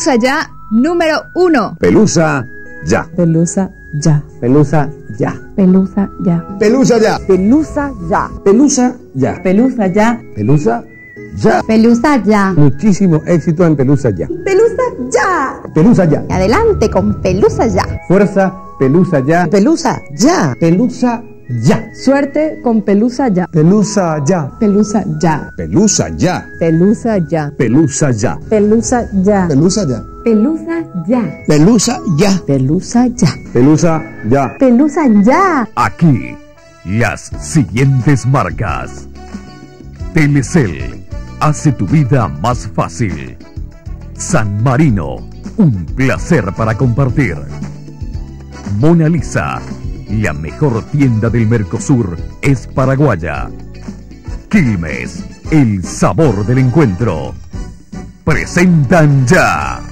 Pelusa ya número uno. Pelusa ya. Pelusa ya. Pelusa ya. Pelusa ya. Pelusa ya. Pelusa ya. Pelusa ya. Pelusa ya. Pelusa ya. Pelusa ya. Muchísimo éxito en Pelusa ya. Pelusa ya. Pelusa ya. Adelante con Pelusa ya. Fuerza, Pelusa ya. Pelusa ya. Pelusa ya. Suerte con Pelusa ya. Pelusa ya. Pelusa ya. Pelusa ya. Pelusa ya. Pelusa ya. Pelusa ya. Pelusa ya. Pelusa ya. Pelusa ya. Pelusa ya. Pelusa ya. Pelusa ya. Aquí, las siguientes marcas. Telecel hace tu vida más fácil. San Marino, un placer para compartir. Mona Lisa, la mejor tienda del Mercosur es paraguaya. Quilmes, el sabor del encuentro. Presentan ya.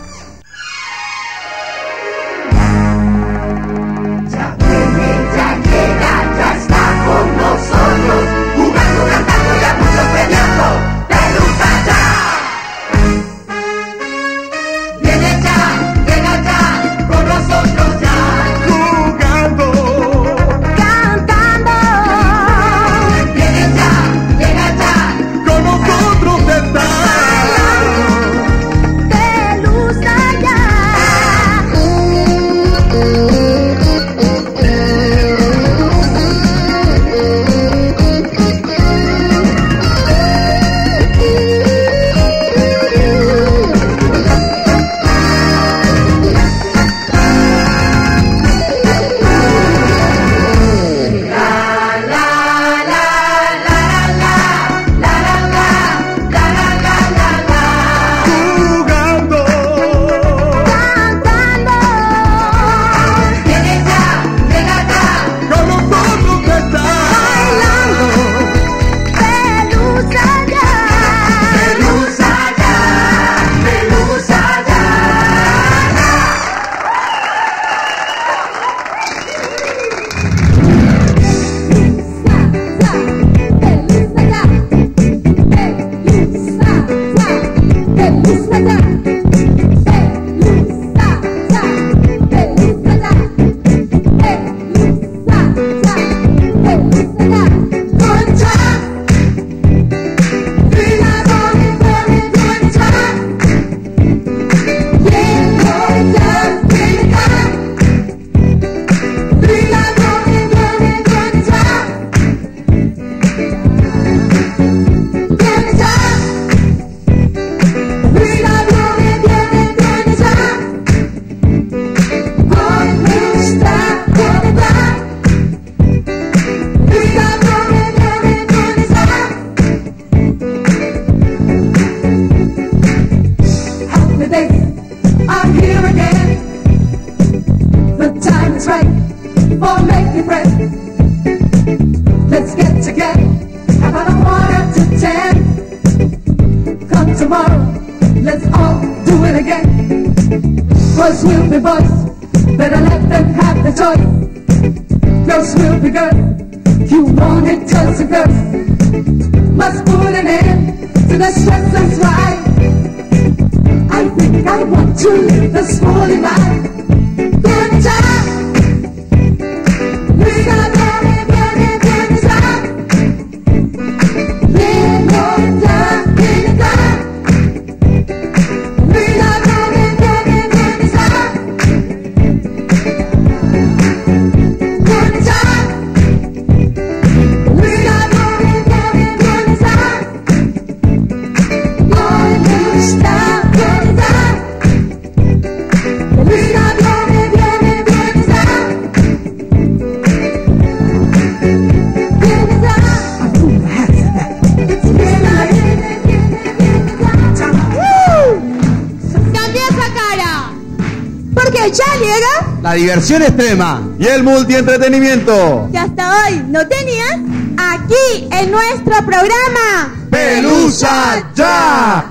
La diversión extrema y el multientretenimiento. Que hasta hoy no tenías aquí en nuestro programa. ¡Pelusa ya!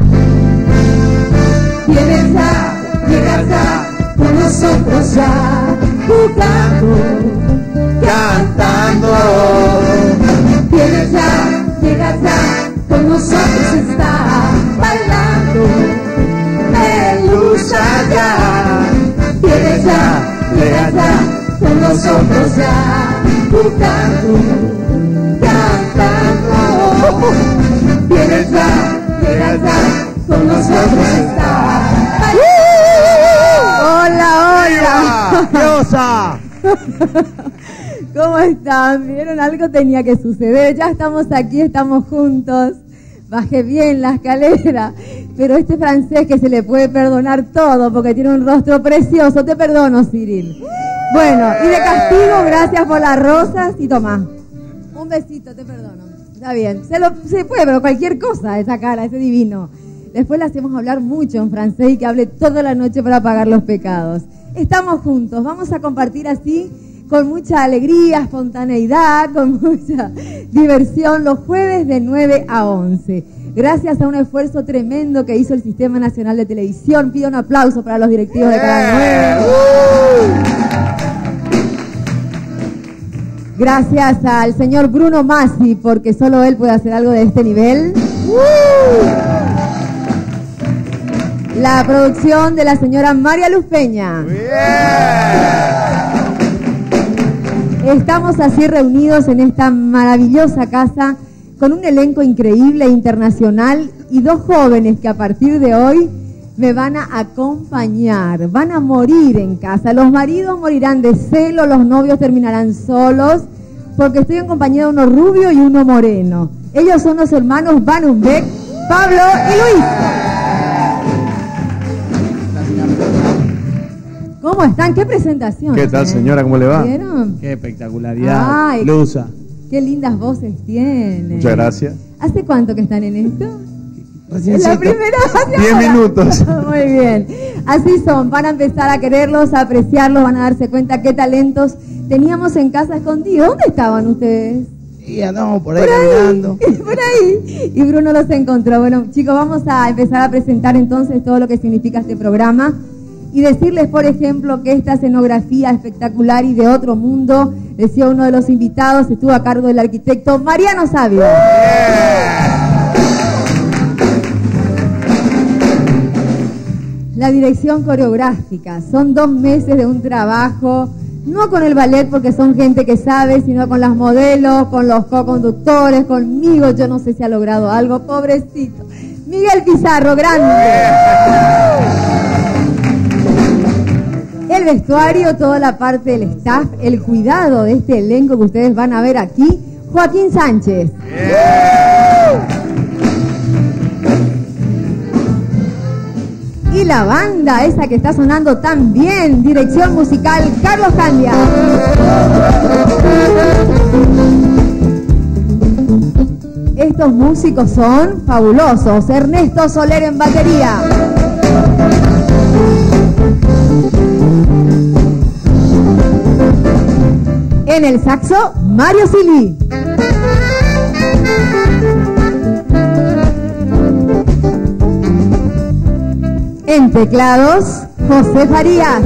Vienes ya, llegas ya, con nosotros ya, jugando, cantando. Vienes ya, llegas ya, con nosotros está bailando. Pelusa ya, llegas ya, con nosotros ya, buscando, cantando. Vienes ya, llegas ya, con nosotros está. Hola, hola. ¡Diosa! ¿Cómo están? ¿Vieron? Algo tenía que suceder. Ya estamos aquí, estamos juntos. Bajé bien la escalera. Pero este francés que se le puede perdonar todo porque tiene un rostro precioso. Te perdono, Cyril. Bueno, y de castigo, gracias por las rosas. Y toma. Un besito, te perdono. Está bien. Se, lo, se puede, pero cualquier cosa, esa cara, ese divino. Después le hacemos hablar mucho en francés y que hable toda la noche para pagar los pecados. Estamos juntos, vamos a compartir así con mucha alegría, espontaneidad, con mucha diversión los jueves de 9 a 11. Gracias a un esfuerzo tremendo que hizo el Sistema Nacional de Televisión. Pido un aplauso para los directivos de Canal 9. Gracias al señor Bruno Massi, porque solo él puede hacer algo de este nivel. La producción de la señora María Luz Peña. Estamos así reunidos en esta maravillosa casa con un elenco increíble internacional y dos jóvenes que a partir de hoy me van a acompañar, van a morir en casa. Los maridos morirán de celo, los novios terminarán solos, porque estoy en compañía de uno rubio y uno moreno. Ellos son los hermanos Van Pablo y Luis. ¿Cómo están? ¿Qué presentación? ¿Qué tal, señora? ¿Cómo le va? ¿Vieron? Qué espectacularidad. Ay, Lusa. Qué lindas voces tienen. Muchas gracias. ¿Hace cuánto que están en esto? Recién La primera Diez minutos. Muy bien. Así son, van a empezar a quererlos, a apreciarlos, van a darse cuenta qué talentos teníamos en casa escondidos. ¿Dónde estaban ustedes? Y andamos por ahí Por ahí, caminando. por ahí. Y Bruno los encontró. Bueno, chicos, vamos a empezar a presentar entonces todo lo que significa este programa y decirles, por ejemplo, que esta escenografía espectacular y de otro mundo, decía uno de los invitados, estuvo a cargo del arquitecto Mariano Sabio. La dirección coreográfica, son dos meses de un trabajo, no con el ballet porque son gente que sabe, sino con las modelos, con los co-conductores, conmigo, yo no sé si ha logrado algo, pobrecito. Miguel Pizarro, grande. El vestuario, toda la parte del staff, el cuidado de este elenco que ustedes van a ver aquí, Joaquín Sánchez. Y la banda, esa que está sonando tan bien, dirección musical, Carlos Candia. Estos músicos son fabulosos. Ernesto Soler en batería. En el saxo, Mario Sili. En teclados, José Farías.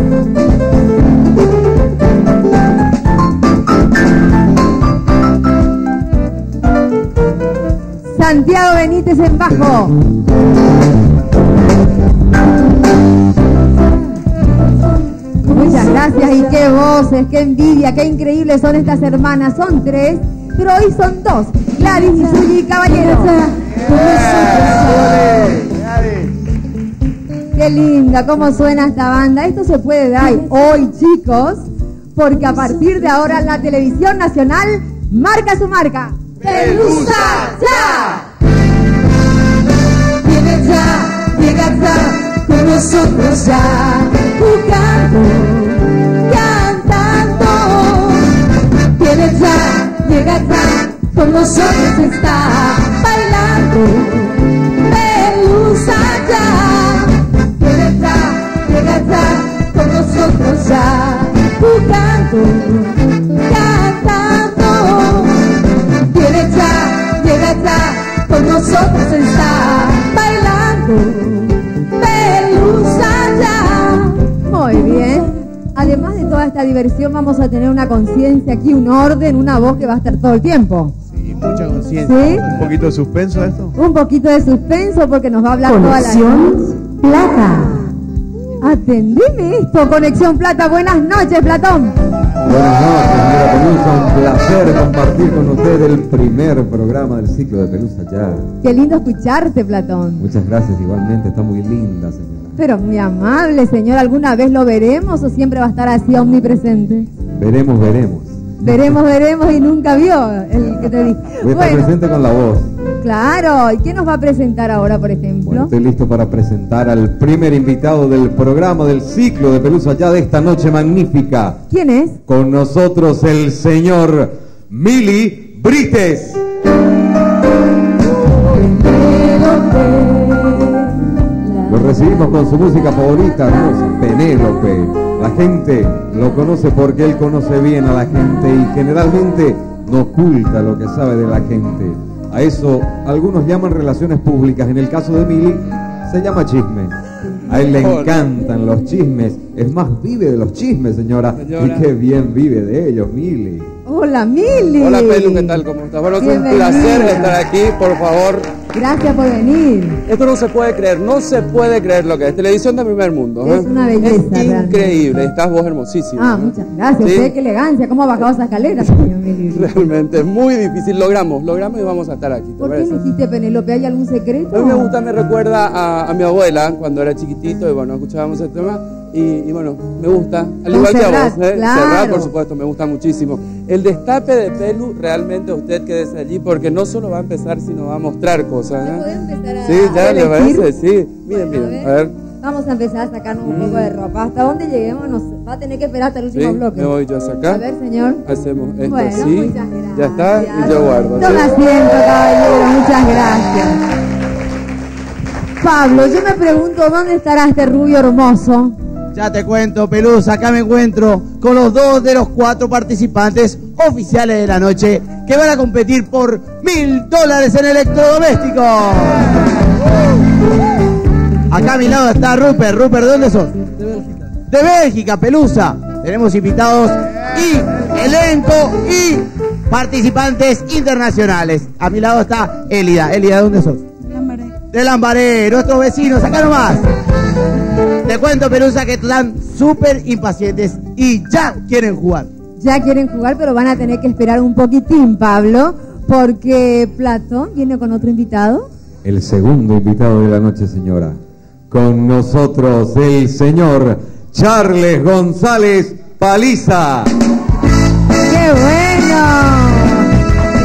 Santiago Benítez en bajo. Gracias y qué voces, qué envidia, qué increíbles son estas hermanas. Son tres, pero hoy son dos. Gladys y Suyi Caballero. Qué linda, cómo suena esta banda. Esto se puede dar hoy, chicos, porque a partir de ahora la televisión nacional marca su marca. Pelusa ya. Vienes ya, llegas ya, con nosotros ya, jugando, ya, llegas ya, con nosotros está, bailando. Pelusa ya. Vienes ya, llegas ya, con nosotros ya, jugando, cantando. Vienes ya, llegas ya, con nosotros está bailando. Esta diversión, vamos a tener una conciencia aquí, un orden, una voz que va a estar todo el tiempo. Sí, mucha conciencia. ¿Sí? Un poquito de suspenso esto. Un poquito de suspenso porque nos va a hablar toda la Conexión Plata. Atendeme esto, Conexión Plata. Buenas noches, Platón. Buenas noches, señora Pelusa. Un placer compartir con usted el primer programa del ciclo de Pelusa Ya. Qué lindo escucharte, Platón. Muchas gracias, igualmente. Está muy linda, señora. Pero muy amable, señor. ¿Alguna vez lo veremos o siempre va a estar así omnipresente? Veremos, veremos. Veremos, veremos y nunca vio el que te dije. Voy a estar presente con la voz. Claro. ¿Y qué nos va a presentar ahora, por ejemplo? Bueno, estoy listo para presentar al primer invitado del programa del ciclo de Pelusa Ya de esta noche magnífica. ¿Quién es? Con nosotros el señor Mili Brites. Recibimos con su música favorita, Penélope. La gente lo conoce porque él conoce bien a la gente y generalmente no oculta lo que sabe de la gente. A eso algunos llaman relaciones públicas. En el caso de Mili se llama chisme. A él le encantan los chismes. Es más, vive de los chismes, señora. Señora. Y qué bien vive de ellos, Mili. Hola, Mili. Hola Pelu, ¿qué tal? ¿Cómo estás? Bueno, es un placer estar aquí, por favor. Gracias por venir. Esto no se puede creer, no se puede creer lo que es. Televisión de primer mundo. ¿eh? Es una belleza, Es realmente. increíble, estás vos hermosísima. Ah, ¿eh? muchas gracias. Sí. Usted, qué elegancia. ¿Cómo ha bajado esa escalera, señor? Realmente es muy difícil, logramos, logramos y vamos a estar aquí. ¿te ¿Por qué elegiste Penélope? ¿Hay algún secreto? A mí me gusta, me recuerda a, a mi abuela cuando era chiquitito y bueno, escuchábamos el tema y, y bueno, me gusta, al igual que a vos, ¿eh? claro. Serrat, por supuesto, me gusta muchísimo. El destape de Pelu, realmente usted quédese allí porque no solo va a empezar, sino va a mostrar cosas. ¿eh? ¿Puedo empezar a Sí, ya le parece, sí. Miren, Bueno, miren, a ver. Vamos a empezar a sacarnos un poco de ropa. ¿Hasta dónde lleguemos? Va a tener que esperar hasta el Sí, último bloque. me voy yo a sacar. A ver, señor. Hacemos esto Bueno, así. muchas gracias. Ya está, y yo guardo. ¿sí? Toma asiento, caballero. Muchas gracias. Pablo, yo me pregunto dónde estará este rubio hermoso. Ya te cuento, Pelusa, acá me encuentro con los dos de los cuatro participantes oficiales de la noche que van a competir por mil dólares en electrodomésticos. Acá a mi lado está Rupert. Rupert, ¿de dónde sos? De Bélgica. De Bélgica, Pelusa. Tenemos invitados y elenco y participantes internacionales. A mi lado está Elida. Elida, ¿de dónde sos? De Lambaré, nuestros vecinos, acá nomás. Te cuento, Pelusa, que están súper impacientes y ya quieren jugar. Ya quieren jugar, pero van a tener que esperar un poquitín, Pablo, porque Platón viene con otro invitado. El segundo invitado de la noche, señora. Con nosotros el señor Charles González Paliza. ¡Qué bueno!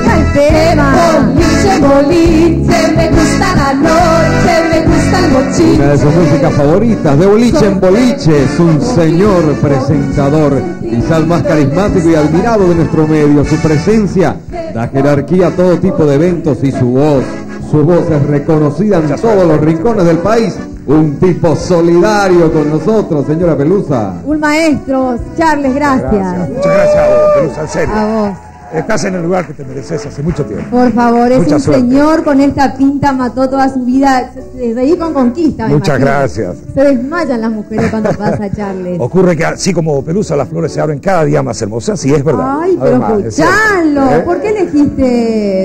¡Qué tema! Boliche, boliche, me gusta la noche, me gusta el bochiche. Una de sus músicas favoritas, de boliche en boliche, es un señor presentador, quizá el más carismático y admirado de nuestro medio. Su presencia da jerarquía a todo tipo de eventos y su voz, su voz es reconocida en todos los rincones del país. Un tipo solidario con nosotros, señora Pelusa. Un maestro, Charles, gracias. Muchas gracias a vos, Pelusa, en serio. A vos. Estás en el lugar que te mereces hace mucho tiempo. Por favor, es Mucha un suerte. señor con esta pinta, mató toda su vida, desde ahí con conquista. Muchas imagino. gracias. Se desmayan las mujeres cuando pasa Charles. Ocurre que así como Pelusa, las flores se abren cada día más hermosas, sí, es verdad. Ay, pero es escuchalo. ¿Eh? ¿Por qué elegiste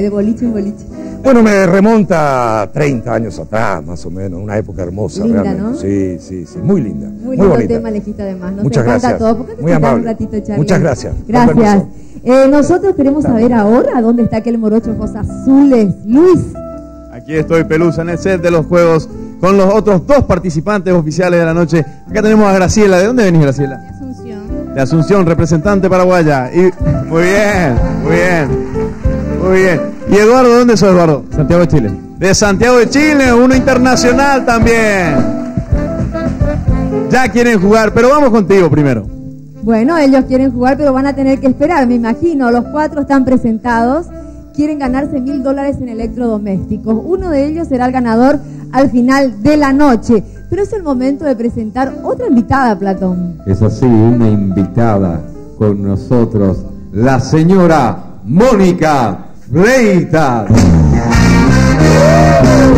de boliche en boliche? Bueno, me remonta a 30 años atrás, más o menos, una época hermosa Linda, realmente. ¿no? Sí, sí, sí, muy linda. Muy, Muy, lindo bonita. tema elegiste además. Nos Muchas encanta gracias. todo. ¿Por qué no Muy te sentás amable. un ratito, Charlie? Muchas gracias. Gracias. Eh, nosotros queremos saber ahora dónde está aquel morocho ojos azules. Luis. Aquí estoy, Pelusa, en el set de los juegos con los otros dos participantes oficiales de la noche. Acá tenemos a Graciela. ¿De dónde venís, Graciela? Asunción. De Asunción, representante paraguaya. Y, muy bien, muy bien, muy bien. ¿Y Eduardo, de dónde sos, Eduardo? Santiago de Chile. De Santiago de Chile, uno internacional también. Ya quieren jugar, pero vamos contigo primero. Bueno, ellos quieren jugar, pero van a tener que esperar, me imagino. Los cuatro están presentados. Quieren ganarse mil dólares en electrodomésticos. Uno de ellos será el ganador al final de la noche. Pero es el momento de presentar otra invitada, Platón. Es así, una invitada con nosotros, la señora Mónica Freitas.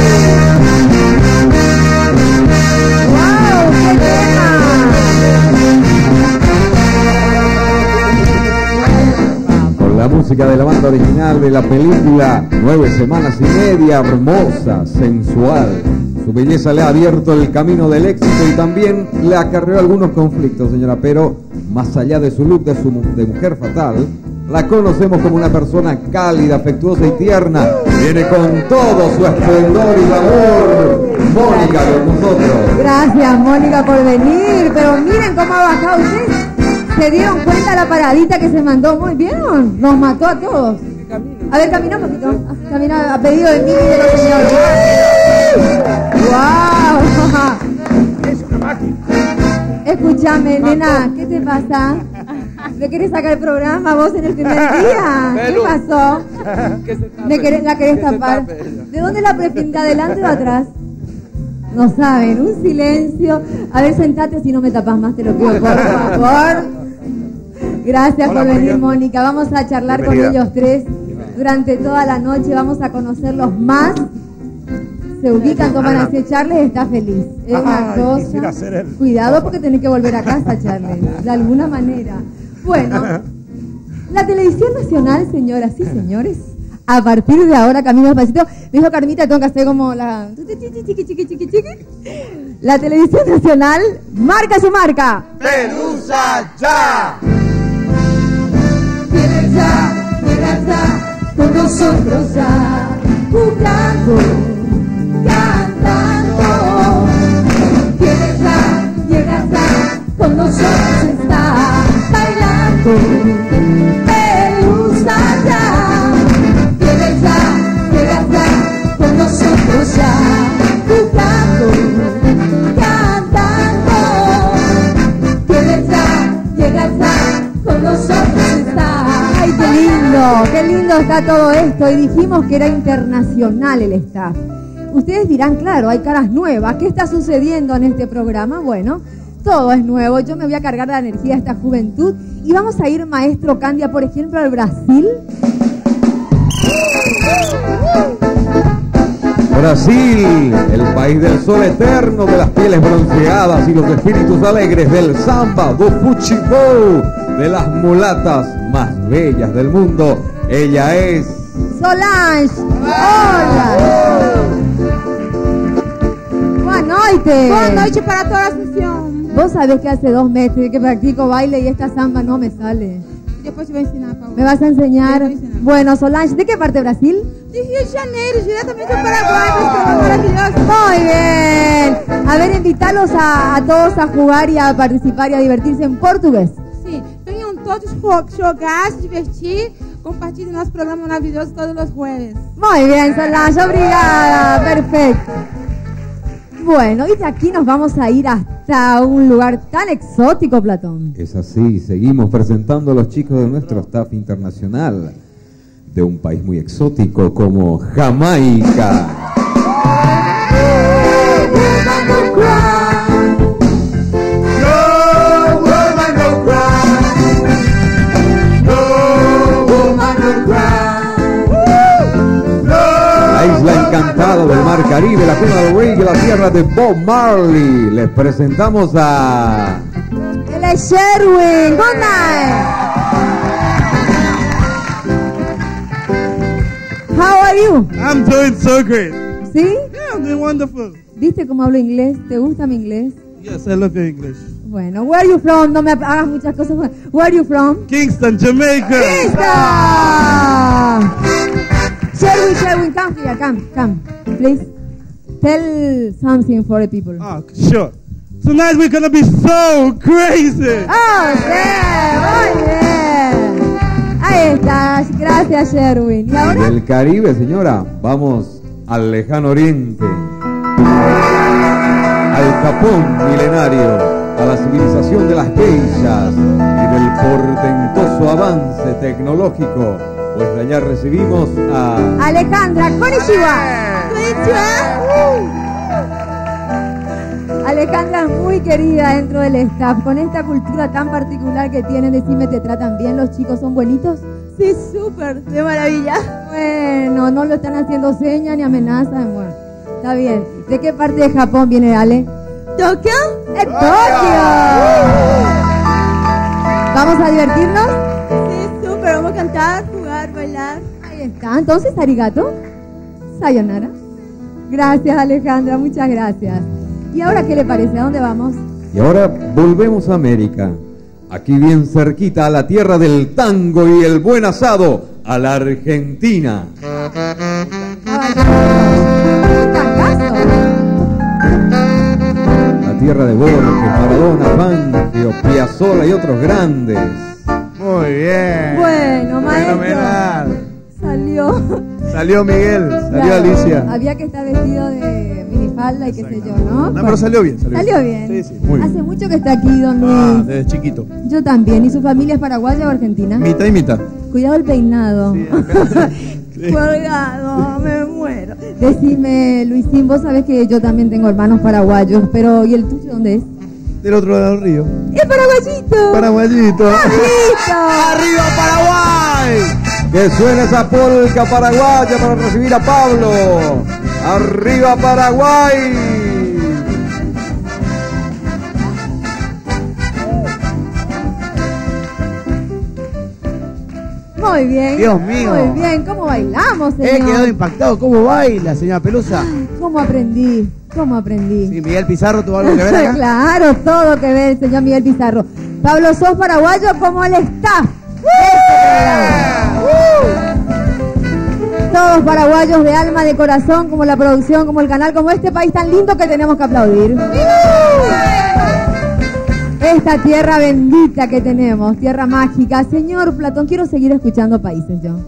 la música de la banda original de la película Nueve Semanas y Media, hermosa, sensual, Su belleza le ha abierto el camino del éxito y también le acarreó algunos conflictos, señora, pero más allá de su look de, su, mujer fatal, la conocemos como una persona cálida, afectuosa y tierna. Viene con todo su esplendor y glamour. Mónica con nosotros. Gracias, Mónica, por venir. Pero miren cómo ha bajado usted. ¿Se dieron cuenta la paradita que se mandó? Muy bien, nos mató a todos. A ver, camina un poquito. Camina a pedido de mí y de los señores. ¡Wow! Es una máquina. Escúchame, nena, ¿qué te pasa? ¿Me querés sacar el programa vos en el primer día? ¿Qué pasó? ¿Me querés, la querés tapar? ¿De dónde la prefieren? ¿De adelante o atrás? No saben, un silencio. A ver, sentate si no me tapas más, te lo pido, por favor. Gracias Hola, por venir, Mónica. Vamos a charlar Bienvenida. con ellos tres durante toda la noche. Vamos a conocerlos más. Se ubican, toman así, Charles está feliz. Es una Ay, quisiera cosa. él. Cuidado porque tenés que volver a casa, Charles. De alguna manera. Bueno, la televisión nacional, señoras y señores, a partir de ahora, camino despacito, dijo Carmita, tengo que hacer como la... La televisión nacional marca su marca. Pelusa ya. Viene ya, llega ya, con nosotros ya, jugando, cantando. Viene ya, llega ya, con nosotros está, ¡Qué lindo está todo esto! Y dijimos que era internacional el staff. Ustedes dirán, claro, hay caras nuevas. ¿Qué está sucediendo en este programa? Bueno, todo es nuevo. Yo me voy a cargar la energía de esta juventud y vamos a ir, maestro Candia, por ejemplo, al Brasil. Brasil, el país del sol eterno, de las pieles bronceadas y los espíritus alegres del samba, do futebol, de las mulatas más bellas del mundo. Ella es Solange. Hola. Boa noite. Boa noite para toda a sessão. Vos sabés que hace dos meses que practico baile y esta samba no me sale. Depois te vou ensinar, Paulo. ¿Me vas a enseñar? Voy a enseñar. Bueno, Solange, ¿de qué parte de Brasil? De Rio de Janeiro, diretamente do Paraguai, para esse programa maravilhoso. Muy bien. A ver, invitarlos a, a todos a jugar y a participar y a divertirse en portugués. Sim, venham todos jogar, se divertir. Compartilhem nosso programa maravilhoso todos os jueves. Muy bien, Solange, obrigada. Perfecto. Bueno, y de aquí nos vamos a ir hasta un lugar tan exótico, Platón. Es así, seguimos presentando a los chicos de nuestro staff internacional de un país muy exótico como Jamaica. Isla encantada del mar Caribe, la cuna del rey la tierra de Bob Marley. Les presentamos a Él es Sherwin. Good night. How are you? I'm doing so great. ¿Sí? Yeah, I'm doing wonderful. ¿Viste cómo hablo inglés? ¿Te gusta mi inglés? Yes, I love your English. Bueno, where are you from? No me hagas muchas cosas. Where are you from? Kingston, Jamaica. ¡Listo! Sherwin, Sherwin, come here, come, come, please. Tell something for the people. Oh, sure. Tonight we're gonna be so crazy. ¡Oh, sí! Muy bien. Ahí estás. Gracias, Sherwin. ¿Y ahora? del Caribe, señora. Vamos al lejano oriente, al Japón milenario, a la civilización de las geishas y del portentoso avance tecnológico. Pues allá recibimos a Alejandra, konnichiwa. Alejandra es muy querida dentro del staff, con esta cultura tan particular que tienen, decime, ¿te tratan bien? ¿Los chicos son bonitos? Sí, súper, de maravilla. Bueno, no lo están haciendo señas ni amenazas, bueno, está bien. ¿De qué parte de Japón viene Ale? Tokio. ¡De Tokio! ¿Vamos a divertirnos? Sí, súper, vamos a cantar, bailar. Ahí está, entonces, arigato, sayonara, Gracias, Alejandra, muchas gracias. ¿Y ahora qué le parece? ¿A dónde vamos? Y ahora volvemos a América. Aquí bien cerquita a la tierra del tango y el buen asado, a la Argentina. La tierra de Borges, Maradona, Fangio, Piazzolla y otros grandes. Muy bien. Bueno, maestro. Fenomenal. Salió. Salió Miguel, salió Claro, Alicia. Había que estar vestido de minifalda y qué sé yo, ¿no? No, pero salió bien. Salió, Salió bien. Sí, sí, muy bien. Hace mucho que está aquí, don Ah, Luis. desde chiquito. Yo también. ¿Y su familia es paraguaya o argentina? Mitad y mitad. Cuidado el peinado. Cuidado, me muero. Decime, Luisín, vos sabés que yo también tengo hermanos paraguayos, pero ¿y el tuyo dónde es? Del otro lado del río. ¡Es paraguayito! Paraguayito. ¡Arriba Paraguay! Que suene esa polca paraguaya para recibir a Pablo. ¡Arriba Paraguay! Muy bien. Dios mío. Muy bien. ¿Cómo bailamos, He señor? quedado impactado. ¿Cómo baila, señora Pelusa? ¿Cómo aprendí? ¿Cómo aprendí? Sí, Miguel Pizarro tuvo algo que ver acá. claro, todo que ver, señor Miguel Pizarro. Pablo, sos paraguayo como él está. Todos paraguayos de alma, de corazón, como la producción, como el canal, como este país tan lindo que tenemos que aplaudir. Esta tierra bendita que tenemos, tierra mágica. Señor Platón, quiero seguir escuchando países yo.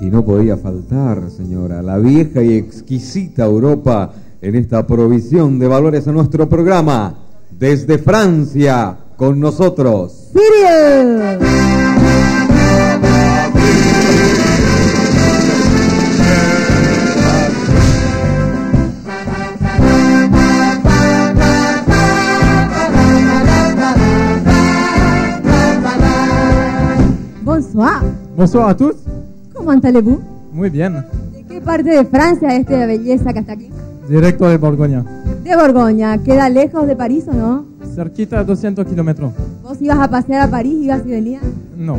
Y no podía faltar, señora, la vieja y exquisita Europa en esta provisión de valores a nuestro programa. Desde Francia, con nosotros. Bonsoir. À tous. ¿Cómo allez-vous? Muy bien. ¿De qué parte de Francia es esta belleza que está aquí? Directo de Borgoña. De Borgoña. ¿Queda lejos de París o no? Cerquita de 200 kilómetros. ¿Vos ibas a pasear a París, ibas y venías? No.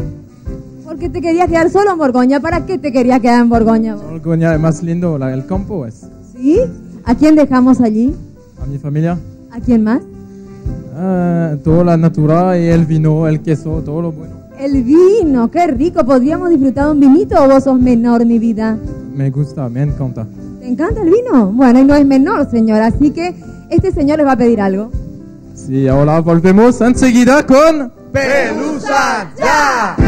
¿Por qué te querías quedar solo en Borgoña? ¿Para qué te querías quedar en Borgoña? vos? Borgoña es más lindo, el campo es. ¿Sí? ¿A quién dejamos allí? A mi familia. ¿A quién más? Ah, toda la natura y el vino, el queso, todo lo bueno. El vino, qué rico. ¿Podríamos disfrutar de un vinito o vos sos menor, mi vida? Me gusta, me encanta. ¿Te encanta el vino? Bueno, y no es menor, señor. Así que este señor les va a pedir algo. Sí, ahora volvemos enseguida con... ¡Pelusa ya!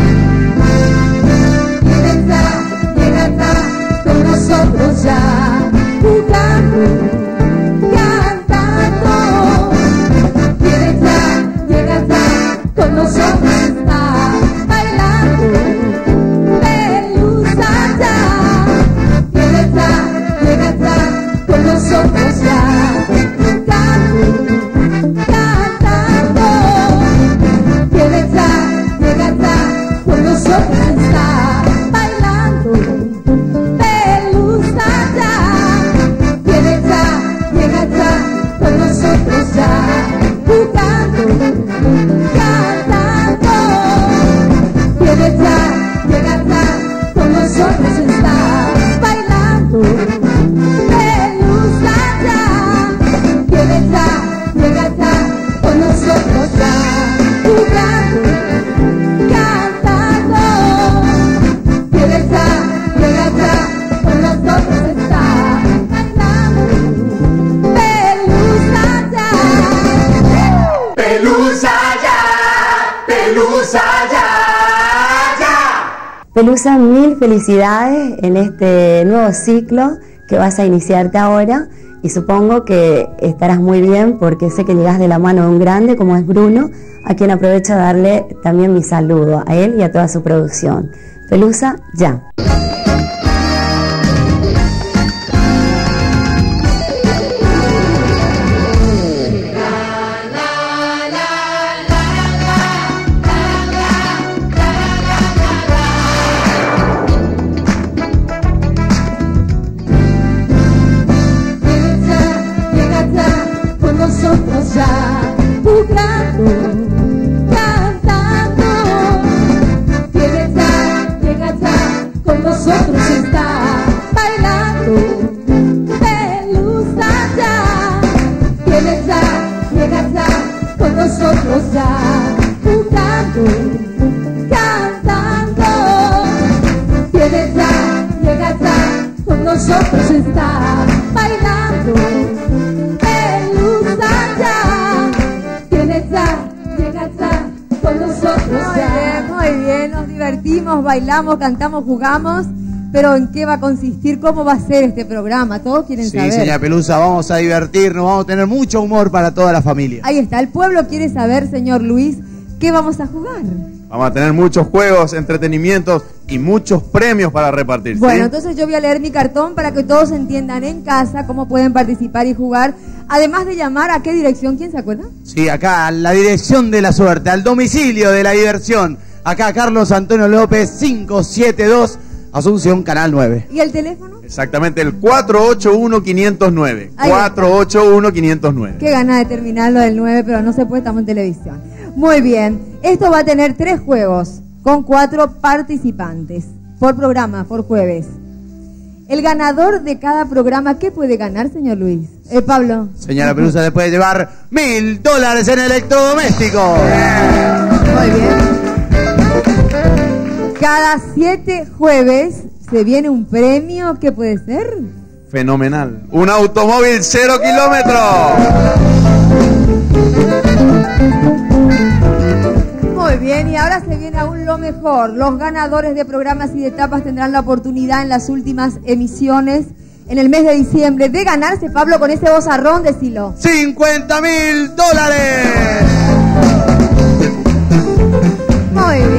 Pelusa, mil felicidades en este nuevo ciclo que vas a iniciarte ahora y supongo que estarás muy bien porque sé que llegas de la mano de un grande como es Bruno, a quien aprovecho a darle también mi saludo a él y a toda su producción. Pelusa, ya. Bailamos, cantamos, jugamos. Pero ¿en qué va a consistir? ¿Cómo va a ser este programa? Todos quieren Sí, saber. señora Pelusa, vamos a divertirnos, vamos a tener mucho humor para toda la familia. Ahí está, el pueblo quiere saber, señor Luis, ¿qué vamos a jugar? Vamos a tener muchos juegos, entretenimientos y muchos premios para repartir. ¿sí? Bueno, entonces yo voy a leer mi cartón para que todos entiendan en casa cómo pueden participar y jugar. Además de llamar a qué dirección, ¿quién se acuerda? Sí, acá, la dirección de la suerte, al domicilio de la diversión. Acá, Carlos Antonio López, 572, Asunción, Canal 9. ¿Y el teléfono? Exactamente, el 481-509. Ahí está. 481-509. Qué gana de terminarlo del 9, pero no se puede, estamos en televisión. Muy bien, esto va a tener tres juegos con cuatro participantes por programa, por jueves. El ganador de cada programa, ¿qué puede ganar, señor Luis? Eh, Pablo. Señora Pelusa, se puede llevar mil dólares en electrodoméstico. Muy bien. Cada siete jueves se viene un premio, ¿qué puede ser? Fenomenal. Un automóvil cero kilómetros. Muy bien, y ahora se viene aún lo mejor. Los ganadores de programas y de etapas tendrán la oportunidad en las últimas emisiones en el mes de diciembre de ganarse, Pablo, con ese bozarrón, decilo. 50 mil dólares. Muy bien,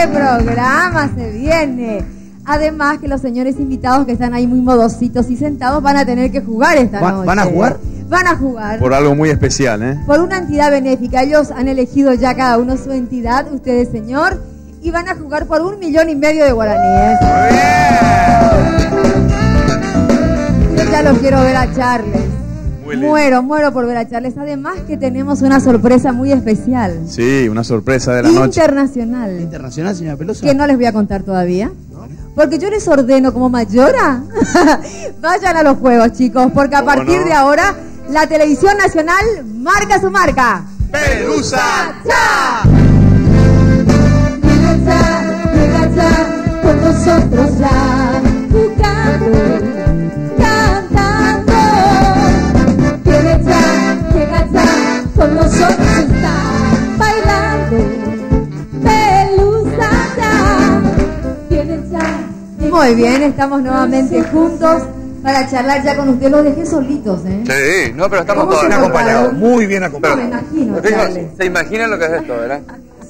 qué programa se viene. Además que los señores invitados que están ahí muy modositos y sentados van a tener que jugar esta ¿Va- noche. van a jugar? Van a jugar. Por algo muy especial, ¿eh? por una entidad benéfica. Ellos han elegido ya cada uno su entidad, ustedes señor, y van a jugar por un millón y medio de guaraníes. Yo ya los quiero ver a Charles. Muero, muero por ver a Charles. Además que tenemos una sorpresa muy especial. Sí, una sorpresa de la noche. Internacional. Internacional, señora Pelusa. Que no les voy a contar todavía. Porque yo les ordeno como mayora. Vayan a los juegos, chicos. Porque a ¿Cómo partir no? de ahora, la televisión nacional marca su marca. ¡Pelusa! Ya, llega ya con nosotros ya, jugando, Muy bien, estamos nuevamente juntos para charlar ya con ustedes. Los dejé solitos, ¿eh? Sí, no, pero estamos ¿Cómo todos bien acompañados. Muy bien No me acompañados. imagino, Pero, Charles. ¿Se imaginan lo que es esto, verdad?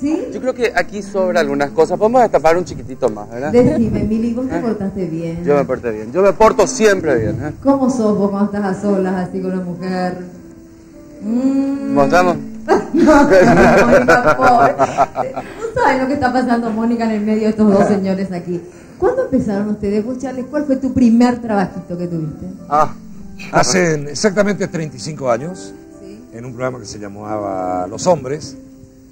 ¿Sí? Yo creo que aquí sobra algunas cosas. Podemos destapar un chiquitito más, ¿verdad? Decime, Mili, vos te portaste bien. Yo me porté bien. Yo me porto siempre bien. ¿eh? ¿Cómo sos vos cuando estás a solas así con una mujer? Mm. ¿Mostramos? No, Mónica, pobre. No saben lo que está pasando Mónica en el medio de estos dos señores aquí. ¿Cuándo empezaron ustedes? Vos, Charles, ¿cuál fue tu primer trabajito que tuviste? Ah, Hace exactamente 35 años, en un programa que se llamaba Los Hombres,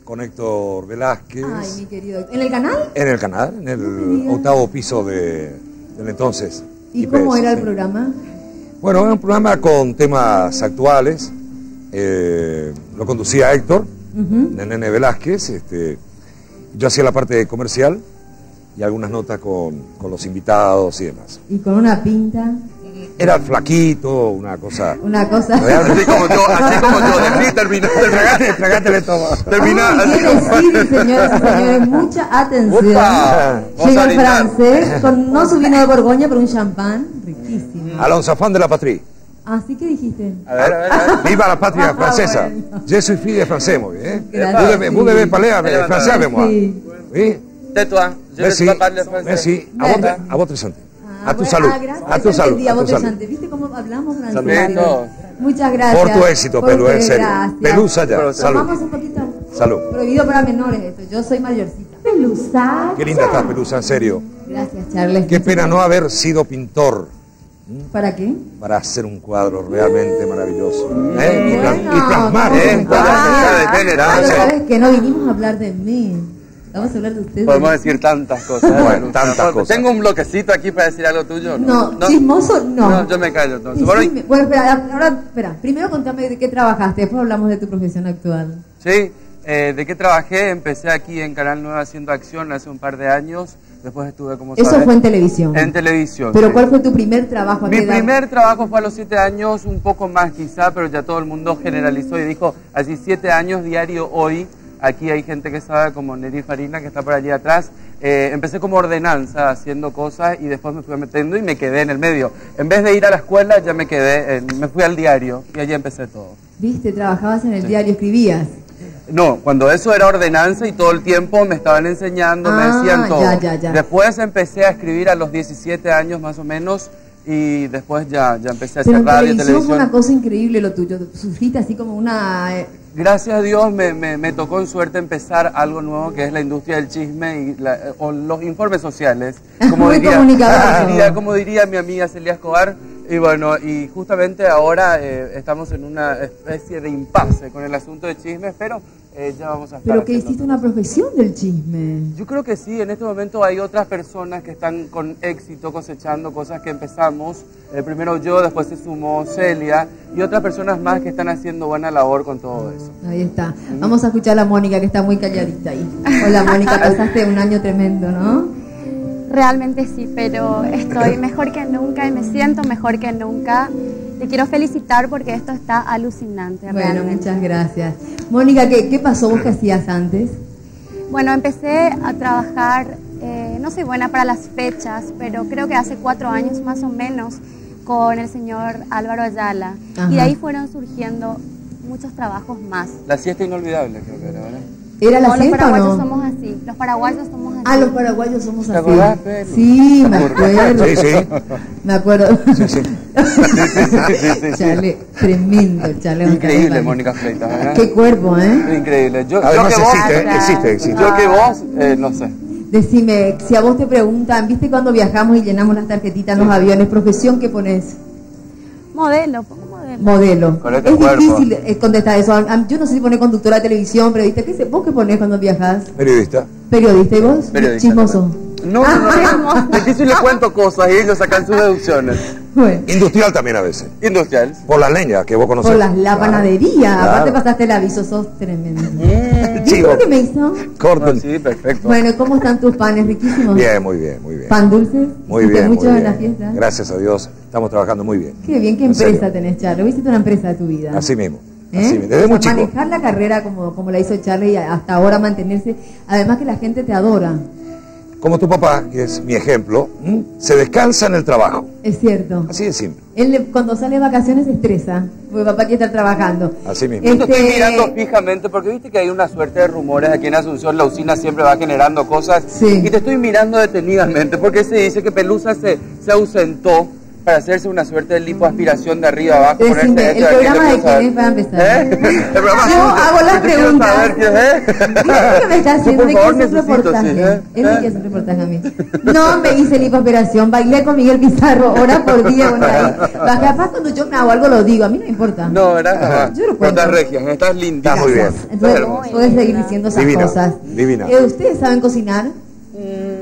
con Héctor Velázquez, Ay, mi querido. ¿En el canal? en el canal, en el octavo piso de, del entonces. ¿Y IPS, cómo era el sí. programa? Bueno, era un programa con temas actuales. eh, lo conducía Héctor, de Nene Velázquez. Este, yo hacía la parte comercial y algunas notas con, con los invitados y demás. Y con una pinta, Era flaquito, una cosa. una cosa. Así como yo, así como yo. Decí, termina, Tragate, tragátele todo. termina. Ay, así qué como- decir, señoras y señores, mucha atención. Vamos Llega el francés con no su vino de Borgoña, pero un champán riquísimo. Alonso Afán de la Patrie. Así que dijiste. A ver, a ver, a ver. Viva la patria Ah, francesa. bueno. Je suis fille de français, muy bien. Gracias. Vous devez, vous devez parler français avec moi. Sí. Oui. Tais-toi. Français. Merci. A votre, a votre santé. Ah, A tu bueno, salud. ah, gracias, A tu salud. a tu vos salud. ¿Viste cómo hablamos. Bueno. Muchas gracias. Por tu éxito, Pelu, en serio. gracias. Pelusa ya. Salud. Tomamos un poquito. Salud. Prohibido para menores esto. Yo soy mayorcita. Pelusa. Qué linda estás, Pelusa, en serio. Gracias, Charles. Qué pena no haber sido pintor ¿Para qué? para hacer un cuadro realmente maravilloso. ¿Eh? Y, plas- Bueno, y plasmar. Eh, ¿eh? ah, de Ah, sabes que no vinimos a hablar de mí. Vamos a hablar de ustedes. Podemos decir tantas cosas. Bueno, tantas cosas. Tengo un bloquecito aquí para decir algo tuyo. No, chismoso no. No, yo me callo entonces. Sí, me- bueno, espera, ahora, espera. Primero contame de qué trabajaste, después hablamos de tu profesión actual. Sí, eh, ¿de qué trabajé? Empecé aquí en Canal 9 haciendo acción hace un par de años. Después estuve como Eso sabes, fue en televisión. En televisión. Pero sí. ¿cuál fue tu primer trabajo? ¿A Mi qué edad? primer trabajo fue a los siete años, un poco más quizá, pero ya todo el mundo generalizó y dijo, así siete años diario hoy, Aquí hay gente que sabe, como Neri Farina, que está por allí atrás. Eh, empecé como ordenanza, haciendo cosas, y después me fui metiendo y me quedé en el medio. En vez de ir a la escuela, ya me quedé, en- me fui al diario y allí empecé todo. Viste, trabajabas en el diario, escribías. No, cuando eso era ordenanza y todo el tiempo me estaban enseñando, me Ah, decían todo. ya, ya, ya. Después empecé a escribir a los 17 años más o menos y después ya, ya empecé a Pero hacer en radio, televisión fue una cosa increíble lo tuyo. Surgiste así como una... eh, Gracias a Dios me, me- me tocó en suerte empezar algo nuevo que es la industria del chisme y la- eh, o los informes sociales. Como Muy diría, diría, como diría mi amiga Celia Escobar. Y bueno, y justamente ahora eh, estamos en una especie de impasse con el asunto de chismes, pero eh, ya vamos a estar Pero que hiciste una profesión del chisme. Yo creo que sí, en este momento hay otras personas que están con éxito cosechando cosas que empezamos. Eh, primero yo, después se sumó Celia y otras personas más que están haciendo buena labor con todo eso. Ahí está. Vamos a escuchar a la Mónica que está muy calladita ahí. Hola Mónica, pasaste un año tremendo, ¿no? Realmente sí, pero estoy mejor que nunca y me siento mejor que nunca. Te quiero felicitar porque esto está alucinante. Bueno, realmente. muchas gracias. Mónica, ¿qué, qué pasó? ¿Vos qué hacías antes? Bueno, empecé a trabajar, eh, no soy buena para las fechas, pero creo que hace cuatro años más o menos con el señor Álvaro Ayala. Ajá. Y de ahí fueron surgiendo muchos trabajos más. La siesta inolvidable, creo que era, ¿verdad? ¿Era la No, los siesta o paraguayos no? somos así. Los paraguayos somos así. Ah, los paraguayos somos ¿Te así. Sí, ¿Te me acuerdo. Sí, sí. Me acuerdo. Sí, sí. Chale, tremendo, chale. Increíble, Mónica Freitas, ¿verdad? Qué cuerpo, ¿eh? Increíble. Yo, Además yo que vos, existe, existe, existe. Yo que vos, eh, no sé. Decime, si a vos te preguntan, ¿viste cuando viajamos y llenamos las tarjetitas en los aviones? ¿Profesión qué pones? Modelo, pongo modelo. Con este es cuerpo. difícil eh, contestar eso. Yo no sé si pones conductora de televisión, periodista. ¿Qué sé? ¿Vos qué ponés cuando viajas? Periodista. ¿Periodista y vos? Periodista Chismoso. No, no, no. no. Aquí sí le cuento cosas y ellos sacan sus deducciones. Bueno, Industrial también a veces. Industrial. Por las leñas que vos conocés. por las, la Claro. panadería. Claro. Aparte pasaste el aviso, sos tremendo. Mm. ¿Viste lo que me hizo? Corten. Sí, perfecto. Bueno, ¿cómo están tus panes? ¿Riquísimos? Bien, muy bien, muy bien. ¿Pan dulces? Muy ¿Hiciste bien, muy muchos en la bien. fiesta? Gracias a Dios, estamos trabajando muy bien. Qué bien, qué empresa tenés, Charlie. Vos hiciste una empresa de tu vida. Así mismo. ¿Eh? Así mismo. Desde O muy sea, chico. Manejar la carrera como, como la hizo Charlie y hasta ahora mantenerse. Además que la gente te adora. Como tu papá, que es mi ejemplo, ¿m? se descansa en el trabajo. Es cierto. Así de simple. Él cuando sale de vacaciones se estresa. Porque papá quiere estar trabajando. Así mismo. Yo te estoy Este- mirando fijamente porque viste que hay una suerte de rumores aquí en Asunción, la usina siempre va generando cosas. Sí. Y te estoy mirando detenidamente porque se dice que Pelusa se, se ausentó para hacerse una suerte de lipoaspiración de arriba abajo. Decime, ponerse ¿el esto aquí, programa de quién es para empezar? ¿Eh? El programa Yo hago las preguntas. saber es. ¿Viste lo que me está haciendo? Yo, favor, hacer un reportaje. sí, ¿eh? Quiere hacer un reportaje a mí. No me hice lipooperación, bailé con Miguel Pizarro horas por día. Bueno, ahí. Va, Capaz cuando yo me hago algo lo digo, a mí no me importa. No, ¿verdad? Yo lo estás cuento. regia, estás lindísima. Está muy bien. Entonces puedes seguir diciendo esas Divina, cosas. divina. Eh, ¿Ustedes saben cocinar? Mm,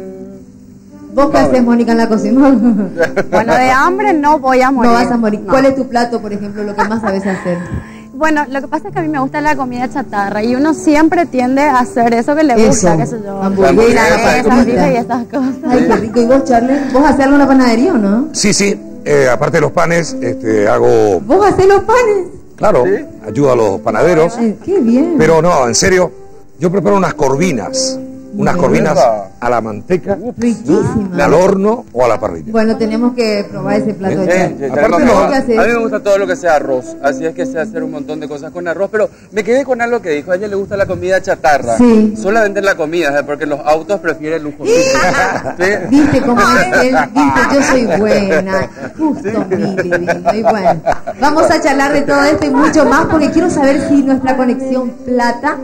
¿Vos qué haces, Mónica, en la cocina? Bueno, de hambre no voy a morir. No vas a morir. No. ¿Cuál es tu plato, por ejemplo, lo que más sabes hacer? Bueno, lo que pasa es que a mí me gusta la comida chatarra y uno siempre tiende a hacer eso que le gusta, Eso. qué sé yo. Hamburguesa, Milanesas, comida. pizza y estas cosas. Ay, qué rico. ¿Y vos, Charlie? ¿Vos haces algo en la panadería o no? Sí, sí. eh, aparte de los panes, este, hago, ¿Vos haces los panes? claro, ayudo a los panaderos. Ay, qué bien. Pero no, en serio, yo preparo unas corvinas. Unas corvinas a la manteca, Riquísima. al horno o a la parrilla. Bueno, tenemos que probar ese plato de Sí, Charlie. sí, a mí me gusta todo lo que sea arroz, así es que sé hacer un montón de cosas con arroz, pero me quedé con algo que dijo, a ella le gusta la comida chatarra, Sí. solamente la comida, ¿eh? porque los autos prefieren lujo. ¿Sí? Viste cómo es él, viste, yo soy buena, justo mi divino. Y bueno, vamos a charlar de todo esto y mucho más porque quiero saber si nuestra conexión plata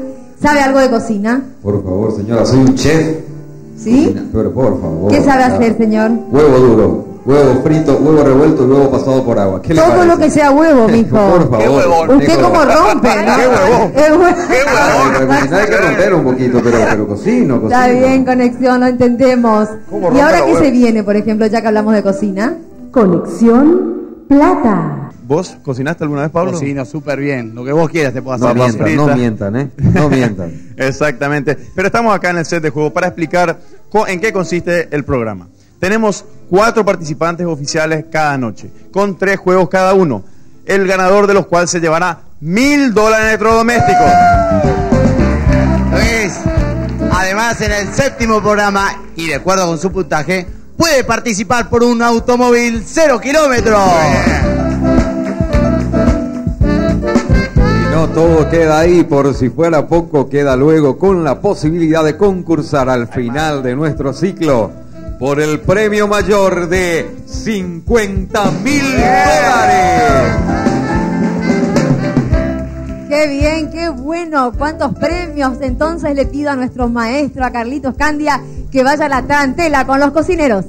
sabe algo de cocina. Por favor, señora, soy un chef. ¿Sí? Pero por favor. ¿Qué sabe hacer, señor? Huevo duro, huevo frito, huevo revuelto y huevo pasado por agua. ¿Qué le Todo parece? lo que sea huevo, mijo. Por favor. Usted Tengo- como rompe, ¿no? ¡Qué. Ay, para cocinar hay que romper un poquito, pero, pero cocino, cocino. Está bien, conexión, lo entendemos. ¿Cómo ¿Y ahora qué huevo? se viene, por ejemplo, ya que hablamos de cocina? Conexión Plata. ¿Vos cocinaste alguna vez, Pablo? Cocino súper bien. Lo que vos quieras te puedo hacer. No No mientan, no mientan, ¿eh? No mientan. Exactamente. Pero estamos acá en el set de juego para explicar en qué consiste el programa. Tenemos cuatro participantes oficiales cada noche, con tres juegos cada uno, el ganador de los cuales se llevará mil dólares en electrodomésticos. más en el séptimo programa y de acuerdo con su puntaje puede participar por un automóvil cero kilómetros. Y no todo queda ahí, por si fuera poco, queda luego con la posibilidad de concursar al final de nuestro ciclo por el premio mayor de 50 mil dólares. Qué bien, qué bueno. ¿Cuántos premios? Entonces le pido a nuestro maestro, a Carlitos Candia, que vaya la tarantela con los cocineros.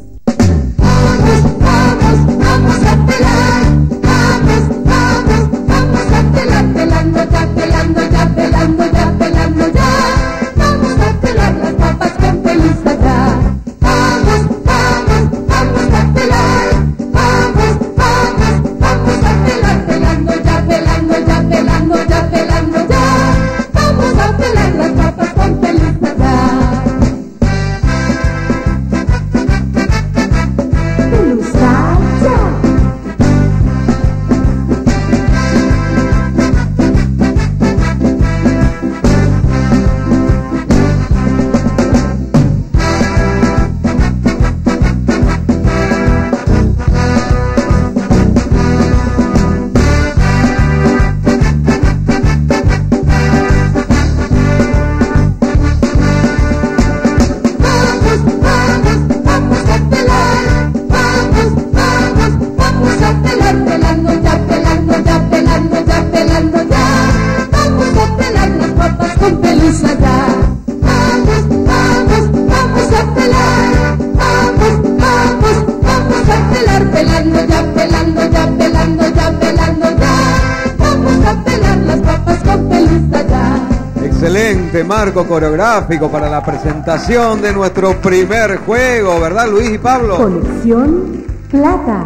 Coreográfico para la presentación de nuestro primer juego, ¿verdad Luis y Pablo? Colección Plata.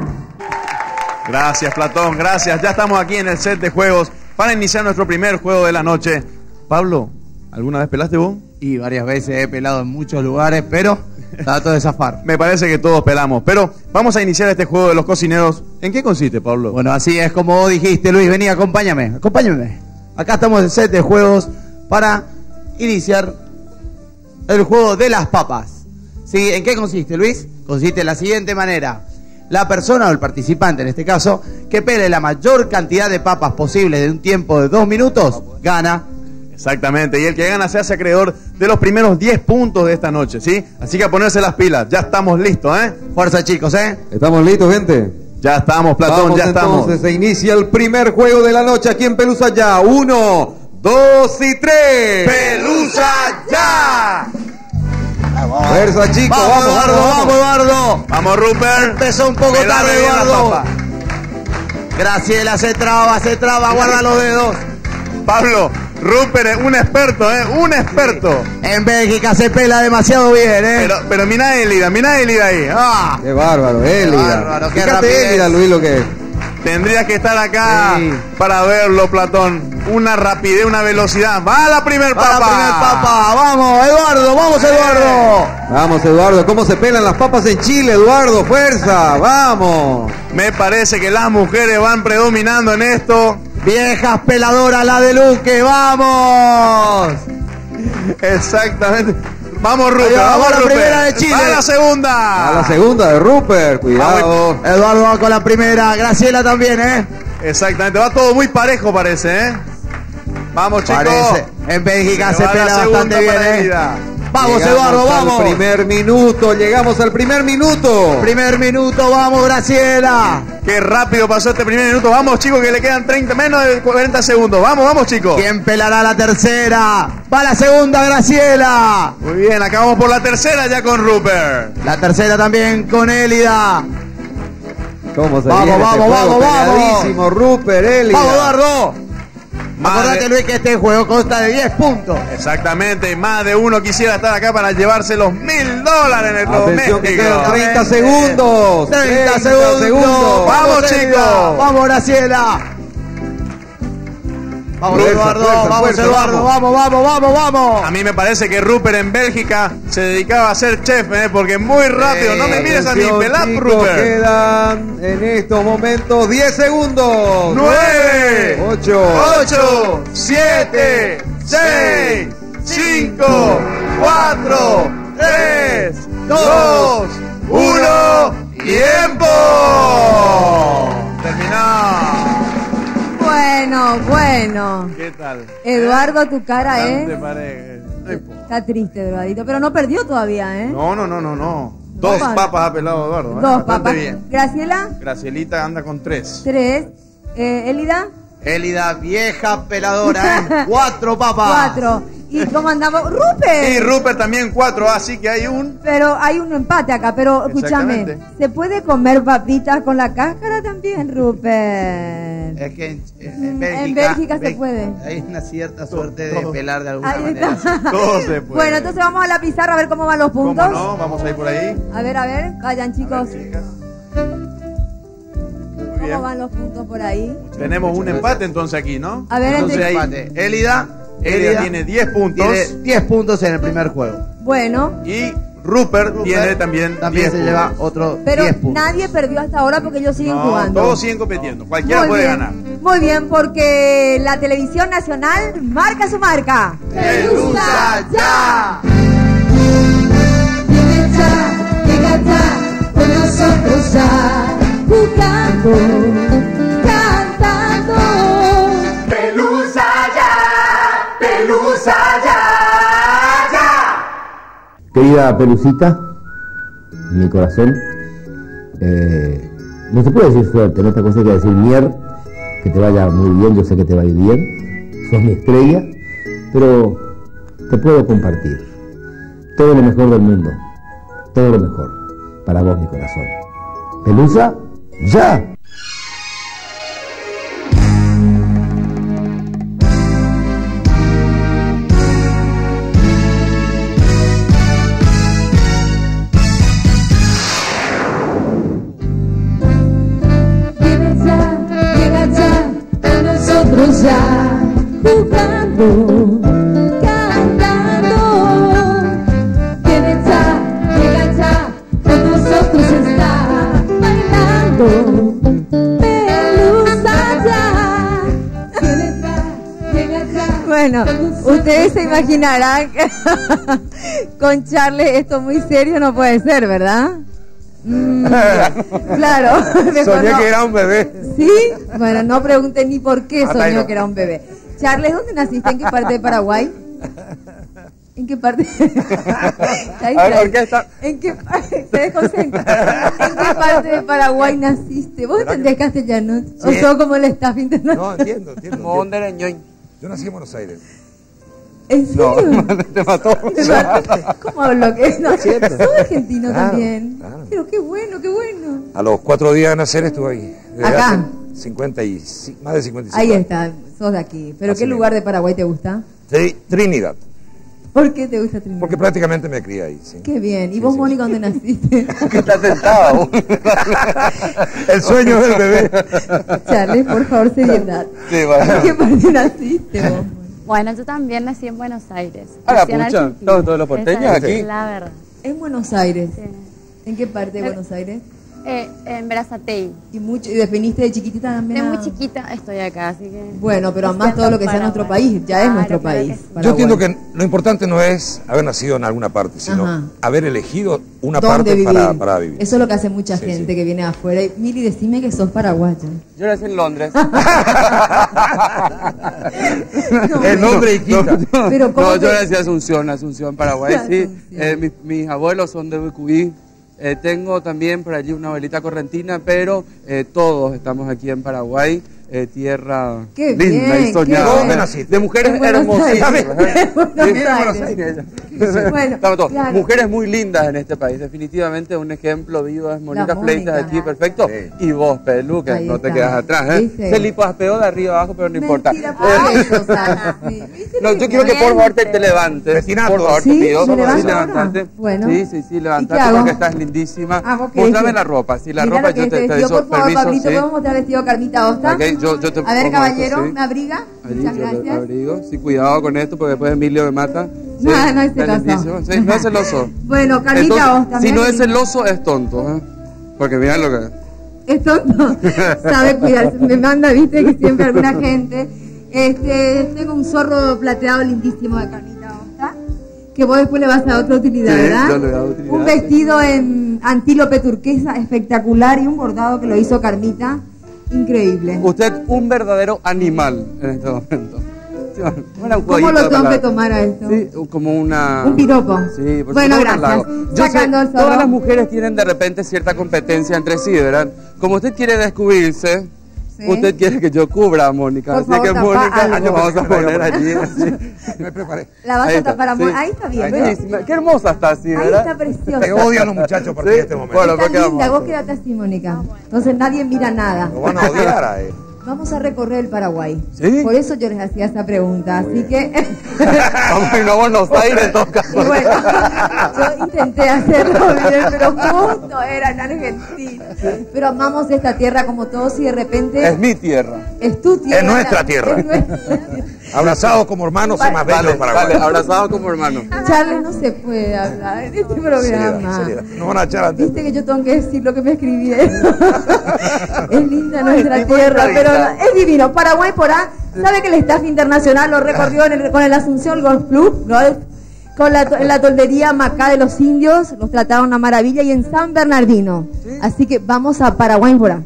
Gracias, Platón, gracias. Ya estamos aquí en el set de juegos para iniciar nuestro primer juego de la noche. Pablo, ¿alguna vez pelaste vos? Y varias veces he pelado en muchos lugares, pero trato de zafar. Me parece que todos pelamos, pero vamos a iniciar este juego de los cocineros. ¿En qué consiste, Pablo? Bueno, así es como vos dijiste, Luis. Vení, acompáñame, acompáñame. Acá estamos en el set de juegos para iniciar el juego de las papas. ¿Sí? ¿En qué consiste, Luis? Consiste de la siguiente manera. La persona o el participante, en este caso, que pele la mayor cantidad de papas posible de un tiempo de dos minutos, gana. Exactamente, y el que gana se hace acreedor de los primeros 10 puntos de esta noche, ¿sí? Así que a ponerse las pilas, ya estamos listos, ¿eh? Fuerza, chicos, ¿eh? ¿Estamos listos, gente? Ya estamos, Platón, Vamos, ya estamos. entonces, se inicia el primer juego de la noche aquí en Pelusa Ya. Uno, dos y tres. ¡Pelusa ya! Fuerza, chicos, Vamos, vamos, Eduardo, vamos, vamos, Eduardo. Vamos, Rupert. Empezó un poco tarde, Eduardo. Graciela se traba, se traba, guarda los dedos. Pablo, Rupert es un experto, ¿eh? Un experto. En Bélgica se pela demasiado bien, ¿eh? Pero, pero mira Elida, mira Elida ahí. ¡Ah! Qué bárbaro, Elida. bárbaro, qué Fíjate. Elida, Luis, lo que es. Tendrías que estar acá Sí. para verlo, Platón. Una rapidez, una velocidad. ¡Va la primer Va papa! la primer papa, vamos, Eduardo, vamos, Eduardo. Vamos, Eduardo, ¿cómo se pelan las papas en Chile, Eduardo? Fuerza, vamos. Me parece que las mujeres van predominando en esto. Viejas peladoras, la de Luque, vamos. Exactamente. Vamos, Rupert. Vamos, va la Rupert. primera de Chile. Va la segunda. A la segunda de Rupert, cuidado. Eduardo va con la primera, Graciela también, ¿eh? Exactamente. Va todo muy parejo, parece, ¿eh? Vamos, chicos. Parece. En Bélgica se pela segunda bastante bien, ¿eh? Elida. Vamos, Llegamos Eduardo, al vamos. primer minuto, llegamos al primer minuto. Primer minuto, vamos, Graciela. Qué rápido pasó este primer minuto. Vamos, chicos, que le quedan 30, menos de 40 segundos. Vamos, vamos, chicos. ¿Quién pelará la tercera? Va la segunda, Graciela. Muy bien, acabamos por la tercera ya con Rupert. La tercera también con Élida. ¿Cómo se Vamos, viene vamos, este vamos, vamos. Rupert, Elida. Vamos, Eduardo. Más Acordate, de- Luis, que este juego consta de 10 puntos. Exactamente, más de uno quisiera estar acá para llevarse los mil dólares en el Atención que quedan doméstico. 30 segundos. 30 segundos. Vamos, Élida. chicos. Vamos, Graciela. Vamos, Fuerza, Eduardo. fuerza, vamos, fuerza, Eduardo. Vamos, vamos, vamos, vamos. A mí me parece que Rupert en Bélgica se dedicaba a ser chef, ¿eh? porque muy rápido. No me mires a mí, chicos, Rupert. Quedan en estos momentos 10 segundos. Nueve, 8, 8, 7, 6, 5, 4, 4, 3, 2, 1, tiempo. Terminado. Bueno, bueno. ¿Qué tal? Eduardo, tu cara ¿No es... importa. Está triste, Eduardito, pero no perdió todavía, ¿eh? No, no, no, no, no. Dos Papas. papas ha pelado Eduardo. ¿eh? Dos papas. bien. Graciela, Gracielita anda con tres. tres. Eh, Elida, Elida, vieja peladora, ¿eh? Cuatro papas. cuatro. ¿Y cómo andamos? ¡Rupert! Y Rupert también cuatro, así que hay un... Pero hay un empate acá, pero escúchame, Exactamente. ¿se puede comer papitas con la cáscara también, Rupert? Es que en, en- Mm, Bélgica, en Bélgica se puede. Hay una cierta suerte de todo. pelar de alguna Ahí manera. está. Todo se puede. Bueno, entonces vamos a la pizarra a ver cómo van los ¿Cómo puntos. no? Vamos a ir por ahí. A ver, a ver, vayan chicos. ¿Cómo van los puntos por ahí? Tenemos un empate entonces aquí, ¿no? A ver, entonces Empate. Elida, Elida tiene 10 puntos Tiene 10 puntos en el primer juego. Bueno, y Rupert, Rupert tiene también También 10 se puntos. lleva otro pero 10 puntos. nadie perdió hasta ahora porque ellos siguen No, jugando. todos siguen compitiendo. Cualquiera Muy puede bien, ganar. Muy bien, porque la televisión nacional marca su marca. Pelusa ya. Llega ya, llega ya, con nosotros ya, jugando, Querida Pelucita, mi corazón, eh, no se puede decir suerte, no te cosa decir mier, que te vaya muy bien, yo sé que te va a ir bien, sos mi estrella, pero te puedo compartir todo lo mejor del mundo, todo lo mejor para vos, mi corazón. Pelusa, ya. Bueno, ustedes se imaginarán que con Charles esto muy serio no puede ser, ¿verdad? Mm, claro. Soñé no. que era un bebé. ¿Sí? Bueno, no pregunten ni por qué soñó no. que era un bebé. Charles, ¿dónde naciste? ¿En qué parte de Paraguay? ¿En qué parte? ¿En qué parte? Se desconcentra. ¿En qué parte de Paraguay naciste? ¿Vos entendés castellano? ¿O Sí. sos como el staff internacional? No, entiendo, entiendo. Como. Yo nací en Buenos Aires. ¿En serio? te mató. ¿Cómo hablo que no? Sos argentino Claro, también. claro. Pero qué bueno, qué bueno. A los cuatro días de nacer estuve ahí. Desde Acá. hace 50 y, más de 55 Ahí está, sos de aquí. ¿Pero Así qué lugar de Paraguay te gusta? Trinidad. ¿Por qué te gusta Trinidad? Porque prácticamente me crié ahí. Sí. Qué bien. ¿Y vos, Mónica, dónde naciste? Está tentado. El sueño del bebé. Charles, por favor, seriedad. Sí, bueno. ¿En qué parte naciste vos? Bueno, yo también nací en Buenos Aires. Ah, la pucha, todos- todos los porteños Esa es aquí. La verdad. En Buenos Aires. Sí. ¿En qué parte de Buenos Aires? Eh, en Verazatei. ¿Y, mucho, y definiste de chiquitita también? De a- muy chiquita estoy acá, así que... Bueno, pero además todo lo que sea nuestro país, ya es nuestro país. sí. Yo entiendo que lo importante no es haber nacido en alguna parte, sino Ajá. haber elegido una ¿Dónde parte vivir? para, para vivir. Eso es lo que hace mucha Sí, gente que viene afuera. Y, Mili, decime que sos paraguaya. Yo nací en Londres. El nombre y quita. Pero ¿cómo no, yo nací en Asunción, Asunción, Paraguay, sí. Eh, mis, mis abuelos son de Bucubí. Eh, tengo también por allí una abuelita correntina, pero eh, todos estamos aquí en Paraguay, eh, tierra Qué linda bien, y soñada. De mujeres hermosísimas. Sí. Bueno, claro. Mujeres muy lindas en este país, definitivamente un ejemplo vivo es Mónica. Fleitas aquí, perfecto. Y vos, Pelu, que Ahí no te quedas atrás, ¿eh? Se lipoaspeó de arriba abajo, pero no importa. Sí, ¿viste no, yo quiero que por favor te, te levantes. Por favor, ¿Sí? te pido. ¿Me levanto sí, ahora? levantate. Bueno. Sí, sí, sí, ¿Y levantate porque estás lindísima. Que Mostrame la ropa. Si la ropa yo te, doy por favor, permiso. Pablito, sí. ¿podemos mostrar vestido Carmita Osta? Yo, yo te A ver, caballero, esto, sí. ¿me abriga? Ahí, Muchas gracias. abrigo. Sí, cuidado con esto porque después Emilio me mata. Sí, No, no es celoso. Sí, no es celoso. Bueno, Carmita Entonces, Osta. si mira no es celoso, es tonto. ¿eh? Porque mira lo que... Es tonto. Sabe cuidarse. Me manda, viste, que siempre alguna gente. Este, tengo un zorro plateado lindísimo de Carmita Osta. Que vos después le vas a dar otra utilidad, Sí, ¿verdad? yo le voy a dar utilidad, Un vestido en antílope turquesa espectacular y un bordado que lo hizo Carmita. Increíble. Usted un verdadero animal en este momento. Sí, bueno, un ¿Cómo jueguito lo tengo que tomar a esto? Sí, como una... Un piropo. Sí, por Bueno, gracias. Yo sé, todas las mujeres tienen de repente cierta competencia entre sí, ¿verdad? Como usted quiere descubrirse, Sí. usted quiere que yo cubra a Mónica. Por Así favor, que Mónica, algo. nos vamos a poner allí. así. Me preparé. La vas a está, tapar a sí. Mo- Ahí está bien. Bellísima. Qué hermosa está así, Ahí ¿verdad? está preciosa. Te odian los muchachos partir de este momento. Bueno, Está pues, ¿qué vamos linda, vos quédate así, Mónica. Entonces nadie mira nada. Lo van a odiar a él. Vamos a recorrer el Paraguay. ¿Sí? Por eso yo les hacía esa pregunta. Así que, Vamos a irnos a Buenos Aires en todo caso. y bueno, yo intenté hacerlo bien, pero justo era en Argentina. Pero amamos esta tierra como todos y de repente Es mi tierra. es tu tierra. Es nuestra tierra. Es nuestra. Abrazados como hermanos y más del Paraguay. dale, abrazados como hermanos. Charles, no se puede hablar en este programa. Seriedad, seriedad. No van a echar antes. Viste que yo tengo que decir lo que me escribieron. es linda nuestra tierra, pero es divino. Paraguay por A, sabe que el staff internacional lo recorrió en el- con el Asunción Golf Club, Golf, con la, la toldería Macá de los Indios, los trataron a maravilla y en San Bernardino. Así que vamos a Paraguay por A.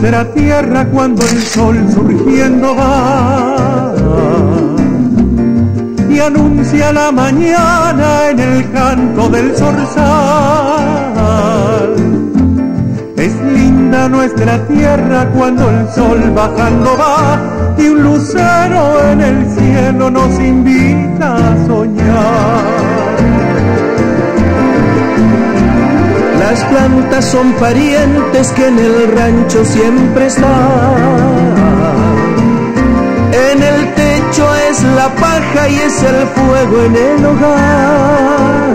nuestra tierra cuando el sol surgiendo va y anuncia la mañana en el canto del zorzal. Es linda nuestra tierra cuando el sol bajando va y un lucero en el cielo nos invita a soñar. Las plantas son parientes que en el rancho siempre están. En el techo es la paja y es el fuego en el hogar.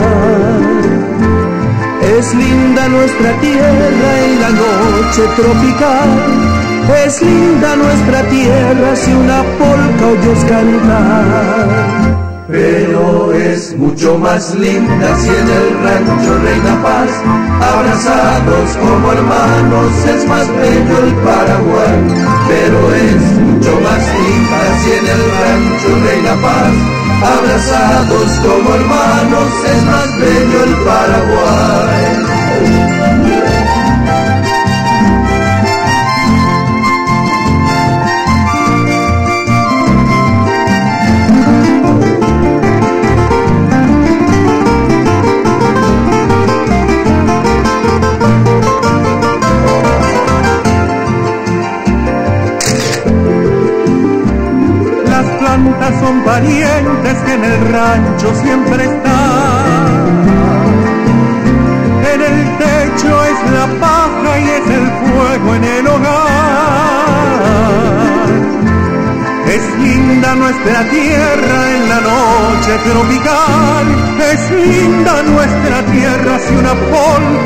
Es linda nuestra tierra en la noche tropical. Es linda nuestra tierra si una polca oyes cantar. Pero es mucho más linda si en el rancho reina paz, abrazados como hermanos, es más bello el Paraguay. Pero es mucho más linda si en el rancho reina paz, abrazados como hermanos, es más bello el Paraguay.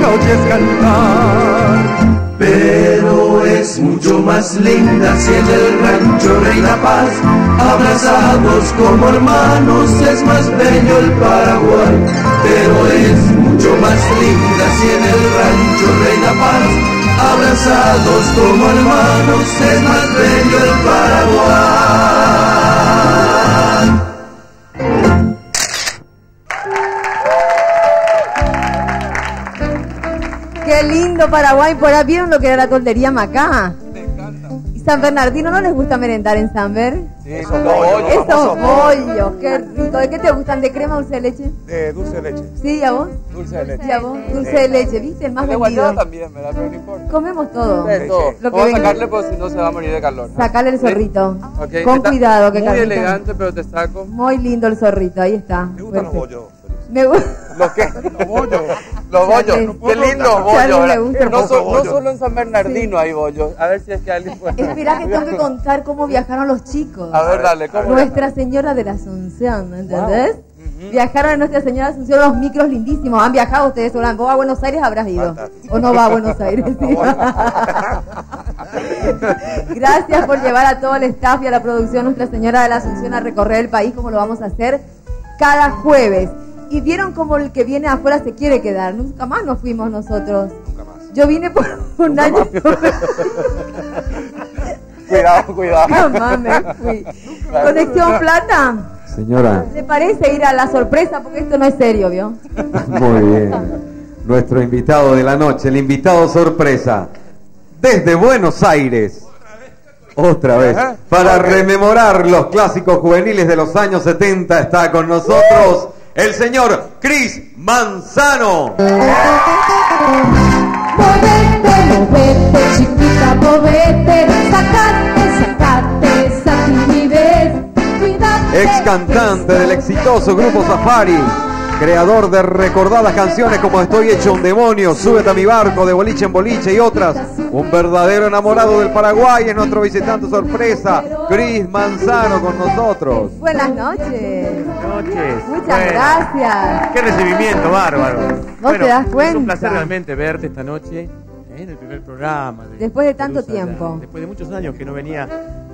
Polca oyes cantar. Pero es mucho más linda si en el rancho reina paz, abrazados como hermanos, es más bello el Paraguay. Pero es mucho más linda si en el rancho reina paz, abrazados como hermanos, es más bello el Paraguay. Qué lindo Paraguay. Por ahí vieron lo que era la toldería Macá. Me encanta. ¿Y San Bernardino no les gusta merendar en San Ber? Esos bollos, Esos bollos, qué rico. ¿De qué te gustan? ¿De crema o dulce de leche? De dulce de leche. Sí, ¿y a vos? Dulce de leche. ¿Y a vos? Dulce de leche, ¿viste? El más El vendido. también, ¿verdad? Pero no importa. Comemos todo. De todo. Lo que Vamos a sacarle porque si no se va a morir de calor. Sacale el ¿Sí? zorrito. Con está cuidado, que Muy elegante, pero te saco. Muy lindo el zorrito, ahí está. Me gustan los bollos. Me gusta. ¿Los qué? Los bollos. Los bollos. Qué lindos bollos. No, so- no bollos. solo en San Bernardino hay bollos. A ver si es que alguien puede. Espera que tengo que contar cómo viajaron los chicos. A ver, dale, ¿cómo? Nuestra Señora de la Asunción, ¿entendés? Viajaron a Nuestra Señora Asunción los micros lindísimos. Han viajado ustedes, Orlando. ¿Vos a Buenos Aires habrás ido? ¿O no va a Buenos Aires? Sí. Gracias por llevar a todo el staff y a la producción Nuestra Señora de la Asunción a recorrer el país como lo vamos a hacer cada jueves. Y vieron como el que viene afuera se quiere quedar. Nunca más nos fuimos nosotros. Nunca más. Yo vine por un año. Cuidado, cuidado. Jamás me fui. Conexión Plata. Señora, ¿Le parece ir a la sorpresa? Porque esto no es serio, ¿vio? muy bien. Nuestro invitado de la noche, el invitado sorpresa, desde Buenos Aires. Otra vez. Para rememorar los clásicos juveniles de los años 70 está con nosotros el señor Cris Manzano. Movete, movete, chiquita, movete, sacate, sacate, esa timidez. Ex cantante del exitoso grupo Safari, creador de recordadas canciones como Estoy hecho un demonio, Súbete a mi barco, de boliche en boliche y otras. Un verdadero enamorado del Paraguay es nuestro visitante sorpresa, Cris Manzano con nosotros. Buenas noches. noches. Muchas Bueno, gracias. Qué recibimiento bárbaro. Vos te das Es un cuenta. placer realmente verte esta noche eh, en el primer programa. de- Después de tanto tiempo. Después de muchos años que no venía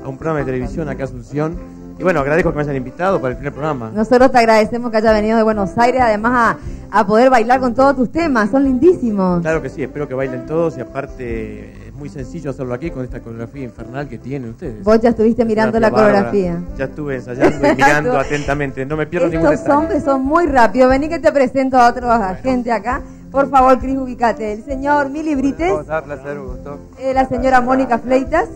a un programa de televisión acá a Asunción. Y bueno, agradezco que me hayan invitado para el primer programa. Nosotros te agradecemos que haya venido de Buenos Aires, además a, a poder bailar con todos tus temas, son lindísimos. Claro que sí, espero que bailen todos y aparte es muy sencillo hacerlo aquí con esta coreografía infernal que tienen ustedes. Vos ya estuviste mirando la Bárbara. coreografía. Ya estuve ensayando y mirando atentamente, no me pierdo ningún Estos detalle. hombres son muy rápidos. Vení que te presento a otra gente acá. Por favor, Cris, ubicate. El señor Mili Brites, ¿Cómo está? Placer, un gusto. eh, la señora Mónica Fleitas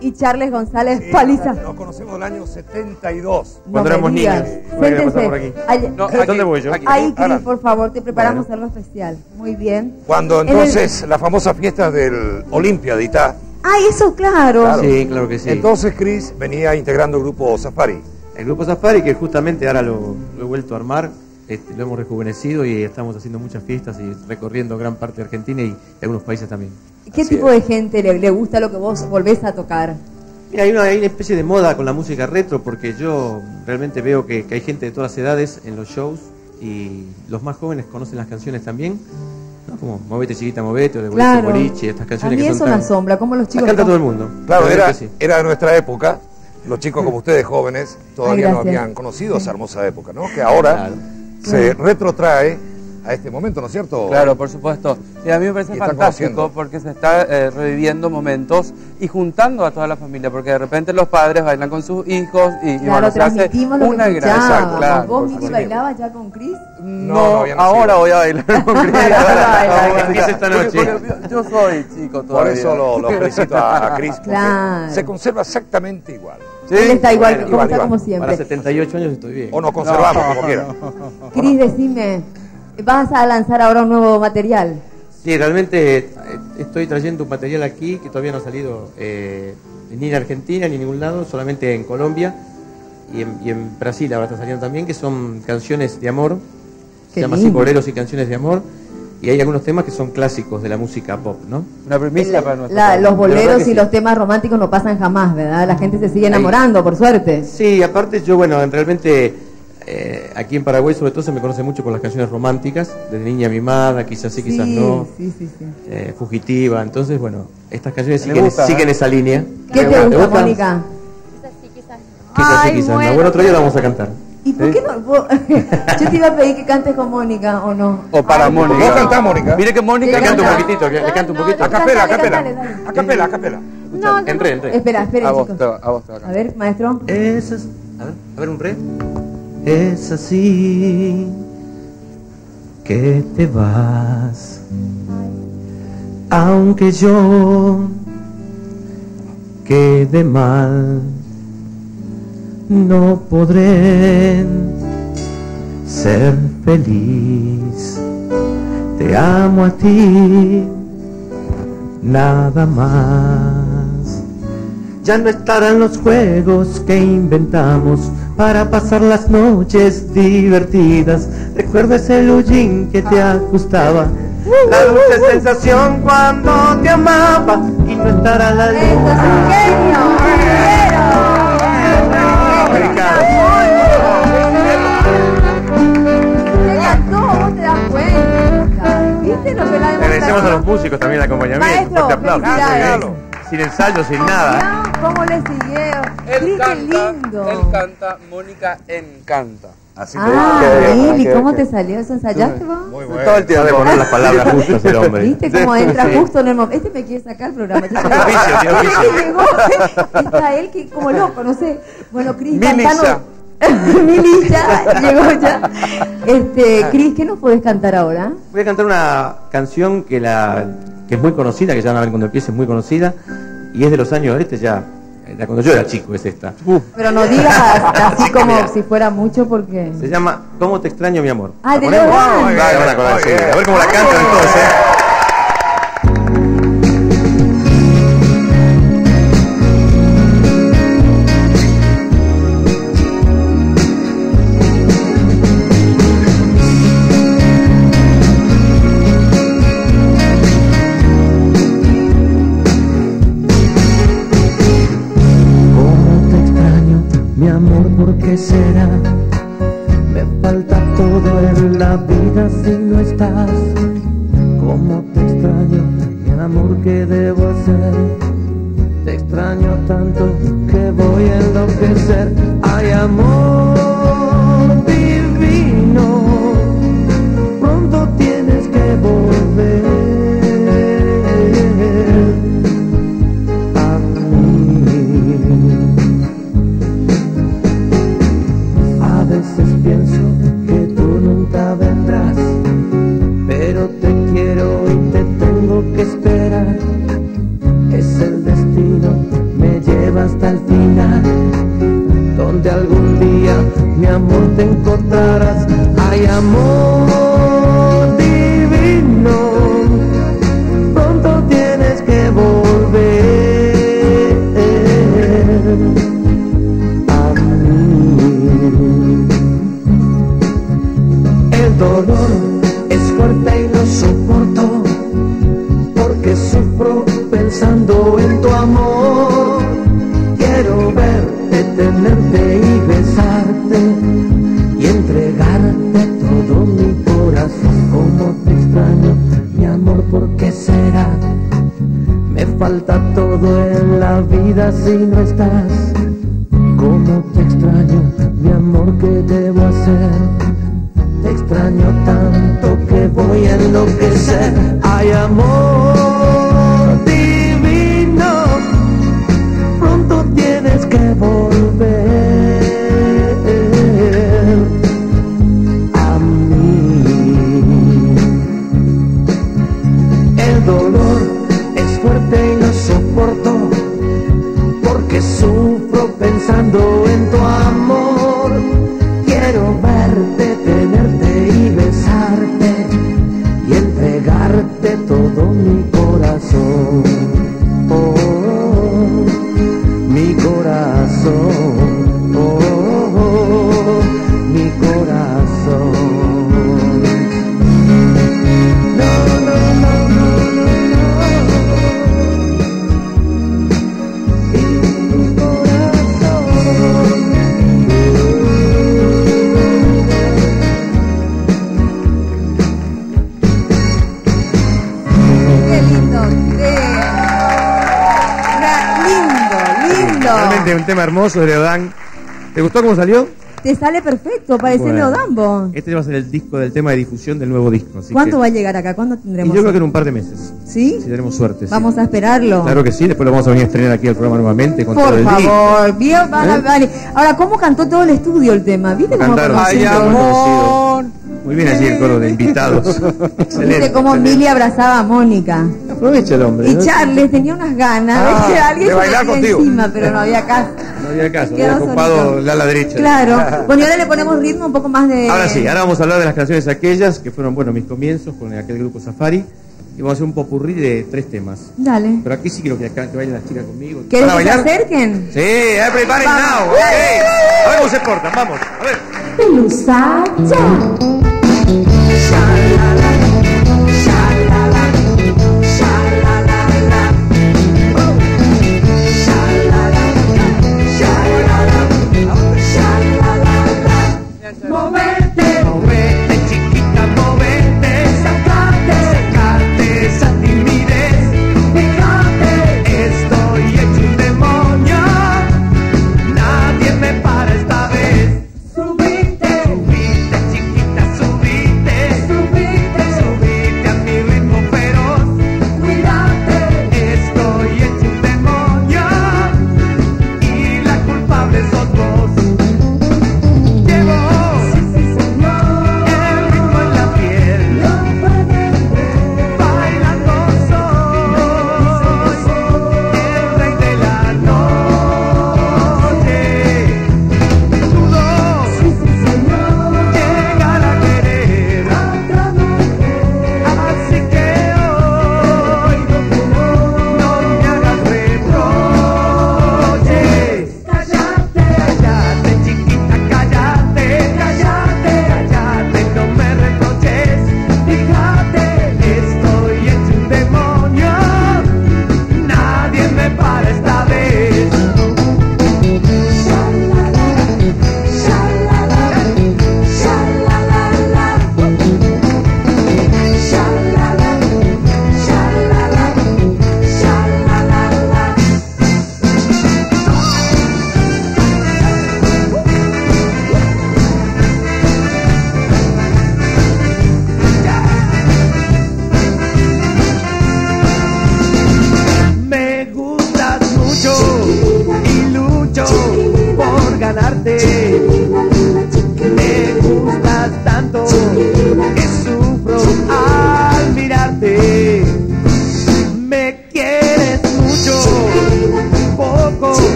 y Charles González Paliza. Nos conocemos del año 72. No me digas. Siéntense. Allá- No, eh, aquí, ¿Dónde voy yo? aquí, Ahí. Cris, por favor, te preparamos algo especial. Muy bien. Cuando En el- entonces la famosa fiesta del Olimpia de Itá. Ay, eso, claro. Sí, claro que sí. Entonces Chris venía integrando el grupo Safari. El grupo Safari, que justamente ahora lo, lo he vuelto a armar, este, lo hemos rejuvenecido y estamos haciendo muchas fiestas y recorriendo gran parte de Argentina y algunos países también. ¿Qué tipo de gente le, le gusta lo que vos volvés a tocar? Mira, hay una, hay una especie de moda con la música retro porque yo realmente veo que, que hay gente de todas las edades en los shows y los más jóvenes conocen las canciones también, ¿no? como Movete Chiquita Movete o de Claro. Boliche, estas A canciones mí que eso son me tan... asombra, cómo los chicos... Las canta todo el mundo. Claro, era, sí. era de nuestra época. Los chicos como ustedes jóvenes todavía Ay, no habían conocido esa hermosa época, ¿no? Que ahora se retrotrae a este momento, ¿no es cierto? Claro, por supuesto. Y a mí me parece Y fantástico porque se está eh, reviviendo momentos y juntando a toda la familia, porque de repente los padres bailan con sus hijos y, y Claro, bueno, se hace una gran... Claro, ¿Vos, por bailabas ya con Chris? No, ahora voy a bailar con Cris. Empieza esta noche. Yo soy chico Por todavía. eso lo, lo felicito a, a porque Claro. se conserva exactamente igual. Él está igual, Bueno, como está igual. como siempre. Para 78 años estoy bien. O nos conservamos como quiera. Cris, decime, ¿vas a lanzar ahora un nuevo material? Sí, realmente eh, estoy trayendo un material aquí que todavía no ha salido eh, ni en Argentina ni en ningún lado, solamente en Colombia y en, y en Brasil ahora está saliendo también, que son canciones de amor, Qué se llama así boleros y canciones de amor, y hay algunos temas que son clásicos de la música pop, ¿no? Una primicia para nuestro La- país. los boleros y sí. los temas románticos no pasan jamás, ¿verdad? La gente se sigue enamorando, por suerte. Sí, aparte yo, bueno, en- realmente eh, aquí en Paraguay sobre todo se me conoce mucho con las canciones románticas, desde niña mimada, quizás sí, quizás no, Sí, sí, sí. eh, fugitiva, entonces bueno, estas canciones siguen, gusta, siguen ¿eh? esa línea. ¿Qué te gusta, Mónica? Quizás sí, Ay, quizás no. bueno, Bueno, otro día la vamos a cantar. ¿Y por qué no? vos- Yo te iba a pedir que cantes con Mónica, ¿o no? O para Ay, Mónica. ¿Vos cantás, Mónica? Mire que Mónica Le canto un canta- poquitito, que- le canto un poquito. A capela, a capela. A capela, a capela. No, no, Entré, entré. Espera, esperen, A vos, chicos. te va- a vos te va a A cantar. ver, maestro. A ver, a ver un re. Es así que te vas, aunque yo quede mal, no podré ser feliz. Te amo a ti, nada más. Ya no estarán los juegos que inventamos para pasar las noches divertidas. Recuerda ese lujín que te ajustaba. La dulce sensación cuando te amaba y no estará la luz. Esto es un genio. Agradecemos a los músicos también el acompañamiento. Maestro, sin ensayo, sin nada. Mirá ¿Cómo le siguió? Él canta, lindo. él canta, Mónica encanta. Así Ah, Lili, ¿cómo te salió eso? ¿Ensayaste vos? Muy bueno. Todo el tiempo. Sabe poner las palabras justas el hombre. ¿Viste cómo entra justo en el momento? Este me quiere sacar el programa. Yo Tiene oficio, tiene Este oficio. que llegó, está él que como loco, no sé. Bueno, Cris, cantanos. Mili ya llegó ya. Este, Cris, ¿qué nos puedes cantar ahora? Voy a cantar una canción que, la, que es muy conocida, que ya van a ver cuando empiece, es muy conocida, y es de los años, este ya, era cuando yo era chico, es esta. Pero no digas así como si fuera mucho porque. Se llama ¿Cómo te extraño, mi amor? Ah, de ¿La van a ver cómo la cantan entonces. Hermoso de Leodán. ¿Te gustó cómo salió? Te sale perfecto, parece Bueno. Neodambo. Este va a ser el disco del tema de difusión del nuevo disco. así ¿Cuánto que- va a llegar acá? ¿Cuándo Y tendremos? yo creo que en un par de meses. ¿Sí? Si tenemos suerte. sí. Vamos a esperarlo. Claro que sí, después lo vamos a venir a estrenar aquí al programa nuevamente con todo Por el disco. favor, bien, van a- ¿Eh? vale. Ahora, ¿cómo cantó todo el estudio el tema? ¿Viste cómo Cantaron, conocido? sí, muy bien allí el coro de invitados. ¿Viste excelente. cómo excelente. Mili abrazaba a Mónica? Aprovecha el hombre. Y ¿no? Charles tenía unas ganas Ah, de que alguien de se bailar contigo. encima, pero no había caso. No había caso, había ocupado la ala derecha. Claro. Bueno, y ahora le ponemos ritmo un poco más de... Ahora sí, ahora vamos a hablar de las canciones aquellas que fueron, bueno, mis comienzos con aquel grupo Safari. Y vamos a hacer un popurrí de tres temas. Dale. Pero aquí sí quiero que, acá, que bailen las chicas conmigo. ¿Querés ¿Van a que se acerquen? Sí, everybody Vamos. now. ok. A ver cómo se portan, vamos. A ver. Pelusa ya.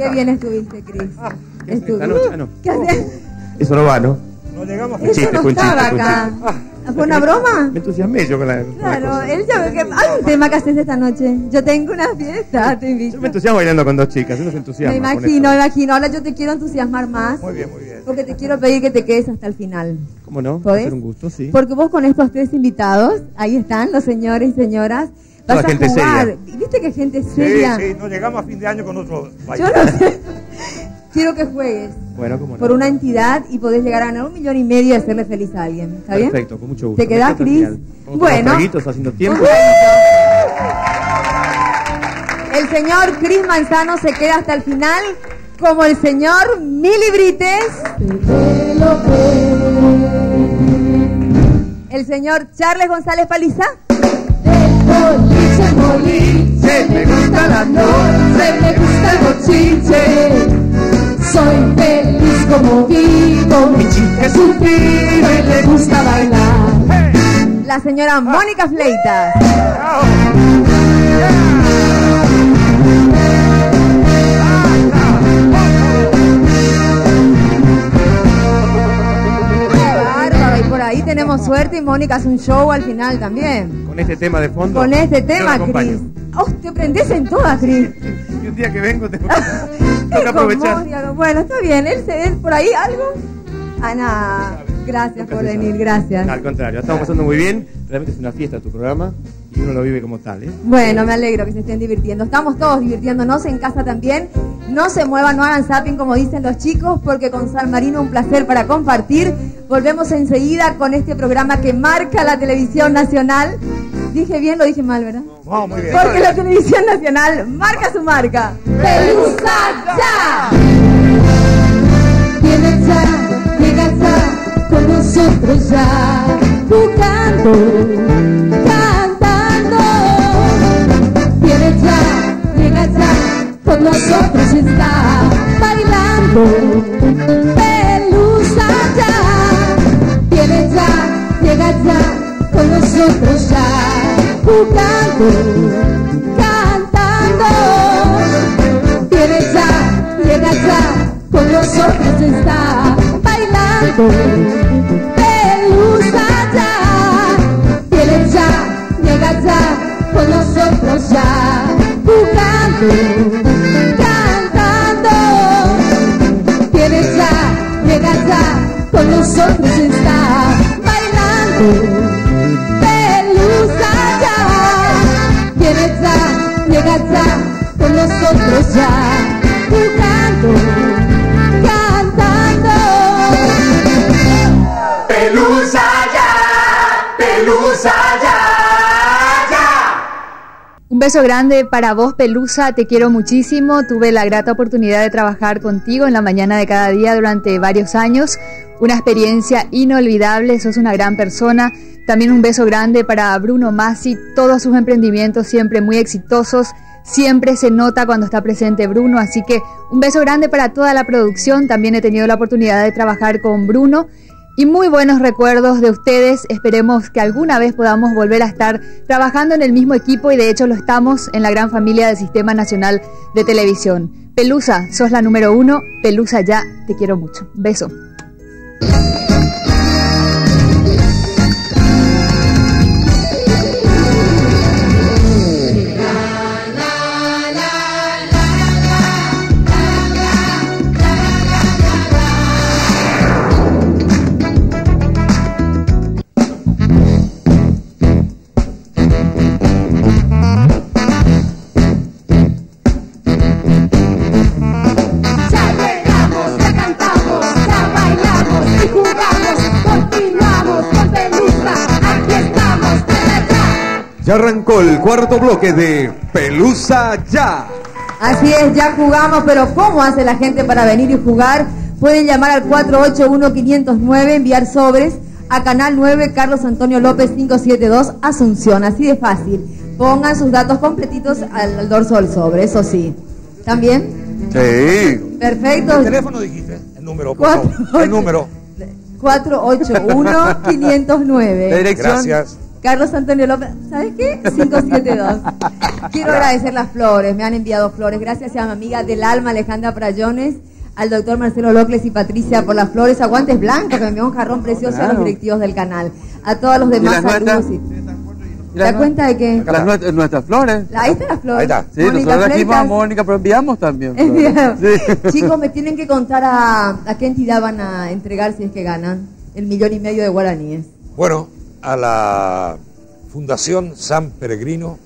¡Qué bien estuviste, Cris! Estuviste. noche, no. ¿Qué haces? Eso no va, ¿no? No llegamos Eso chiste, no chiste, estaba un acá. ¿Fue una broma? Me entusiasmé yo con la. con la Claro, cosa. él ya ve que hay un tema que haces esta noche. Yo tengo una fiesta, te invito. Yo me entusiasmo bailando con dos chicas, uno se entusiasma. Me imagino, me imagino. Ahora yo te quiero entusiasmar más. Muy bien, muy bien. Porque te quiero pedir que te quedes hasta el final. ¿Cómo no? Va a ser un gusto, sí. Porque vos con estos tres invitados, ahí están los señores y señoras, vas a gente jugar. seria. ¿Viste que gente Sí, seria? sí, no llegamos a fin de año con otro Yo baile. no sé. Quiero que juegues Bueno, cómo no. por una entidad y podés llegar a ganar un millón y medio y hacerle feliz a alguien. ¿Está bien? Perfecto, con mucho gusto. ¿Te quedás, Cris? Bueno. haciendo tiempo. El señor Cris Manzano se queda hasta el final como el señor Mili Brites. El señor Charles González Paliza. Me gusta la noche, me gusta el bochinche. Soy feliz como vivo, mi chica es un pibe y le gusta bailar. La señora Mónica Fleitas. Qué bárbaro, Y por ahí tenemos suerte y Mónica hace un show al final también. Con este tema de fondo. Con este tema. Cris. Oh, te prendes en todas, Cris. Y un día que vengo tengo que aprovechar. Bueno, está bien. ¿Él, se- él por ahí algo? Ana, gracias por venir, gracias. No, al contrario, estamos pasando muy bien. Realmente es una fiesta tu programa y uno lo vive como tal, ¿eh? Bueno, me alegro que se estén divirtiendo. Estamos todos divirtiéndonos en casa también. No se muevan, no hagan zapping como dicen los chicos, porque con San Marino un placer para compartir. Volvemos enseguida con este programa que marca la televisión nacional. Dije bien, lo dije mal, ¿verdad? Vamos, muy bien. Porque la televisión nacional marca su marca. Pelusa ya. Viene ya, llega ya, con nosotros ya, jugando, cantando. Viene ya, llega ya, con nosotros está, bailando. Nosotros ya, jugando, cantando. Viene ya, llega ya, con nosotros está bailando. Pelusa ya, viene ya, llega ya, con nosotros ya, jugando, cantando. Viene ya, llega ya, con nosotros está bailando. Nosotros ya, jugando, cantando. Pelusa ya, pelusa ya, ya. Un beso grande para vos, Pelusa, te quiero muchísimo. Tuve la grata oportunidad de trabajar contigo en la mañana de cada día durante varios años. Una experiencia inolvidable, sos una gran persona. También un beso grande para Bruno Massi, todos sus emprendimientos siempre muy exitosos. Siempre se nota cuando está presente Bruno, así que un beso grande para toda la producción. También he tenido la oportunidad de trabajar con Bruno y muy buenos recuerdos de ustedes. Esperemos que alguna vez podamos volver a estar trabajando en el mismo equipo y de hecho lo estamos en la gran familia del Sistema Nacional de Televisión. Pelusa, sos la número uno. Pelusa ya, te quiero mucho. Beso. Ya. Arrancó el cuarto bloque de Pelusa Ya. Así es, ya jugamos, pero ¿cómo hace la gente para venir y jugar? Pueden llamar al 481-509, enviar sobres a Canal 9 Carlos Antonio López 572 Asunción, así de fácil. Pongan sus datos completitos al, al dorso del sobre, eso sí. ¿También? Sí. Perfecto. ¿El teléfono dijiste? El número, por Cuatro, favor. El número. 481-509. Dirección. Gracias. Carlos Antonio López, ¿sabes qué? 572. Quiero agradecer las flores, me han enviado flores. Gracias a mi amiga del alma Alejandra Prayones, al doctor Marcelo Locles y Patricia por las flores. Aguantes blancos, que me envió un jarrón precioso a los directivos del canal. A todos los demás saludos. y- ¿Te das cuenta de que? Las nuestras, nuestras flores. Ahí están las flores. Ahí está. Sí, Mónica nosotros trajimos a Fleitas. Mónica, pero enviamos también. Sí. Chicos, me tienen que contar a, a qué entidad van a entregar si es que ganan el millón y medio de guaraníes. Bueno, a la Fundación San Peregrino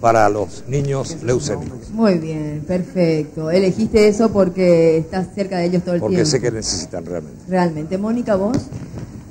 para los niños leucémicos, Muy bien, perfecto. Elegiste eso porque estás cerca de ellos todo el porque tiempo. sé que necesitan realmente. Realmente. Mónica, vos.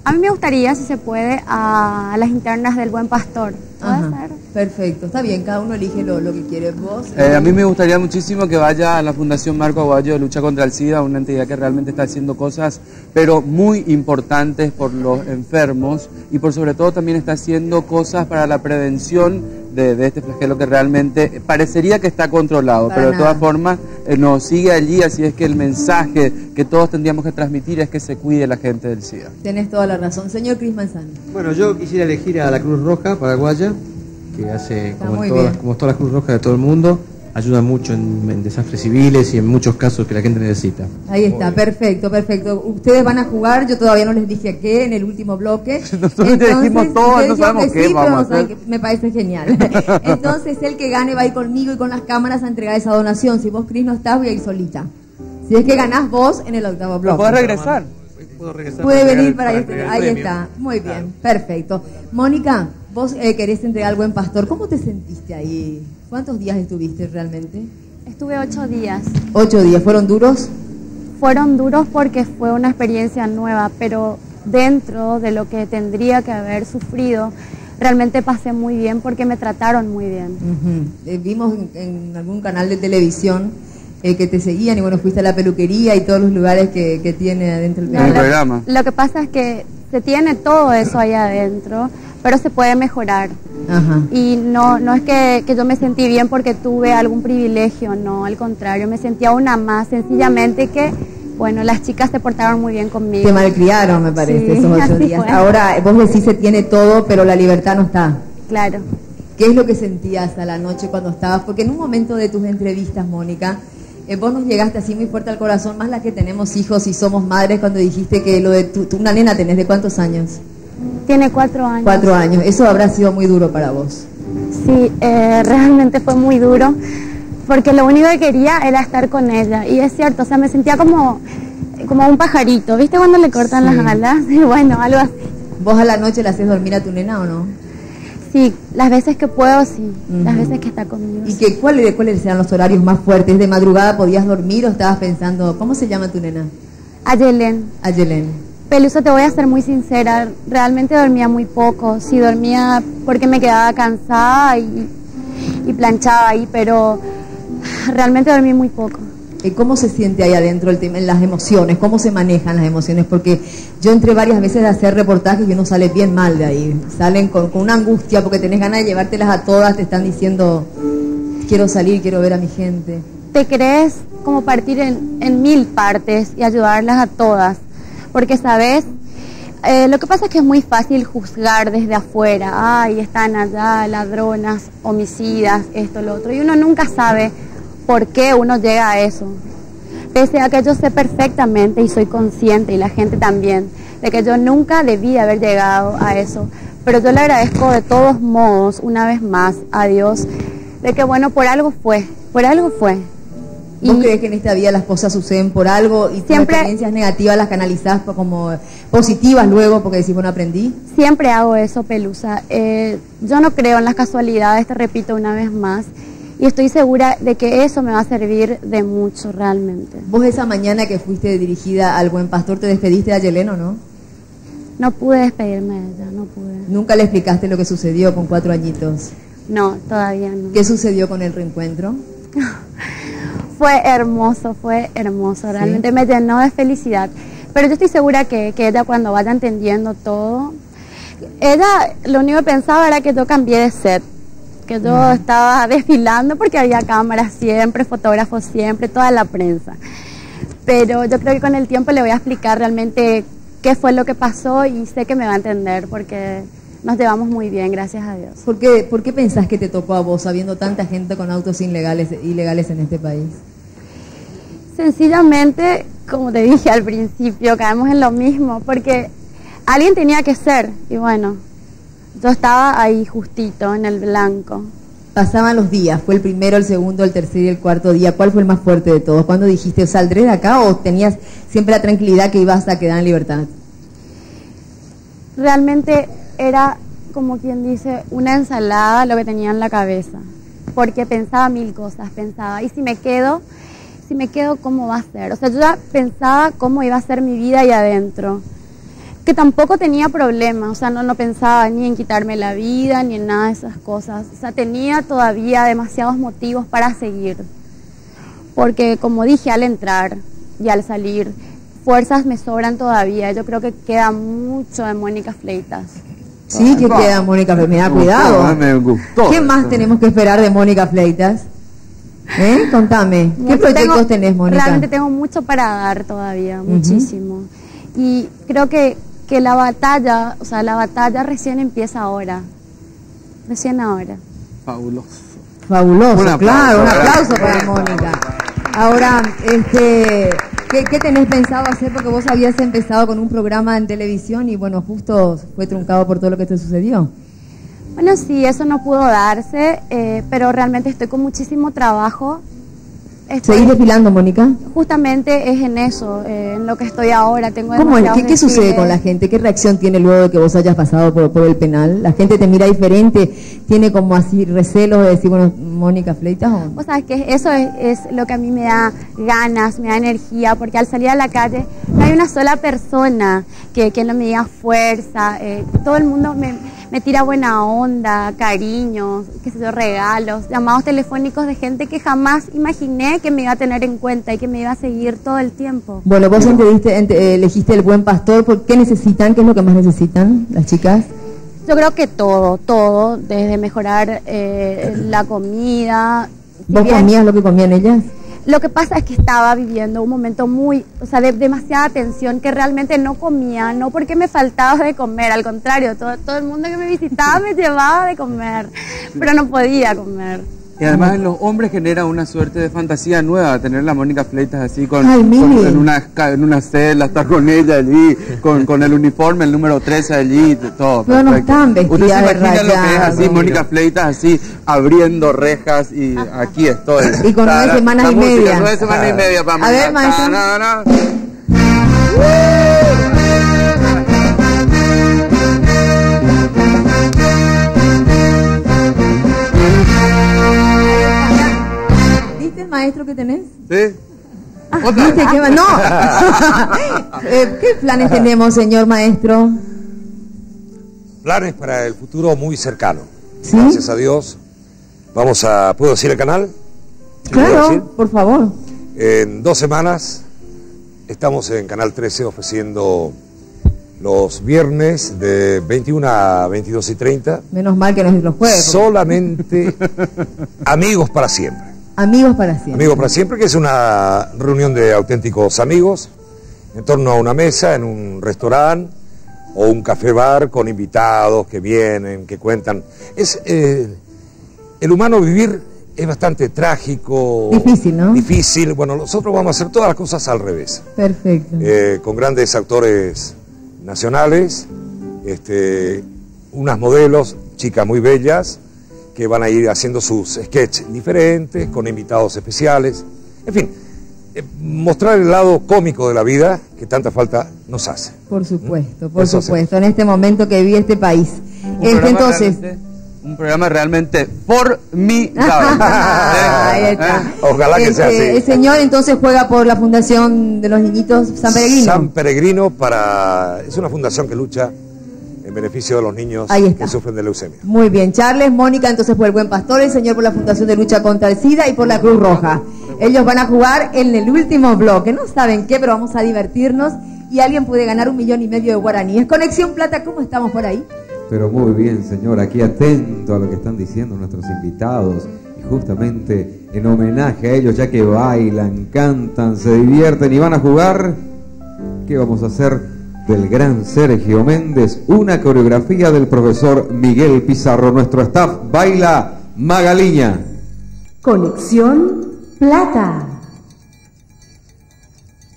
A mí me gustaría, si se puede, a las internas del Buen Pastor. ¿Puede Ajá? Perfecto, está bien, cada uno elige lo, lo que quiere. Vos. Eh, a mí me gustaría muchísimo que vaya a la Fundación Marco Aguayo de Lucha contra el SIDA, una entidad que realmente está haciendo cosas, pero muy importantes por los enfermos y por sobre todo también está haciendo cosas para la prevención de, de este flagelo que realmente parecería que está controlado, Para pero de todas formas eh, nos sigue allí, así es que el mensaje que todos tendríamos que transmitir es que se cuide la gente del SIDA. Tenés toda la razón. Señor Cris Manzano. Bueno, yo quisiera elegir a la Cruz Roja paraguaya, que hace, como, todas, como todas las Cruz Rojas de todo el mundo, ayuda mucho en, en desastres civiles y en muchos casos que la gente necesita. Ahí está, perfecto, perfecto. Ustedes van a jugar, yo todavía no les dije a qué en el último bloque. Nosotros te dijimos todo, no sabemos que qué sí, pero vamos a hacer. me parece genial. Entonces el que gane va a ir conmigo y con las cámaras a entregar esa donación. Si vos, Cris, no estás, voy a ir solita. Si es que ganás vos en el octavo bloque. ¿Podés regresar? Puedo regresar Puede venir para para este. Ahí está. Muy bien, perfecto. Mónica, vos eh, querés entregar al buen pastor. ¿Cómo te sentiste ahí? ¿Cuántos días estuviste realmente? Estuve ocho días. Ocho días. ¿Fueron duros? Fueron duros porque fue una experiencia nueva, pero dentro de lo que tendría que haber sufrido, realmente pasé muy bien porque me trataron muy bien. Ujú. Eh, vimos en, en algún canal de televisión eh, que te seguían y bueno, fuiste a la peluquería y todos los lugares que, que tiene adentro el No, programa. lo, lo que pasa es que se tiene todo eso ahí adentro, pero se puede mejorar. Ajá. Y no, no es que, que yo me sentí bien porque tuve algún privilegio, no, al contrario, me sentía una más, sencillamente que, bueno, las chicas se portaron muy bien conmigo. Te malcriaron, me parece, Sí, esos ocho días. fue. Ahora, vos decís se tiene todo, pero la libertad no está. Claro. ¿Qué es lo que sentías a la noche cuando estabas? Porque en un momento de tus entrevistas, Mónica, eh, vos nos llegaste así muy fuerte al corazón, más las que tenemos hijos y somos madres, cuando dijiste que lo de tu, tu- una nena tenés de cuántos años? Tiene cuatro años. Cuatro años. Eso habrá sido muy duro para vos. Sí, eh, realmente fue muy duro porque lo único que quería era estar con ella y es cierto, o sea, me sentía como, como un pajarito, ¿viste cuando le cortan Sí. las alas? Y bueno, algo así. ¿Vos a la noche le haces dormir a tu nena o no? Sí, las veces que puedo, sí, las Ujú. veces que está conmigo. ¿Y que, cuáles, cuáles eran los horarios más fuertes? ¿De madrugada podías dormir o estabas pensando, ¿cómo se llama tu nena? Ayelen. Ayelen. Pelusa, te voy a ser muy sincera, realmente dormía muy poco, sí dormía porque me quedaba cansada y, y planchaba ahí, pero realmente dormí muy poco. ¿Cómo se siente ahí adentro el tema, en las emociones? ¿Cómo se manejan las emociones? Porque yo entré varias veces a hacer reportajes y uno sale bien mal de ahí. Salen con, con una angustia porque tenés ganas de llevártelas a todas, te están diciendo, quiero salir, quiero ver a mi gente. te crees como partir en, en mil partes y ayudarlas a todas. Porque, ¿sabes? Eh, lo que pasa es que es muy fácil juzgar desde afuera. Ay, están allá ladronas, homicidas, esto, lo otro. Y uno nunca sabe por qué uno llega a eso. Pese a que yo sé perfectamente y soy consciente, y la gente también, de que yo nunca debí haber llegado a eso. Pero yo le agradezco de todos modos, una vez más, a Dios, de que bueno, por algo fue, por algo fue. ¿Vos crees que en esta vida las cosas suceden por algo y Siempre- experiencias negativas las canalizás como positivas luego porque decís, bueno, aprendí? Siempre hago eso, Pelusa. Eh, yo no creo en las casualidades, te repito una vez más, y estoy segura de que eso me va a servir de mucho realmente. Vos esa mañana que fuiste dirigida al Buen Pastor, ¿te despediste de Ayelen o no? No pude despedirme de ella, no pude. Nunca le explicaste lo que sucedió con cuatro añitos. No, todavía no. ¿Qué sucedió con el reencuentro? Fue hermoso, fue hermoso, realmente me llenó de felicidad. Pero yo estoy segura que, que ella cuando vaya entendiendo todo, ella lo único que pensaba era que yo cambié de set, que yo estaba desfilando porque había cámaras siempre, fotógrafos siempre, toda la prensa. Pero yo creo que con el tiempo le voy a explicar realmente qué fue lo que pasó y sé que me va a entender porque nos llevamos muy bien, gracias a Dios. ¿Por qué, ¿Por qué pensás que te tocó a vos, habiendo tanta gente con autos ilegales, ilegales en este país? Sencillamente, como te dije al principio, caemos en lo mismo, porque alguien tenía que ser, y bueno, yo estaba ahí justito, en el blanco. Pasaban los días, fue el primero, el segundo, el tercer y el cuarto día. ¿Cuál fue el más fuerte de todos? ¿Cuándo dijiste, saldré de acá o tenías siempre la tranquilidad que ibas a quedar en libertad? Realmente era, como quien dice, una ensalada lo que tenía en la cabeza, porque pensaba mil cosas, pensaba, ¿y si me quedo? Si me quedo, ¿cómo va a ser? O sea, yo ya pensaba cómo iba a ser mi vida ahí adentro que tampoco tenía problemas, o sea, no, no pensaba ni en quitarme la vida, ni en nada de esas cosas. O sea, tenía todavía demasiados motivos para seguir. Porque como dije al entrar y al salir, fuerzas me sobran todavía. Yo creo que queda mucho de Mónica Fleitas. Sí, que queda Mónica Fleitas. Mira, cuidado. Me gustó. ¿Qué más tenemos que esperar de Mónica Fleitas? ¿Eh? Contame, ¿qué Mucho proyectos tengo- tenés, Mónica? Realmente tengo mucho para dar todavía, muchísimo. Y creo que, que la batalla, o sea, la batalla recién empieza ahora. Recién ahora. Fabuloso. Fabuloso, Un aplauso, claro, un aplauso para Mónica. Ahora, este, ¿qué, qué tenés pensado hacer? Porque vos habías empezado con un programa en televisión y bueno, justo fue truncado por todo lo que te sucedió. Bueno, sí, eso no pudo darse, eh, pero realmente estoy con muchísimo trabajo. Estoy- ¿Seguís desfilando, Mónica? Justamente es en eso, eh, en lo que estoy ahora. Tengo ¿Cómo es? ¿Qué, qué sucede con la gente? ¿Qué reacción tiene luego de que vos hayas pasado por, por el penal? ¿La gente te mira diferente? ¿Tiene como así recelos de decir, bueno, Mónica Fleitas o sabes que eso es, es lo que a mí me da ganas, me da energía, porque al salir a la calle no hay una sola persona que, que no me diga fuerza. eh, todo el mundo me, me tira buena onda, cariños, qué sé yo, regalos, llamados telefónicos de gente que jamás imaginé que me iba a tener en cuenta y que me iba a seguir todo el tiempo. Bueno, vos entendiste- eh, elegiste el buen pastor, ¿por qué necesitan? ¿Qué es lo que más necesitan las chicas? Yo creo que todo, todo, desde mejorar eh, la comida. ¿Vos bien- comías lo que comían ellas? Lo que pasa es que estaba viviendo un momento muy, o sea, de demasiada tensión que realmente no comía, no porque me faltaba de comer, al contrario, todo, todo el mundo que me visitaba me llevaba de comer, pero no podía comer. Y además en los hombres genera una suerte de fantasía nueva, tener la Mónica Fleitas así con, Ay, con- Mili. en, una, en una celda, estar con ella allí, con, con el uniforme, el número 13 allí, todo. No perfecto. están Usted se imagina lo que es rayado. así, Mónica Fleitas así, abriendo rejas y aquí estoy. Y con nueve semanas y media. Nueve semanas y media para A ver, maestro. Maestro que tenés? ¿Sí? ¿Viste qué va- No. Eh, ¿Qué planes tenemos, señor maestro? Planes para el futuro muy cercano. Gracias a Dios. Vamos a. ¿Puedo decir el canal? Claro, por favor. En dos semanas estamos en Canal 13 ofreciendo los viernes de 21 a 22 y 30 Menos mal que no es los jueves. solamente Amigos para siempre. Amigos para siempre. Amigos para siempre, que es una reunión de auténticos amigos en torno a una mesa en un restaurante o un café bar con invitados que vienen, que cuentan. Es eh, el humano vivir es bastante trágico, Difícil, ¿no? Difícil. Bueno, nosotros vamos a hacer todas las cosas al revés, Perfecto. eh, con grandes actores nacionales, este, unas modelos, chicas muy bellas, que van a ir haciendo sus sketches diferentes, con invitados especiales. En fin, eh, mostrar el lado cómico de la vida que tanta falta nos hace. Por supuesto, por Eso supuesto. En este momento que vive este país. Un Este, programa entonces. realmente- un programa realmente formidable. Ahí está. Ojalá que sea Este, así. El señor entonces juega por la Fundación de los Niñitos San Peregrino. San Peregrino para es una fundación que lucha en beneficio de los niños que sufren de leucemia. Muy bien, Charles, Mónica, entonces por el Buen Pastor, el señor por la Fundación de Lucha contra el SIDA y por la Cruz Roja. Ellos van a jugar en el último bloque. No saben qué, pero vamos a divertirnos y alguien puede ganar un millón y medio de guaraníes. Conexión Plata, ¿cómo estamos por ahí? Pero muy bien, señor, aquí atento a lo que están diciendo nuestros invitados y justamente en homenaje a ellos, ya que bailan, cantan, se divierten y van a jugar, ¿qué vamos a hacer? Del gran Sergio Méndez, una coreografía del profesor Miguel Pizarro. Nuestro staff baila Magaliña. Conexión Plata.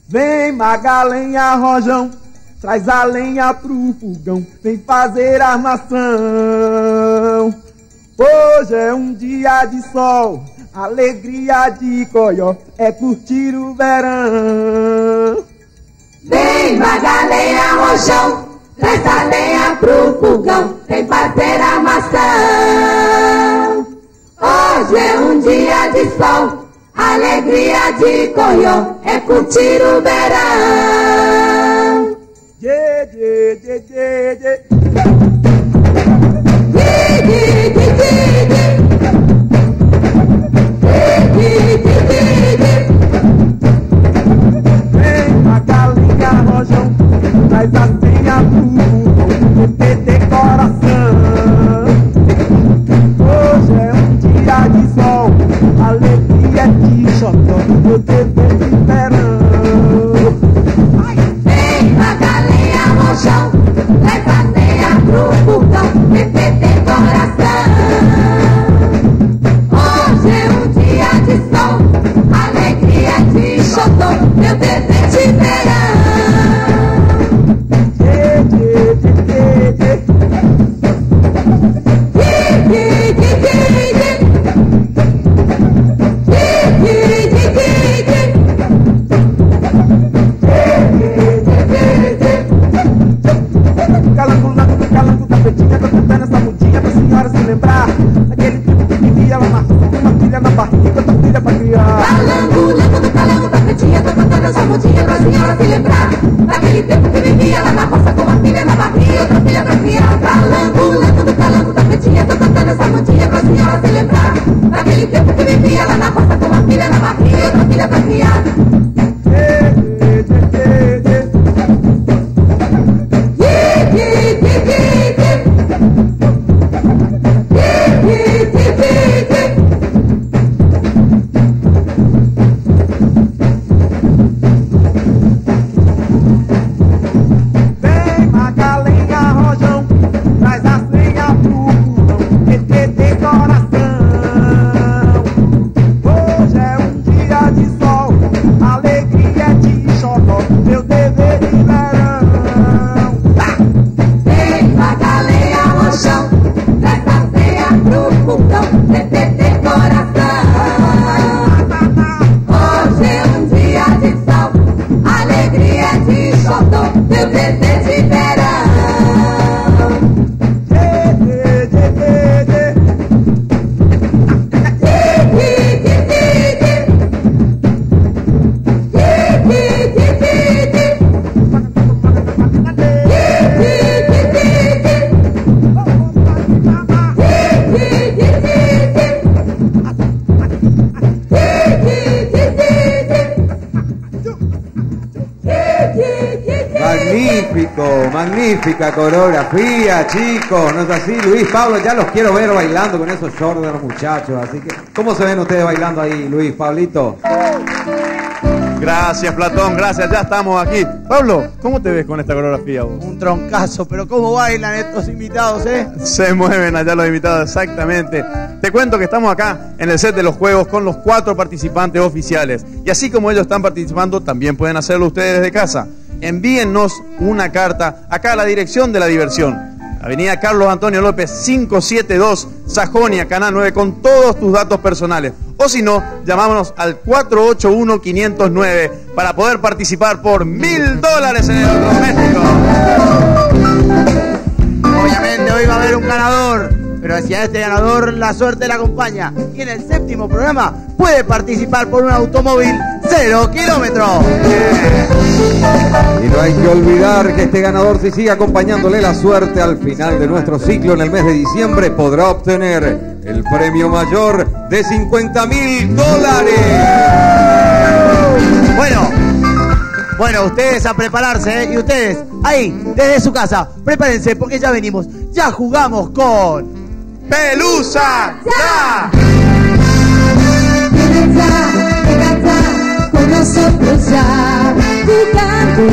Vem Magalenha Rojão, traz a lenha pro fogão, vem fazer armação. Hoje é um dia de sol, alegria de coió, é curtir o verão. Vem, bagalenha, roxão, traz a lenha pro fogão, tem parceira maçã. Hoje é um dia de sol, alegria de coiô, é curtir o verão. viajam, mas assim aprumam o PT coração. Hoje é um dia de sol, alegria de xodó, eu devo esperando Vivia lá na roça com uma filha na barriga filha pra criar. Magnífica coreografía, chicos. ¿No es así, Luis? Pablo, ya los quiero ver bailando con esos shorts de los muchachos. Así que, ¿cómo se ven ustedes bailando ahí, Luis, Pablito? Gracias, Platón, gracias, ya estamos aquí. Pablo, ¿cómo te ves con esta coreografía vos? Un troncazo, pero cómo bailan estos invitados, ¿eh? Se mueven allá los invitados, exactamente. Te cuento que estamos acá en el set de los juegos con los cuatro participantes oficiales. Y así como ellos están participando, también pueden hacerlo ustedes desde casa. Envíennos una carta acá a la dirección de la diversión. Avenida Carlos Antonio López 572, Sajonia, Canal 9, con todos tus datos personales. O si no, llamámonos al 481-509 para poder participar por mil dólares en el electrodoméstico. Obviamente hoy va a haber un ganador, pero si a este ganador la suerte le acompaña y en el séptimo programa puede participar por un automóvil cero kilómetros. Y no hay que olvidar que este ganador, si sigue acompañándole la suerte al final de nuestro ciclo en el mes de diciembre, podrá obtener el premio mayor de 50 mil dólares. Bueno, bueno, ustedes a prepararse ¿eh? y ustedes ahí, desde su casa, prepárense porque ya venimos, ya jugamos con Pelusa ya. Viene ya, llega ya con nosotros ya, jugando,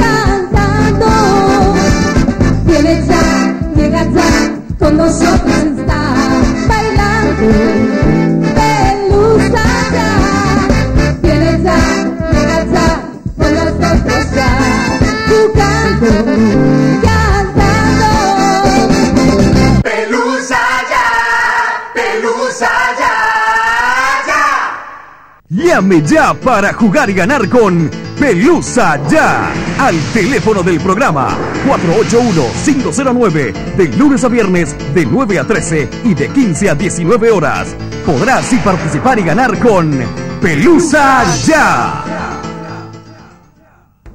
cantando. Viene ya, llega ya con nosotros está bailando. Llame ya para jugar y ganar con Pelusa Ya. Al teléfono del programa 481-509. De lunes a viernes de 9 a 13 y de 15 a 19 horas. Podrás así participar y ganar con Pelusa Ya.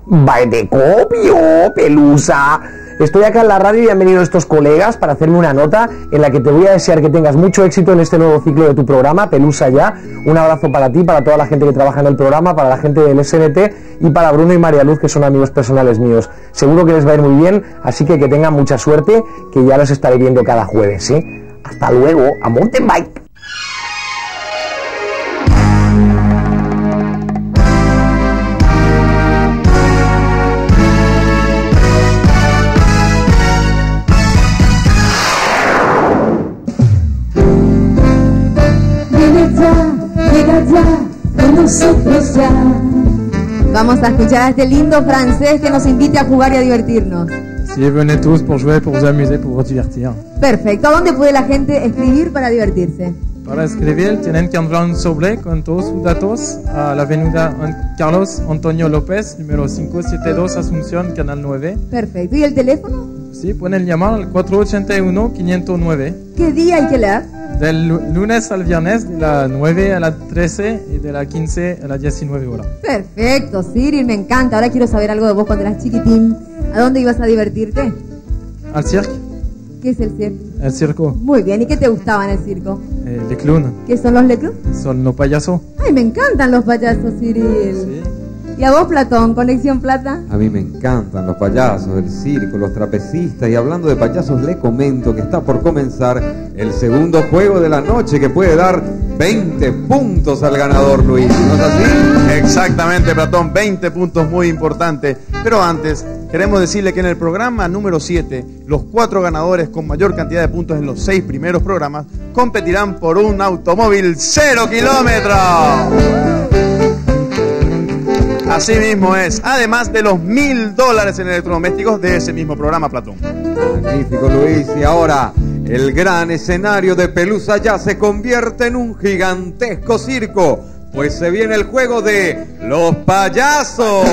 Baile copio, pelusa. Estoy acá en la radio y han venido estos colegas para hacerme una nota en la que te voy a desear que tengas mucho éxito en este nuevo ciclo de tu programa, Pelusa Ya. Un abrazo para ti, para toda la gente que trabaja en el programa, para la gente del SNT y para Bruno y María Luz, que son amigos personales míos. Seguro que les va a ir muy bien, así que que tengan mucha suerte, que ya los estaré viendo cada jueves, ¿sí? Hasta luego, a mountain bike. Vamos a escuchar a este lindo francés que nos invite a jugar y a divertirnos. Si venez tous pour jouer, pour vous amuser, pour vous divertir. Perfecto. ¿A dónde puede la gente escribir para divertirse? Para escribir tienen que enviar un sobre con todos sus datos a la avenida Carlos Antonio López, número 572 Asunción, Canal 9. Perfecto. ¿Y el teléfono? Sí, pueden llamar al 481-509. ¿Qué día y qué hora? Del lu- lunes al viernes, de la 9 a la 13 y de la 15 a la 19 horas. Perfecto, Cyril, me encanta. Ahora quiero saber algo de vos cuando eras chiquitín. ¿A dónde ibas a divertirte? Al cirque, ¿Qué es el circo? el circo, Muy bien. ¿Y qué te gustaba en el circo? eh, les clowns, ¿Qué son los leclus? son los payasos. Ay, me encantan los payasos, Cyril. ¿Y a vos, Platón, Conexión Plata? A mí me encantan los payasos, el circo, los trapecistas y hablando de payasos le comento que está por comenzar el segundo juego de la noche que puede dar 20 puntos al ganador Luis, ¿no es así? Exactamente, Platón, 20 puntos muy importantes. Pero antes, queremos decirle que en el programa número 7, los cuatro ganadores con mayor cantidad de puntos en los seis primeros programas competirán por un automóvil cero kilómetros. Así mismo es, además de los mil dólares en electrodomésticos de ese mismo programa, Platón. Magnífico Luis y ahora el gran escenario de Pelusa ya se convierte en un gigantesco circo, pues se viene el juego de los payasos.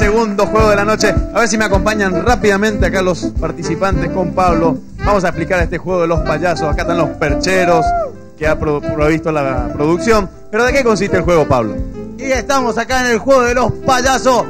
Segundo juego de la noche. A ver si me acompañan rápidamente acá los participantes con Pablo. Vamos a explicar este juego de los payasos. Acá están los percheros que ha pro- provisto la producción. Pero ¿de qué consiste el juego, Pablo? Y estamos acá en el juego de los payasos.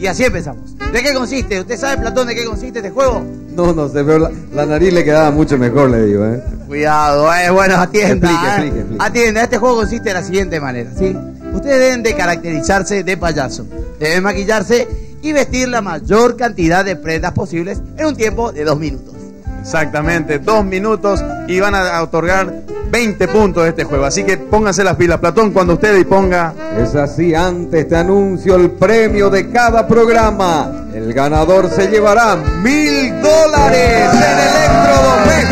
Y así empezamos. ¿De qué consiste? ¿Usted sabe, Platón, de qué consiste este juego? No, no sé, pero la, la nariz le quedaba mucho mejor, le digo, ¿eh? Cuidado, eh, bueno, atienda. Explique, eh. explique, explique. Atienda, este juego consiste de la siguiente manera, ¿sí? Ustedes deben de caracterizarse de payaso. Deben maquillarse y vestir la mayor cantidad de prendas posibles en un tiempo de dos minutos. Exactamente, dos minutos y van a otorgar 20 puntos de este juego. Así que pónganse las pilas. Platón, cuando usted disponga. Es así, antes te anuncio el premio de cada programa. El ganador se llevará mil dólares en electrodoméstico.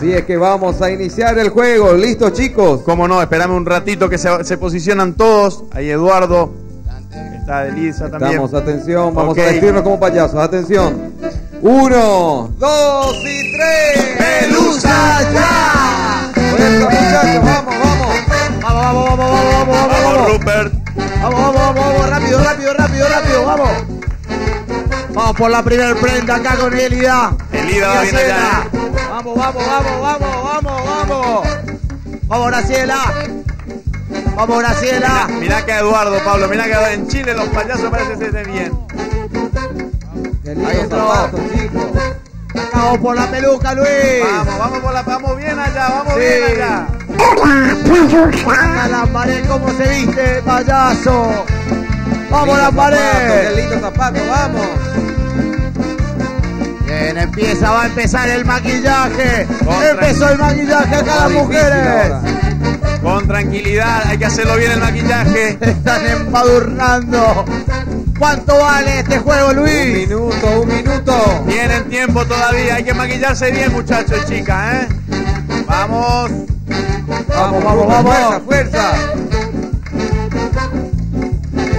Así es que vamos a iniciar el juego. ¿Listos, chicos? Cómo no, espérame un ratito que se, se posicionan todos. Ahí Eduardo. Está Elisa también. Estamos, atención, vamos Ok. a vestirnos como payasos. Atención. Uno, dos y tres. ¡Pelusa ya! Eso, muchachos, vamos, vamos. Vamos, vamos, vamos, vamos, vamos, vamos. Vamos, Rupert. Vamos, vamos, vamos, vamos, rápido, rápido, rápido, rápido, vamos. Vamos por la primer prenda acá con Elida. Elida va bien allá, Vamos, vamos, vamos, vamos, vamos, vamos. Vamos, Graciela. Vamos, Graciela. Mirá que Eduardo, Pablo, mirá que en Chile los payasos parece que se bien. Ahí entró. Vamos por la peluca, Luis. Vamos, vamos por la, vamos bien allá, vamos Sí. bien allá. Acá la pared, cómo se viste, payaso. Vamos Lindo la pared. zapato, qué lindo zapato, vamos. Bien, empieza, va a empezar el maquillaje. Contra- Empezó el maquillaje acá las mujeres. Con tranquilidad, hay que hacerlo bien el maquillaje. Están embadurnando. ¿Cuánto vale este juego, Luis? Un minuto, un minuto. Tienen tiempo todavía, hay que maquillarse bien, muchachos y chicas, ¿eh? Vamos. Vamos, vamos, vamos. Fuerza, fuerza.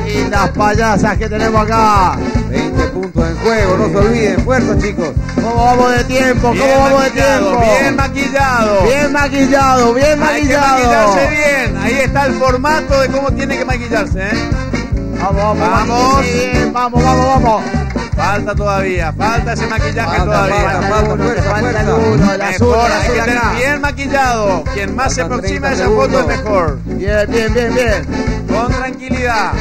Lindas payasas que tenemos acá. 20 puntos en juego, no se olviden. Fuerza, chicos. ¿Cómo vamos de tiempo? Bien ¿Cómo vamos de maquillado, tiempo? bien maquillado. Bien maquillado, bien Hay que maquillado. maquillarse bien. Ahí está el formato de cómo tiene que maquillarse, ¿eh? Vamos, vamos, Vamos. bien. Vamos, vamos, vamos. Falta todavía, falta ese maquillaje Falta, todavía. falta, falta, fuerza, uno, azul, hay que tener bien maquillado. Quien más se aproxima a 30 esa foto es mejor. Bien, bien, bien, bien. Con tranquilidad.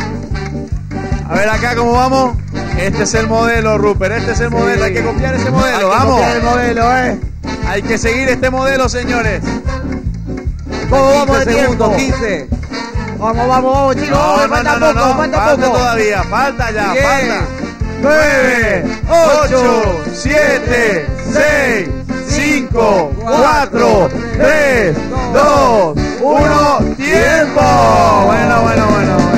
A ver acá cómo vamos. Este es el modelo, Rupert. Este es el modelo. Hay que copiar ese Hay modelo. que Vamos. copiar el modelo, ¿eh? Hay que seguir este modelo, señores. ¿Cómo vamos de 15 segundos, tiempo? 15. Vamos, vamos, vamos, chicos. No, no, falta no, no, poco, no. falta Falta poco. todavía. Falta ya. Diez, Falta. nueve, 8, 7, 6, 5, 4, 3, 2, 1, tiempo. Bueno, bueno, bueno,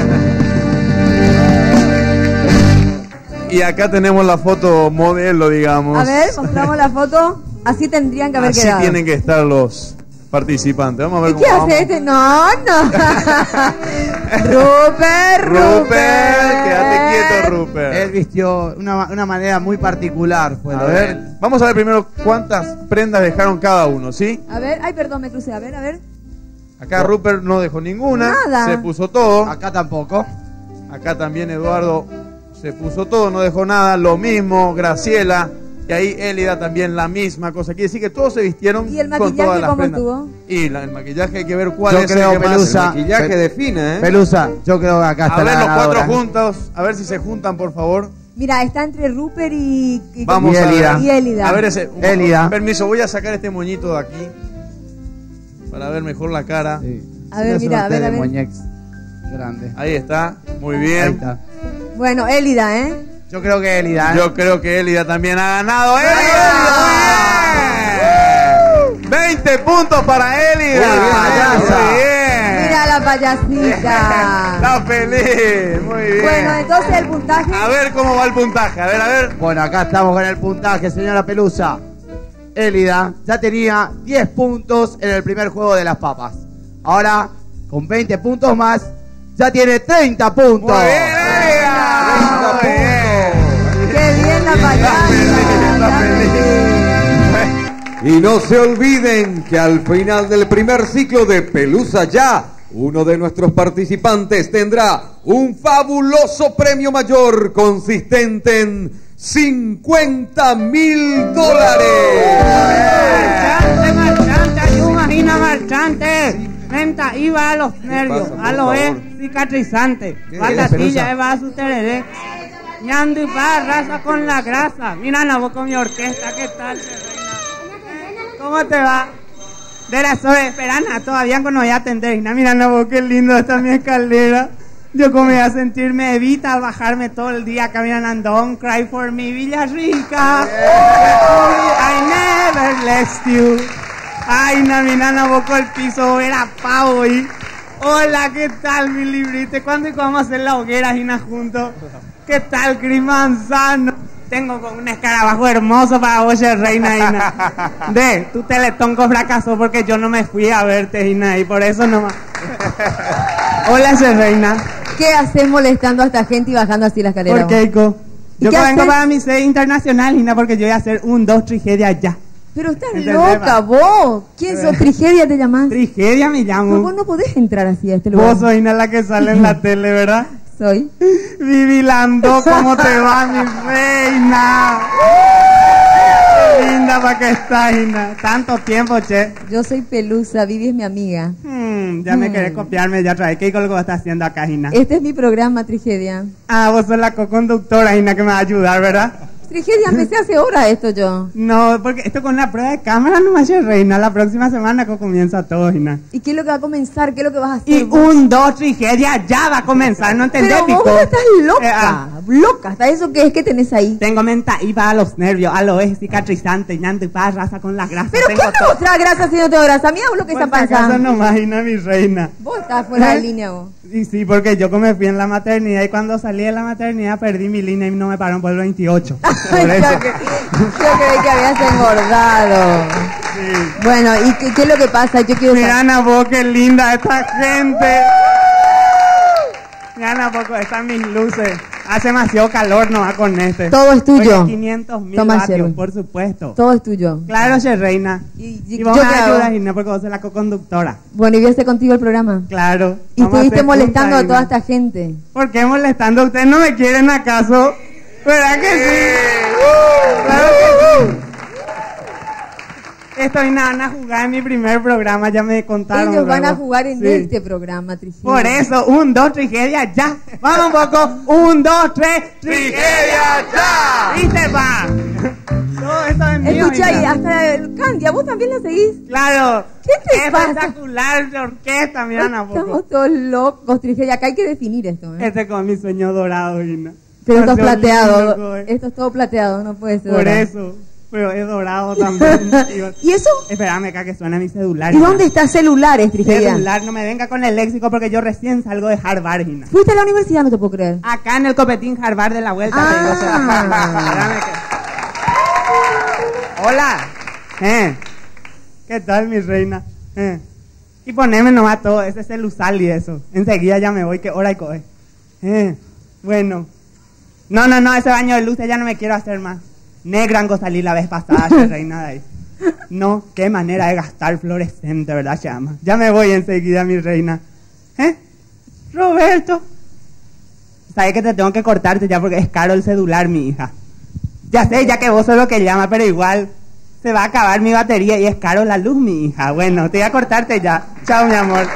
Y acá tenemos la foto modelo, digamos. A ver, mostramos la foto. Así tendrían que haber Así quedado. tienen que estar los participantes. Vamos a ver ¿Y cómo qué vamos. hace este? No, no. Rupert, Rupert, quédate quieto, Rupert. Él vistió una, una manera muy particular. Fue A ver, él. vamos a ver primero cuántas prendas dejaron cada uno, ¿sí? A ver, ay, perdón, me crucé. A ver, a ver. Acá Rupert no dejó ninguna, Nada. se puso todo. Acá tampoco. Acá también Eduardo se puso todo, no dejó nada. Lo mismo Graciela. Y ahí Elida también la misma cosa. Quiere decir que todos se vistieron ¿Y el con maquillaje todas las cómo prendas. estuvo? Y la- el maquillaje hay que ver cuál Yo es creo, el que más-. El maquillaje define, ¿eh? Pelusa, yo creo que acá está A ver la los cuatro juntos, a ver si se juntan, por favor. Mira, está entre Rupert y, y- Vamos Y a Elida. ver. y Elida. A ver ese. un- Elida. Permiso, voy a sacar este moñito de aquí para ver mejor la cara. A ver, mira, a ver, a ver. Grande. Ahí está, muy Ahí bien. está. Bueno, Elida, ¿eh? Yo creo que Elida. ¿eh? Yo creo que Elida también ha ganado. ¡Elida! muy bien! 20 puntos para Elida. Muy bien, payasa. Muy bien. Mira la payasita. Está feliz. Muy bien. Bueno, entonces el puntaje. A ver cómo va el puntaje. A ver, a ver. Bueno, acá estamos con el puntaje, señora Pelusa. Elida ya tenía 10 puntos en el primer juego de las papas. Ahora, con 20 puntos más, ya tiene 30 puntos. Muy bien, Y no se olviden que al final del primer ciclo de Pelusa Ya, uno de nuestros participantes tendrá un fabuloso premio mayor consistente en 50 mil dólares. Marchante, marchante, ayuda, Gina, marchante. Venta, iba a los nervios, a lo es favor? cicatrizante. ¿Qué Pata es, Pelusa? silla, Eva su tereré. Ñando y pa, raza con la grasa. Mira la voz con mi orquesta, ¿qué tal, reina? ¿Cómo te va? De la soy esperana, todavía no voy a atender. Mira la voz, qué lindo está mi escalera. Yo como a sentirme evita al bajarme todo el día caminando Don't cry for me, Villarrica. I never left you. Ay, na, mi nana bocó el piso, era pavo y... Hola, ¿qué tal, mi librito? ¿Cuándo y a hacer la hoguera, Gina, juntos? ¿Qué tal, Cris Manzano? Tengo con un escarabajo hermoso para vos, reina, Gina. De, tu teletonco fracasó porque yo no me fui a verte, Gina, y por eso nomás. Hola, reina. ¿Qué haces molestando a esta gente y bajando así la escalera? ¿Por? ¿Y Yo vengo para mi sede internacional, Gina, porque yo voy a hacer un, dos, tragedia ya. Pero estás ¿Entendés, loca, vos. ¿Quién sos? Trigedia te llamás. Trigedia me llamo. No, vos no podés entrar así a este lugar. Vos soy una la que sale en la tele, ¿verdad? Soy. Vivilando, ¿cómo te va, mi reina? Linda para que estás, Ina. Tanto tiempo, che. Yo soy Pelusa, Vivi es mi amiga. Hmm, ya me Hmm. querés copiarme ya otra vez. ¿Qué lo que estás haciendo acá, Gina? Este es mi programa, Trigedia. Ah, vos sos la co-conductora, Gina, que me va a ayudar, ¿verdad? Trigedia, empecé hace horas esto yo. No, porque esto con la prueba de cámara no me reina. La próxima semana que comienza todo, Gina. ¿Y qué es lo que va a comenzar? ¿Qué es lo que vas a hacer? Y vos? un, dos, trigedia, ya va a comenzar, ¿no entendés, Pero Pico? vos estás loca, Eh, ah. loca. ¿Hasta eso qué es que tenés ahí? Tengo menta y va a los nervios, a lo es cicatrizante, ñante, pa, raza con las grasas. ¿Pero tengo qué todo. mostrás grasa si no tengo grasa? Mira vos lo que está pasando. nomás, Gina, mi reina. Vos estás fuera de ¿Eh? línea vos. Y sí, porque yo como me fui en la maternidad y cuando salí de la maternidad perdí mi línea y no me pararon por el 28. Por eso. yo, cre- yo creí que habías engordado. Bueno, ¿y qué, qué es lo que pasa? Yo quiero Mira. Ana, vos, qué linda esta gente. Ana, poco, están mis luces. Hace demasiado calor, no va con este. Todo es tuyo. Oye, 500 mil Toma, vatios, por supuesto. Todo es tuyo. Claro, che, reina. Y, Y vos ¿yo me ayudas, Gina, porque vos sos la co-conductora. Bueno, y hacer contigo el programa. Claro. Y estuviste molestando a toda esta gente. ¿Por qué molestando? ¿Ustedes no me quieren acaso? ¿Verdad que sí? Claro que sí. Estoy nada, van a jugar en mi primer programa, ya me contaron. Ellos van a jugar en Sí. este programa, Trigedia. Por eso, un, dos, trigedia, ya. Vamos un poco. Un, dos, tres, trigedia, ya. ¿Viste, pa? Todo esto es mío. Escucha, y hija. hasta el Candia, ¿vos también la seguís? Claro. ¿Qué te pasa? Espectacular de orquesta, mira, Ana, poco. Estamos todos locos, Trigedia. Acá hay que definir esto. ¿eh? Este con mi sueño dorado, Gina. Pero esto es plateado. eh. Esto es todo plateado, no puede ser. Por dorado. eso. Pero es dorado también. ¿Y eso? Espérame acá que suena mi celular. ¿Y dónde está celulares, Trigedia? Celular, no me venga con el léxico porque yo recién salgo de Harvard, Gina. Fuiste a la universidad, no te puedo creer. Acá en el copetín Harvard de la vuelta. Ah. te digo, o sea, espérame que- Hola. Eh. ¿Qué tal, mi reina? Eh. Y poneme nomás todo, ese es el usal y eso. Enseguida ya me voy, que hora y coge. Eh. Bueno. No, no, no, ese baño de luces ya no me quiero hacer más. Negrango salí la vez pasada, che, reina de ahí. No, qué manera de gastar fluorescente, ¿verdad, chama? Ya me voy enseguida, mi reina. ¿Eh? Roberto. Sabes que te tengo que cortarte ya porque es caro el celular, mi hija. Ya sé, ya que vos sos lo que llama, pero igual se va a acabar mi batería y es caro la luz, mi hija. Bueno, te voy a cortarte ya. Chao, mi amor.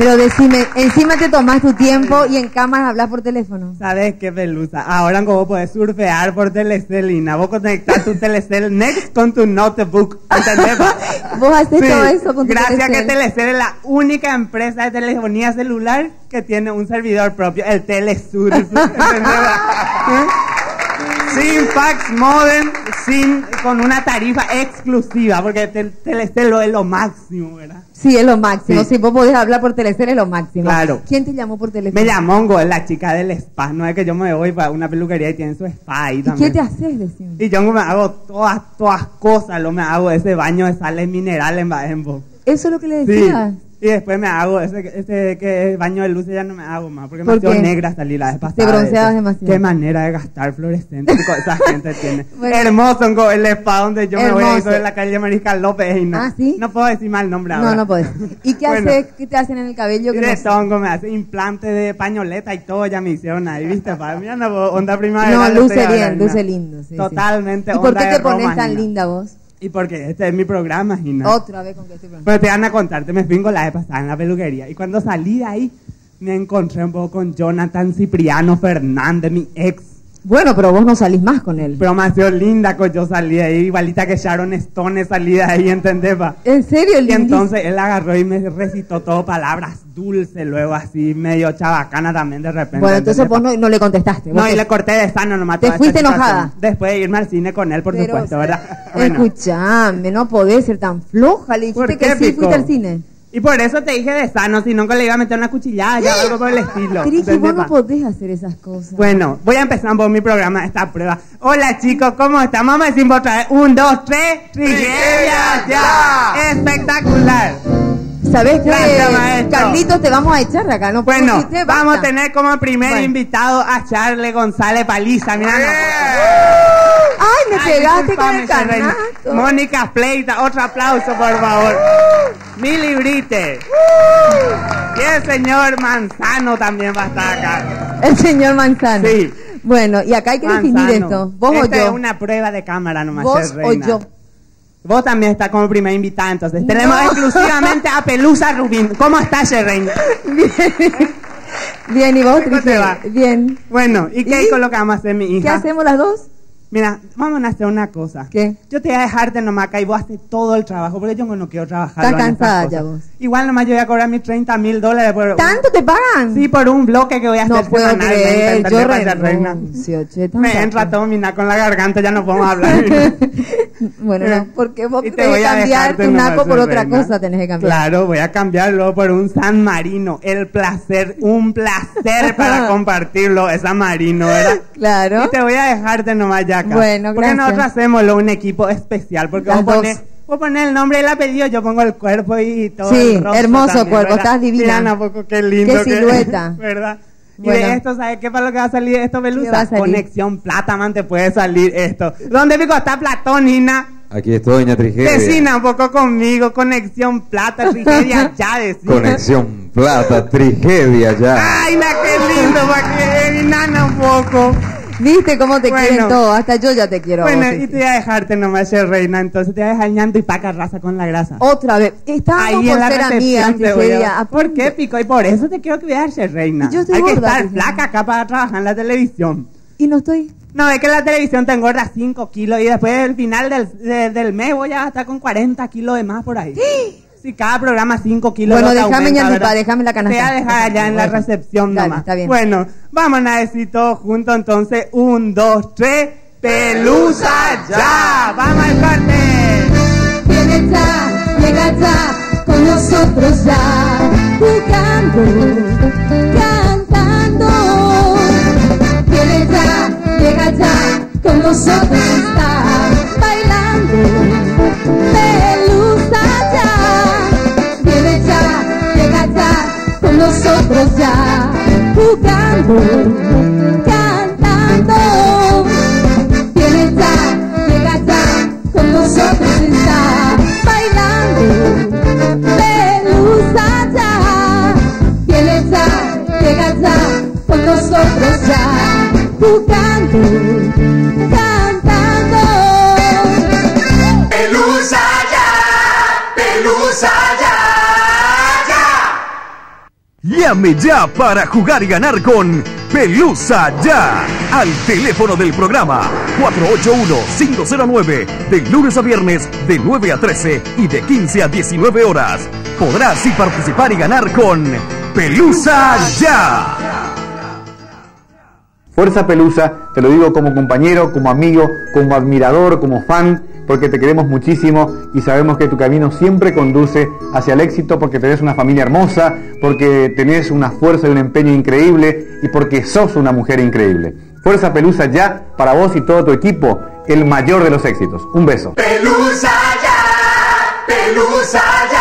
Pero decime, encima te tomás tu tiempo y en cámara hablas por teléfono. ¿Sabes qué, Pelusa? Ahora como puedes surfear por Telecel, Lina. Vos conectás tu Telecel Next con tu notebook. ¿Entendés? Vos haces Sí, todo eso con tu Gracias Telecel. que Telecel es la única empresa de telefonía celular que tiene un servidor propio, el Telesur. ¿entendés? Sin fax modem, sin, con una tarifa exclusiva, porque tel- Telecel es lo máximo, ¿verdad? Sí, es lo máximo. Sí. Si vos podés hablar por teléfono, es lo máximo. Claro. ¿Quién te llamó por teléfono? Me llamó la chica del spa, no es que yo me voy para una peluquería y tienen su spa ahí ¿Y también. qué te haces, decime? Y yo me hago todas, todas cosas, lo me hago ese baño de sales minerales en Baembo. Eso es lo que le Sí. Y después me hago ese, ese que baño de luces ya no me hago más, porque me ¿Por quedo qué? negra salí la vez pasada. Te bronceabas demasiado. Qué manera de gastar fluorescente esa gente tiene. Bueno. Hermoso el spa donde yo me voy ahí Hermoso. sobre la calle Mariscal López. Y no, Ah, ¿sí? No puedo decir mal nombre ahora. No, no podés. ¿Y qué, Bueno. haces, qué te hacen en el cabello? Que de no sé? tongo me hace implante de pañoleta y todo, ya me hicieron ahí, ¿viste? Pa? Mira, no, onda primavera. No, luce bien, luce lindo. sí, sí. Totalmente. ¿Y por qué te pones tan linda vos? Y porque este es mi programa, Gina. Otra vez con que estoy pronto. Pero te van a contarte, me fingo la vez pasada en la peluquería. Y cuando salí de ahí, me encontré un poco con Jonathan Cipriano Fernández, mi ex. Bueno, pero vos no salís más con él. Pero me ha sido linda que yo salí de ahí, igualita que Sharon Stone salí de ahí, ¿entendés? pa? ¿En serio, Y entonces él agarró y me recitó todo palabras dulces, luego así, medio chabacana también de repente. Bueno, entonces ¿entendés, vos no, no le contestaste. No, y le corté de sano nomás. ¿Te fuiste enojada? Después de irme al cine con él, por Pero- supuesto, ¿verdad? Bueno. Escuchame, no podés ser tan floja. Le ¿Por dijiste que sí, Pico? fuiste al cine. Y por eso te dije de sano, si nunca le iba a meter una cuchillada o algo por el estilo. Te dije, ¿entendés, vos no podés hacer esas cosas. Bueno, voy a empezar por mi programa, esta prueba. Hola chicos, ¿cómo están? Vamos a decir otra vez. Un, dos, tres. ¡Trigueria ya! ¡Espectacular! ¿Sabés qué? Carlitos, te vamos a echar de acá. No Bueno, vamos a tener como primer Bueno. invitado a Charle González Paliza. Mira, Ay, me pegaste con el canasto. Mónica Pleita, otro aplauso, por favor. Mi librite. Y el señor Manzano también va a estar acá. El señor Manzano. Sí. Bueno, y acá hay que definir Manzano. esto. ¿Vos Esta o yo? es una prueba de cámara nomás, ¿Vos o yo? Vos también estás como primera invitada, entonces tenemos No. exclusivamente a Pelusa Rubín. ¿Cómo estás, Reina? Bien, ¿y vos, ¿Cómo te va? Bien. Bueno, ¿y qué ¿Y? a hacer, mi hija? ¿Qué hacemos las dos? Mira, vamos a hacer una cosa. ¿Qué? Yo te voy a dejarte nomás acá y vos haces todo el trabajo, porque yo no quiero trabajar. Estás cansada ya vos. Igual nomás yo voy a cobrar mis 30 mil dólares por... ¿Tanto te pagan? Sí, por un bloque que voy a hacer No puedo creer, yo renuncio, che, Me entra todo mina con la garganta, ya no podemos hablar. Bueno, no, porque vos te tenés que cambiar tu naco por otra reina. cosa, tenés que cambiar. Claro, voy a cambiarlo por un San Marino. El placer, un placer para compartirlo, es San Marino, ¿verdad? Claro. Y te voy a dejarte nomás ya acá. Bueno, Porque gracias. nosotros hacemos lo- un equipo especial. Porque Las vos dos. ponés, vos ponés el nombre y el apellido, yo pongo el cuerpo y todo. Sí, el rostro hermoso también, cuerpo, ¿verdad? estás divina. Mira, Napoco, qué lindo. Qué que- silueta. ¿Verdad? Y Bueno. de esto, ¿sabes qué para lo que va a salir de esto, ¿Qué va a Belusa? Conexión plata, man, te puede salir esto. ¿Dónde pico está Platón, Nina? Aquí estoy, doña Trigedia. Decina un poco conmigo, conexión plata, tragedia, ya decina. Conexión plata, tragedia ya. Ay, na, qué lindo, para que nana un poco. ¿Viste cómo te Bueno. quieren todos? Hasta yo ya te quiero. Bueno, vos, y te voy a dejarte nomás ser reina, entonces te voy a dejar ñando y paca raza con la grasa. Otra vez. Estábamos por ser amigas, a- ¿Por qué, Pico? Y por eso te quiero cuidar, ser reina. Yo estoy Hay que estar flaca acá para trabajar en la televisión. Y no estoy. No, es que la televisión te engorda 5 kilos y después al final del, de- del mes voy a estar con 40 kilos de más por ahí. Sí, cada programa 5 kilos. Bueno, déjame, ñandupa, ¿verdad? déjame la canasta. Te voy a dejar allá en la recepción Dale, nomás. está bien. Bueno, vamos a decir todos juntos entonces. Un, dos, tres. ¡Pelusa ya! ¡Vamos al corte! Viene ya, llega ya, con nosotros ya, jugando, cantando. Viene ya, llega ya, con nosotros está, bailando, nosotros ya, jugando, cantando. Viene ya, llega ya, con nosotros Llame ya para jugar y ganar con Pelusa Ya. Al teléfono del programa 481-509. De lunes a viernes de 9 a 13 y de 15 a 19 horas. Podrás así participar y ganar con Pelusa Ya. Fuerza Pelusa, te lo digo como compañero, como amigo, como admirador, como fan, porque te queremos muchísimo y sabemos que tu camino siempre conduce hacia el éxito porque tenés una familia hermosa, porque tenés una fuerza y un empeño increíble y porque sos una mujer increíble. Fuerza Pelusa ya para vos y todo tu equipo, el mayor de los éxitos. Un beso. pelusa ya, pelusa ya.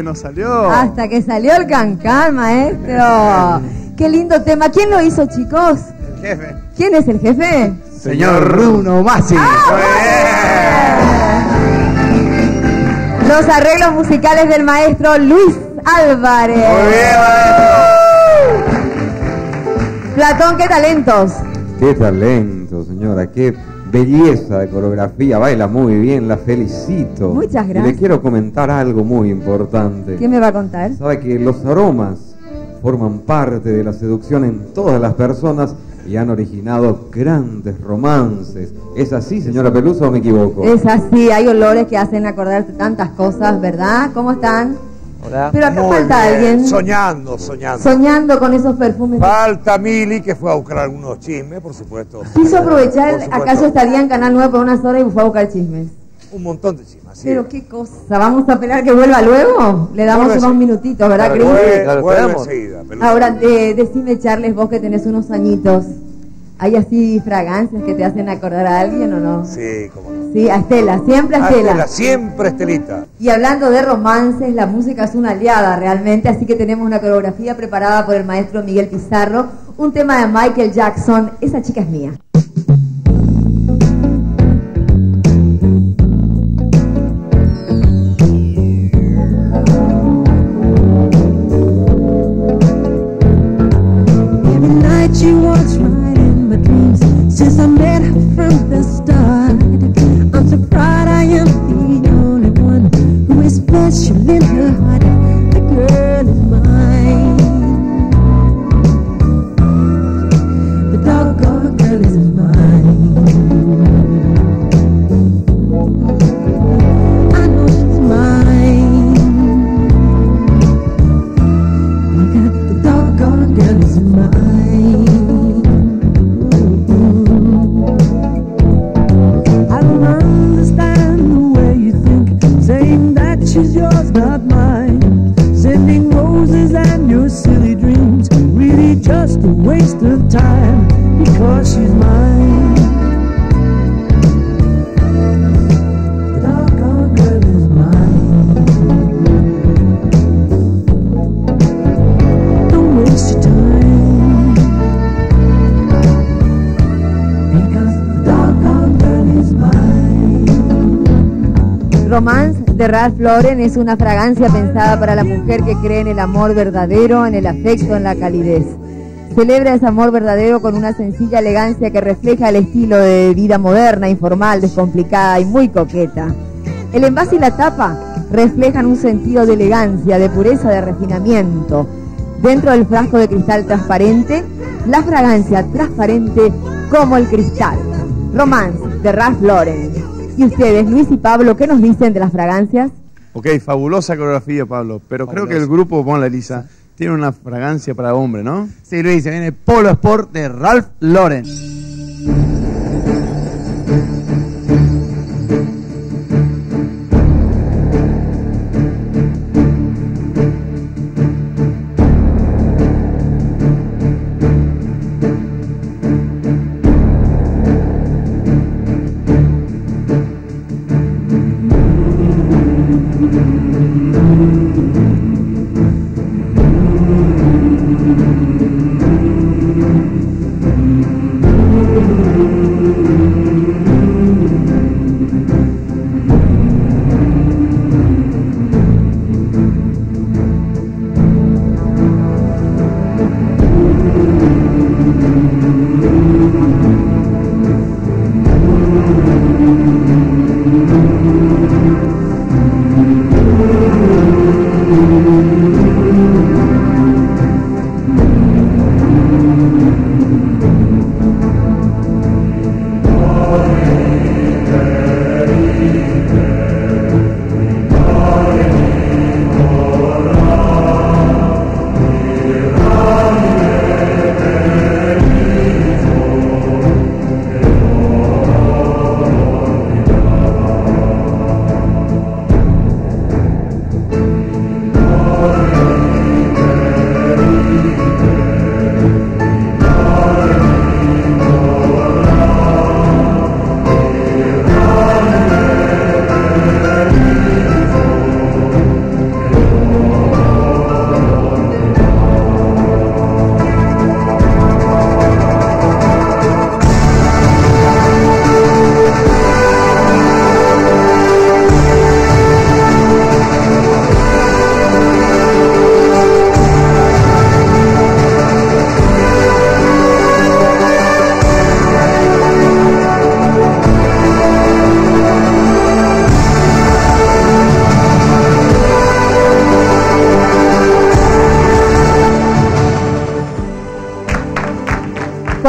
Que nos salió. Hasta que salió el cancán, maestro. Qué lindo tema. ¿Quién lo hizo, chicos? El jefe. ¿Quién es el jefe? Señor Bruno Masi. Los arreglos musicales del maestro Luis Álvarez. Muy bien, Platón, qué talentos. Qué talento, señora, qué belleza de coreografía, baila muy bien, la felicito. Muchas Y le gracias. quiero comentar algo muy importante. ¿Qué me va a contar? Sabe que los aromas forman parte de la seducción en todas las personas y han originado grandes romances. ¿Es así, señora Pelusa, o me equivoco? Es así, hay olores que hacen acordarte tantas cosas, ¿verdad? ¿Cómo están? Pero acá Muy falta bien. alguien. Soñando, soñando. Soñando con esos perfumes. Falta Mili, que fue a buscar algunos chismes, por supuesto. Quiso aprovechar, supuesto. acaso estaría en Canal 9 por unas horas y fue a buscar chismes. Un montón de chismes. sí. Pero qué cosa, ¿vamos a esperar que vuelva luego? Le damos unos minutitos, ¿verdad, Cris? vuelve- Claro, vuelve esperamos. enseguida, Pelusa. Ahora, eh, decime, Charles, vos que tenés unos añitos, ¿hay así fragancias que te hacen acordar a alguien o no? Sí, como no. Sí, a Estela, siempre a Estela. Estela, siempre Estelita. Y hablando de romances, la música es una aliada realmente, así que tenemos una coreografía preparada por el maestro Miguel Pizarro, un tema de Michael Jackson, esa chica es mía. Ralph es una fragancia pensada para la mujer que cree en el amor verdadero, en el afecto, en la calidez. Celebra ese amor verdadero con una sencilla elegancia que refleja el estilo de vida moderna, informal, descomplicada y muy coqueta. El envase y la tapa reflejan un sentido de elegancia, de pureza, de refinamiento. Dentro del frasco de cristal transparente, la fragancia transparente como el cristal. Romance de Ralph Lauren. ¿Y ustedes, Luis y Pablo, qué nos dicen de las fragancias? Ok, fabulosa coreografía, Pablo. Pero creo que el grupo, ponla Elisa, tiene una fragancia para hombre, ¿no? Sí, Luis, se viene Polo Sport de Ralph Lauren.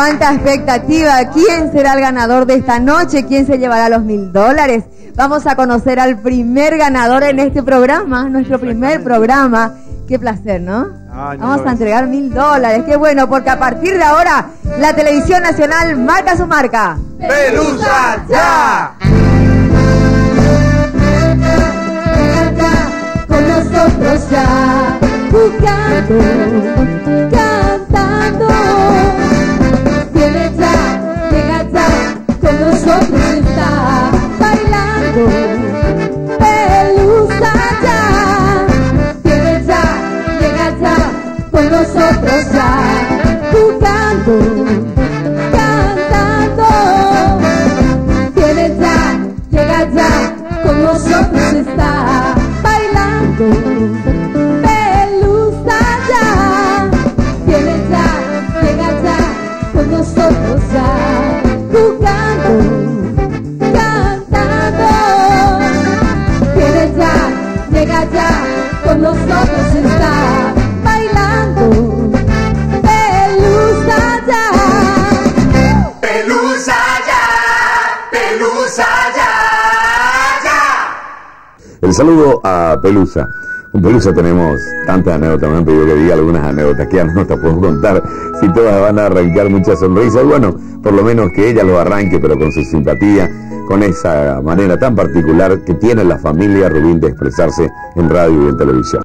Cuánta expectativa. ¿Quién será el ganador de esta noche? ¿Quién se llevará los mil dólares? Vamos a conocer al primer ganador en este programa, nuestro primer programa. Qué placer, ¿no? Vamos a entregar mil dólares. Qué bueno, porque a partir de ahora la televisión nacional marca su marca. ¡Pelusa ya! con nosotros ya, jugando, cantando. Con nosotros está, bailando. Pelusa ya, viene ya, llega ya, con nosotros ya, jugando, El saludo a Pelusa. Con Pelusa tenemos tantas anécdotas, me han pedido que diga algunas anécdotas. ¿Qué anécdotas puedo contar? Si todas van a arrancar muchas sonrisas. Bueno, por lo menos que ella lo arranque, pero con su simpatía, con esa manera tan particular que tiene la familia Rubín de expresarse en radio y en televisión.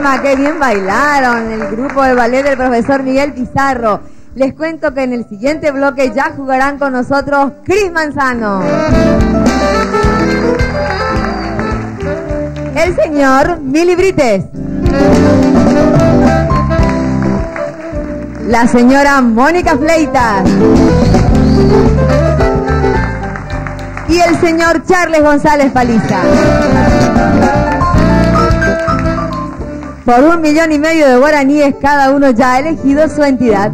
Tema, qué bien bailaron el grupo de ballet del profesor Miguel Pizarro. Les cuento que en el siguiente bloque ya jugarán con nosotros Cris Manzano. El señor Mili Brites. La señora Mónica Fleitas. Y el señor Charles González Paliza. Por un millón y medio de guaraníes cada uno ya ha elegido su entidad.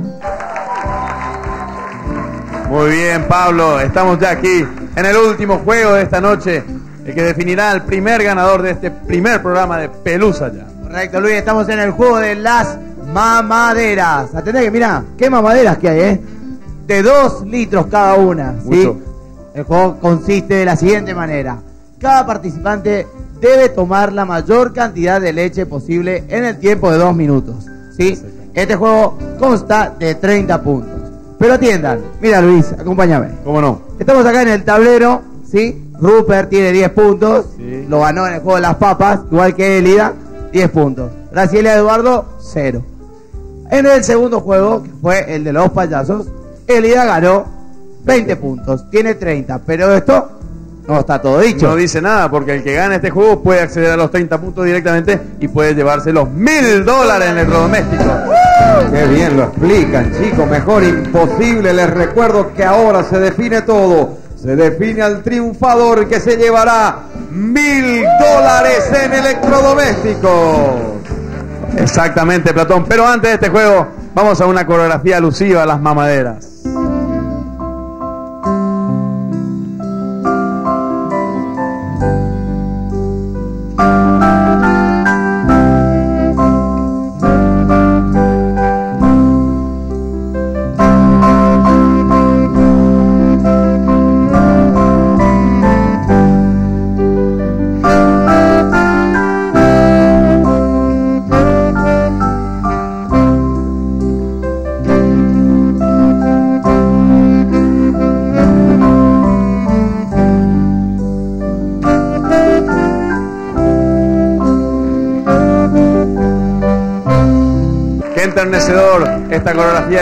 Muy bien, Pablo. Estamos ya aquí en el último juego de esta noche, el que definirá el primer ganador de este primer programa de Pelusa ya. Correcto, Luis, estamos en el juego de las mamaderas. Atendé que mira, qué mamaderas que hay, ¿eh? De dos litros cada una, ¿sí? Mucho. El juego consiste de la siguiente manera. Cada participante debe tomar la mayor cantidad de leche posible en el tiempo de dos minutos, ¿sí? Este juego consta de 30 puntos. Pero atiendan, mira Luis, acompáñame. ¿Cómo no? Estamos acá en el tablero, ¿sí? Rupert tiene 10 puntos, lo ganó en el juego de las papas, igual que Elida, 10 puntos. Graciela Eduardo, 0. En el segundo juego, que fue el de los payasos, Elida ganó 20 puntos, tiene 30, pero esto no está todo dicho. No dice nada, porque el que gane este juego puede acceder a los 30 puntos directamente y puede llevarse los mil dólares en electrodoméstico. Qué bien lo explican, chicos. Mejor imposible. Les recuerdo que ahora se define todo. Se define al triunfador que se llevará mil dólares en electrodomésticos. Exactamente, Platón. Pero antes de este juego, vamos a una coreografía alusiva a las mamaderas.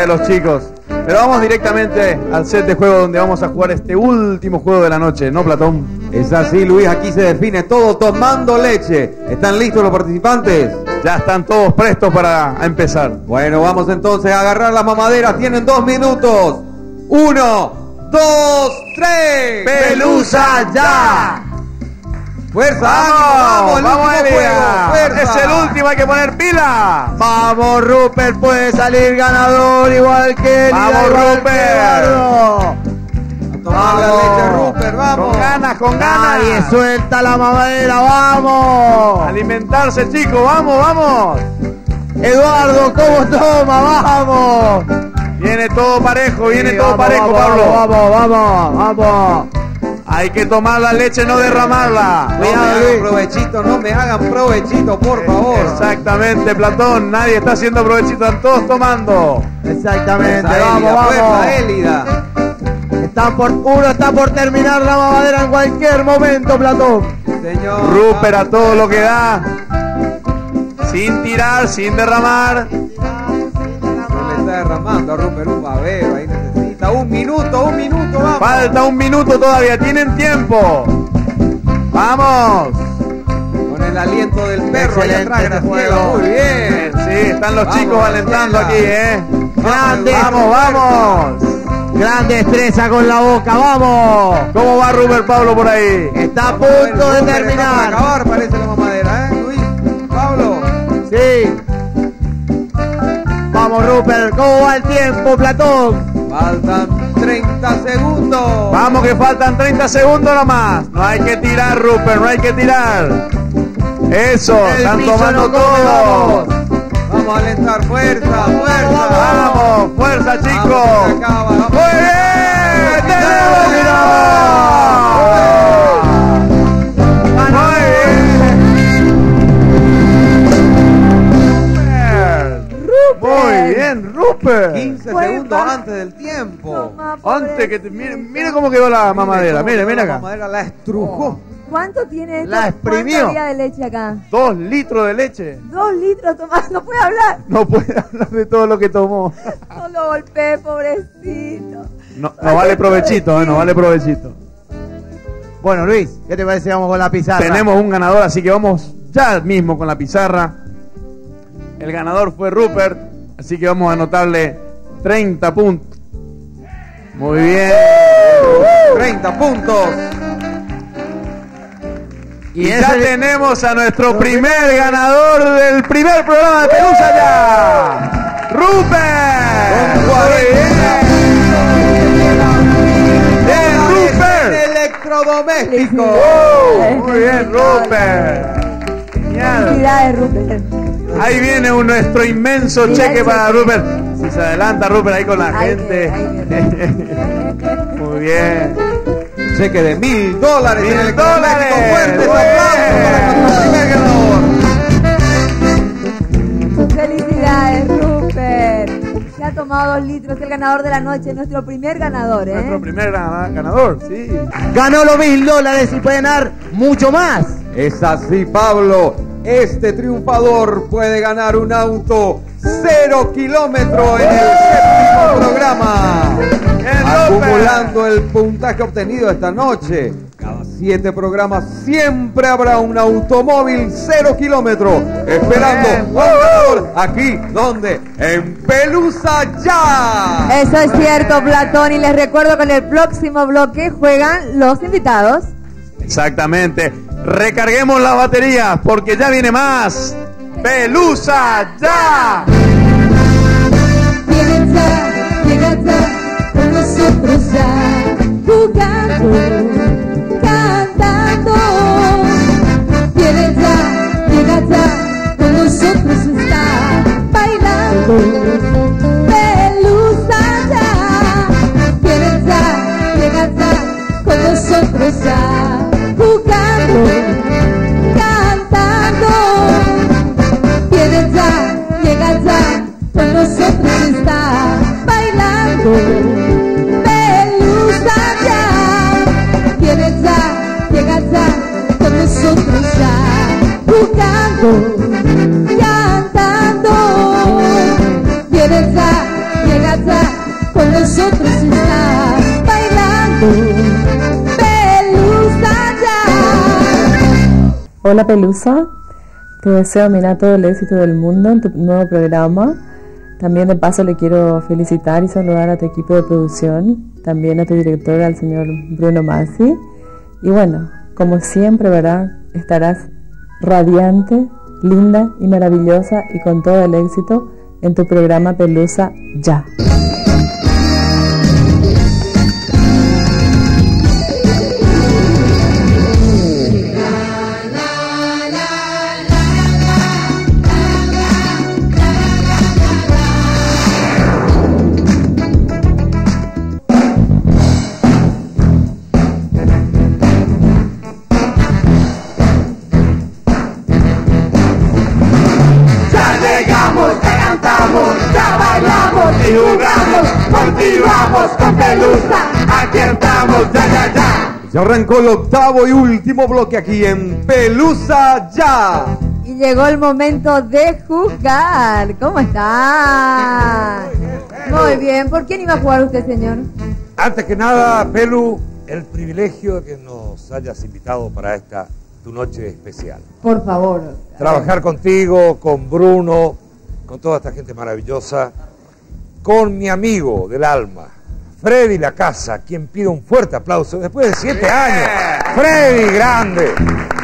De los chicos. Pero vamos directamente al set de juego donde vamos a jugar este último juego de la noche, ¿no, Platón? Es así, Luis. Aquí se define todo tomando leche. ¿Están listos los participantes? Ya están todos prestos para empezar. Bueno, vamos entonces a agarrar las mamaderas. Tienen dos minutos. Uno, dos, tres. ¡Pelusa ya! ¡Fuerza! ¡Vamos! ¡Vamos! el ¡Vamos, juego. ¡Es el último! ¡Hay que poner pila! Vamos, Rupert puede salir ganador igual que ¡Vamos, igual que Rupert! La leche, Rupert, vamos. Con ganas, con ganas. Nadie suelta la mamadera, vamos. Alimentarse, chicos, vamos, vamos. Eduardo, ¿cómo toma? Vamos. Viene todo parejo, viene Sí, todo vamos, parejo, vamos, Pablo. Vamos, vamos, vamos. Hay que tomar la leche, no derramarla. No me hagan provechito, no me hagan provechito, por favor. Exactamente, Platón. Nadie está haciendo provechito, están todos tomando. Exactamente, Fuerza, vamos, Élida, vamos. Élida. Están por, uno está por terminar la mamadera en cualquier momento, Platón. Señor. Rupert a todo lo que da. Sin tirar, sin derramar. Se le está derramando a Rupert un babero. Ahí necesita un minuto, un minuto, vamos. Falta un minuto todavía, tienen tiempo. Vamos. Con el aliento del perro Excelente atrás, Graciela. Muy bien. Sí, están los Vamos, chicos alentando aquí. ¿eh? Grande. Vamos, vamos. Gran destreza con la boca, vamos. ¿Cómo va Rupert Pablo por ahí? Está a punto de Rupert, está terminar. acabar, parece la mamadera, ¿eh, Luis? Pablo. Sí. Vamos, Rupert. ¿Cómo va el tiempo, Platón? Faltan 30 segundos. Vamos que faltan 30 segundos nomás. No hay que tirar, Rupert, no hay que tirar. Eso, El están tomando no come, todo. vamos. Vamos a alentar, fuerza, fuerza. Vamos, fuerza chicos. Muy bien, tenemos bien, Rupert. 15 Fue segundos antes del tiempo. Toma, Antes que te, mire, mire cómo quedó la mamadera. Mire, mire La acá. mamadera la estrujó. ¿Cuánto tiene esto? La exprimió. ¿Cuánto había de leche acá? Dos litros de leche. Dos litros, Tomás, no puede hablar. No puede hablar de todo lo que tomó. No lo golpeé, pobrecito. No, no vale provechito, ¿eh? no vale provechito. Bueno, Luis, ¿qué te parece? Vamos con la pizarra. Tenemos un ganador, así que vamos ya mismo con la pizarra. El ganador fue Rupert, así que vamos a anotarle 30 puntos. Muy bien. 30 puntos. Y, ya tenemos a nuestro primer ganador del primer programa de Pelusa ya. ¡Rupert! ¡Bien, Rupert! Electrodoméstico. Muy bien, Rupert. Genial. Felicidades, Rupert. Ahí viene un, nuestro inmenso Mira cheque para. Rupert. Si se adelanta Rupert ahí con la Ahí gente. Muy bien. Cheque de mil dólares en Mil el dólares. Fuertes aplausos para. Felicidades, Rupert. Se ha tomado dos litros, el ganador de la noche, nuestro primer ganador, ¿eh? Nuestro primer gana- ganador, sí. Ganó los mil dólares y pueden dar mucho más. Es así, Pablo. Este triunfador puede ganar un auto cero kilómetro en el séptimo programa. Acumulando el puntaje obtenido esta noche. Cada siete programas siempre habrá un automóvil cero kilómetro. Esperando ganador aquí, donde En Pelusa Ya. Eso es cierto, Platón. Y les recuerdo que en el próximo bloque juegan los invitados. Exactamente. Recarguemos las baterías porque ya viene más. Pelusa ya. Llegan ya, con nosotros ya, jugando, cantando. Llegan ya, con nosotros está, bailando. Pelusa ya, llegan ya, con nosotros ya, jugando, cantando. Vienen ya, llegan ya, con nosotros está bailando. Ya. Hola Pelusa, te deseo mira todo el éxito del mundo en tu nuevo programa. También de paso le quiero felicitar y saludar a tu equipo de producción, también a tu director, al señor Bruno Masi. Y bueno, como siempre, ¿verdad? Estarás radiante, linda y maravillosa y con todo el éxito en tu programa Pelusa. Ya Se arrancó el octavo y último bloque aquí en Pelusa Ya. Y llegó el momento de jugar. ¿Cómo está? Muy bien. ¿Por quién iba a jugar usted, señor? Antes que nada, Pelu, el privilegio de que nos hayas invitado para esta tu noche especial. Por favor. Trabajar contigo, con Bruno, con toda esta gente maravillosa, con mi amigo del alma, Freddy La Casa, quien pide un fuerte aplauso después de siete años. Freddy, grande.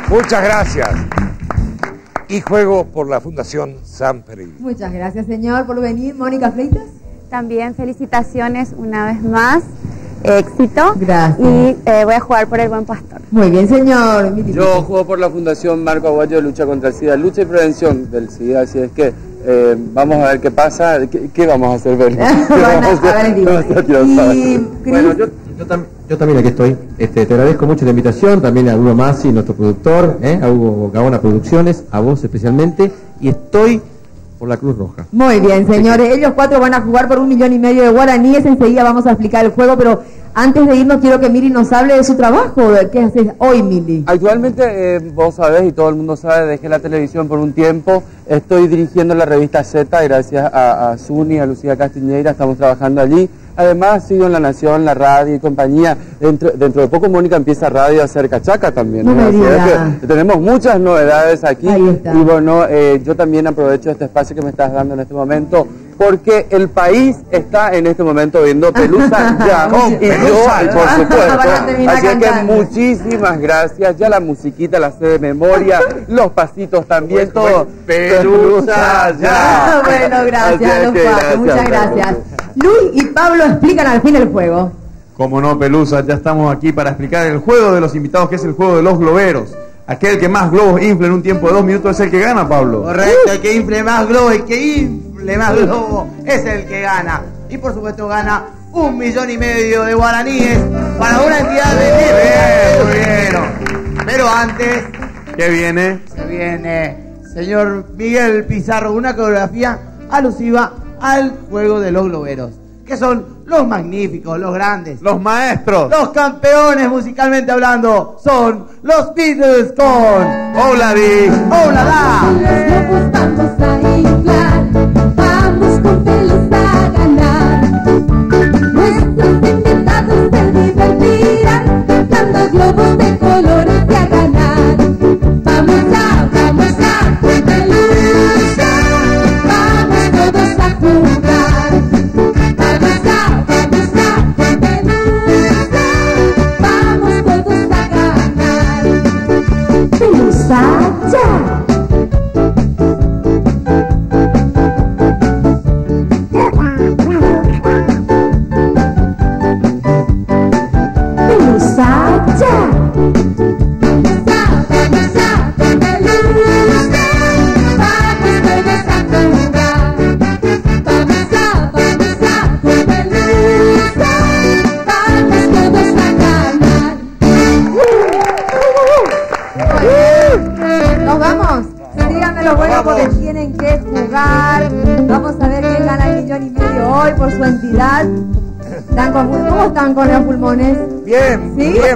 Muchas gracias. Y juego por la Fundación San Peregrino. Muchas gracias, señor, por venir. Mónica Fleitas. También felicitaciones una vez más. Éxito. Gracias. Y eh, voy a jugar por el buen pastor. Muy bien, señor. Yo juego por la Fundación Marco Aguayo de Lucha contra el SIDA, lucha y prevención del SIDA, así es que eh, vamos a ver qué pasa, qué, qué vamos a hacer, Bueno, yo, yo tam- yo también aquí estoy. Este, te agradezco mucho la invitación, también a Bruno Masi, nuestro productor, ¿eh? a Hugo Gaona Producciones, a vos especialmente, y estoy por la Cruz Roja. Muy bien, señores. Ellos cuatro van a jugar por un millón y medio de guaraníes. Enseguida vamos a explicar el juego, pero Antes de irnos, quiero que Mili nos hable de su trabajo. de ¿Qué haces hoy, Mili? Actualmente, eh, vos sabés y todo el mundo sabe, dejé la televisión por un tiempo. Estoy dirigiendo la revista Z, gracias a, a Zuni, a Lucía Castiñeira, estamos trabajando allí. Además, sigo en La Nación, la radio y compañía. Dentro, dentro de poco Mónica empieza radio a hacer cachaca también. No diga. que tenemos muchas novedades aquí. Ahí está. Y bueno, eh, yo también aprovecho este espacio que me estás dando en este momento. Porque el país está en este momento viendo Pelusa ya. Y yo, por supuesto. Van a terminar Así que muchísimas gracias. Ya la musiquita la sé de memoria. Los pasitos también, todo. Pelusa ya. bueno, gracias, los que Paco, muchas gracias. Luis y Pablo explican al fin el juego. Como no, Pelusa, ya estamos aquí para explicar el juego de los invitados, que es el juego de los globeros. Aquel que más globos infla en un tiempo de dos minutos es el que gana, Pablo. Correcto, el que infle más globo, el que infle más globo es el que gana. Y por supuesto gana un millón y medio de guaraníes para una entidad de Muy bien, Pero antes ¿Qué viene? se viene señor Miguel Pizarro, una coreografía alusiva al juego de los globeros, que son los magníficos, los grandes, los maestros, los campeones musicalmente hablando, son los Beatles con Hola Di, Hola Da. Los globos vamos a inflar, vamos con Pelusa a ganar. Nuestros invitados se divertirán, dando globos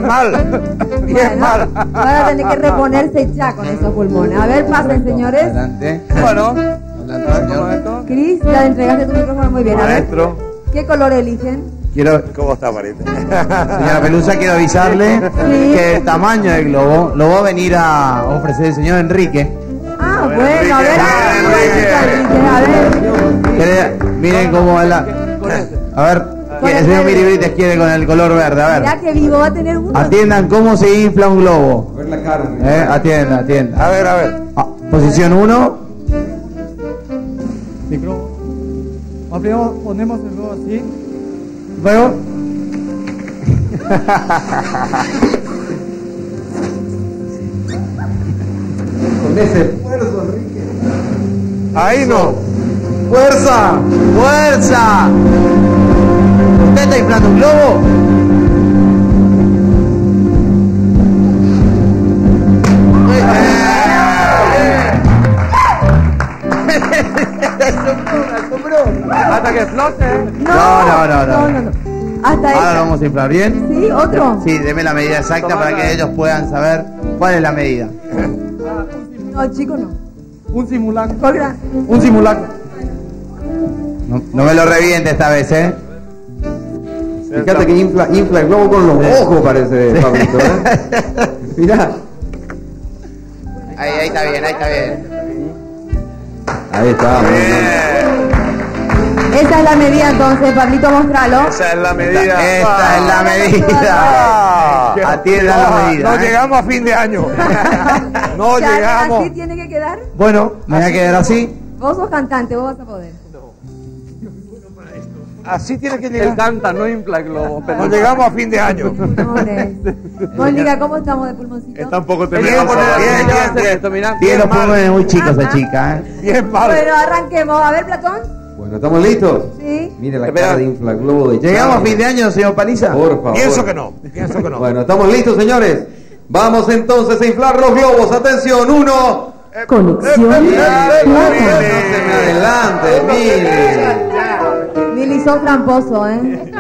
Mal. Bien mal. Van a tener que reponerse ya con esos pulmones. A ver, pasen, señores. Adelante. Bueno, Cris, ya entregaste tu micrófono muy bien. A ver, Maestro. ¿qué color eligen? Quiero, ¿Cómo está, Marita? señora Pelusa, quiero avisarle que el tamaño del globo lo va a venir a ofrecer el señor Enrique. Ah, bueno, a ver. A ver. Quiere- miren cómo es la. A ver, ¿quién- el señor Miribrites quiere con el color verde. A ver. Mirá que vivo va a tener uno. Atiendan cómo se infla un globo. ver la carne. Eh, atiendan, atiendan. A ver, a ver. Ah, posición 1. Micro. Abrimos, ponemos el globo así. Luego. Con ese esfuerzo, Enrique. Ahí no. ¡Fuerza! ¡Fuerza! ¿Usted está inflando un globo? hasta que explote. No, no, no, no. no, no. Hasta Ahora lo vamos a inflar bien. ¿Sí? ¿Otro? Sí, deme la medida exacta para que ellos puedan saber cuál es la medida. No, chico, no. Un simulacro. Un simulacro. No, no me lo reviente esta vez, ¿eh? Fíjate que infla, infla el globo con los ojos, parece, Pablito. ¿eh? Mirá. Ahí, ahí está bien, ahí está bien. Ahí está. Esa es la medida entonces, Pablito, mostralo. Esa es la medida. Esta es la medida. Atiendan la medida. No ¿eh? llegamos a fin de año. No Ya, llegamos. Así tiene que quedar. Bueno, me voy a quedar así. Vos sos cantante, vos vas a poder. Así tiene que Él llegar. canta, no infla el globo. No llegamos a fin de año. Mónica, ¿cómo estamos de pulmoncito? Está un poco Él poner Bien, él bien, bien. esto, mirá. Tiene los pulmones muy chicos esa chica, ¿eh? Bien mal. Bueno, arranquemos. A ver, Platón. Bueno, ¿estamos listos? Sí. Mire la Espera. cara de infla globo de ¿Llegamos a fin de año, señor Paliza? Por favor. Pienso que no. Pienso que no. Bueno, ¿estamos listos, señores? Vamos entonces a inflar los globos. Atención, uno. Conexión Adelante, mire. Mili, sos tramposo, ¿eh?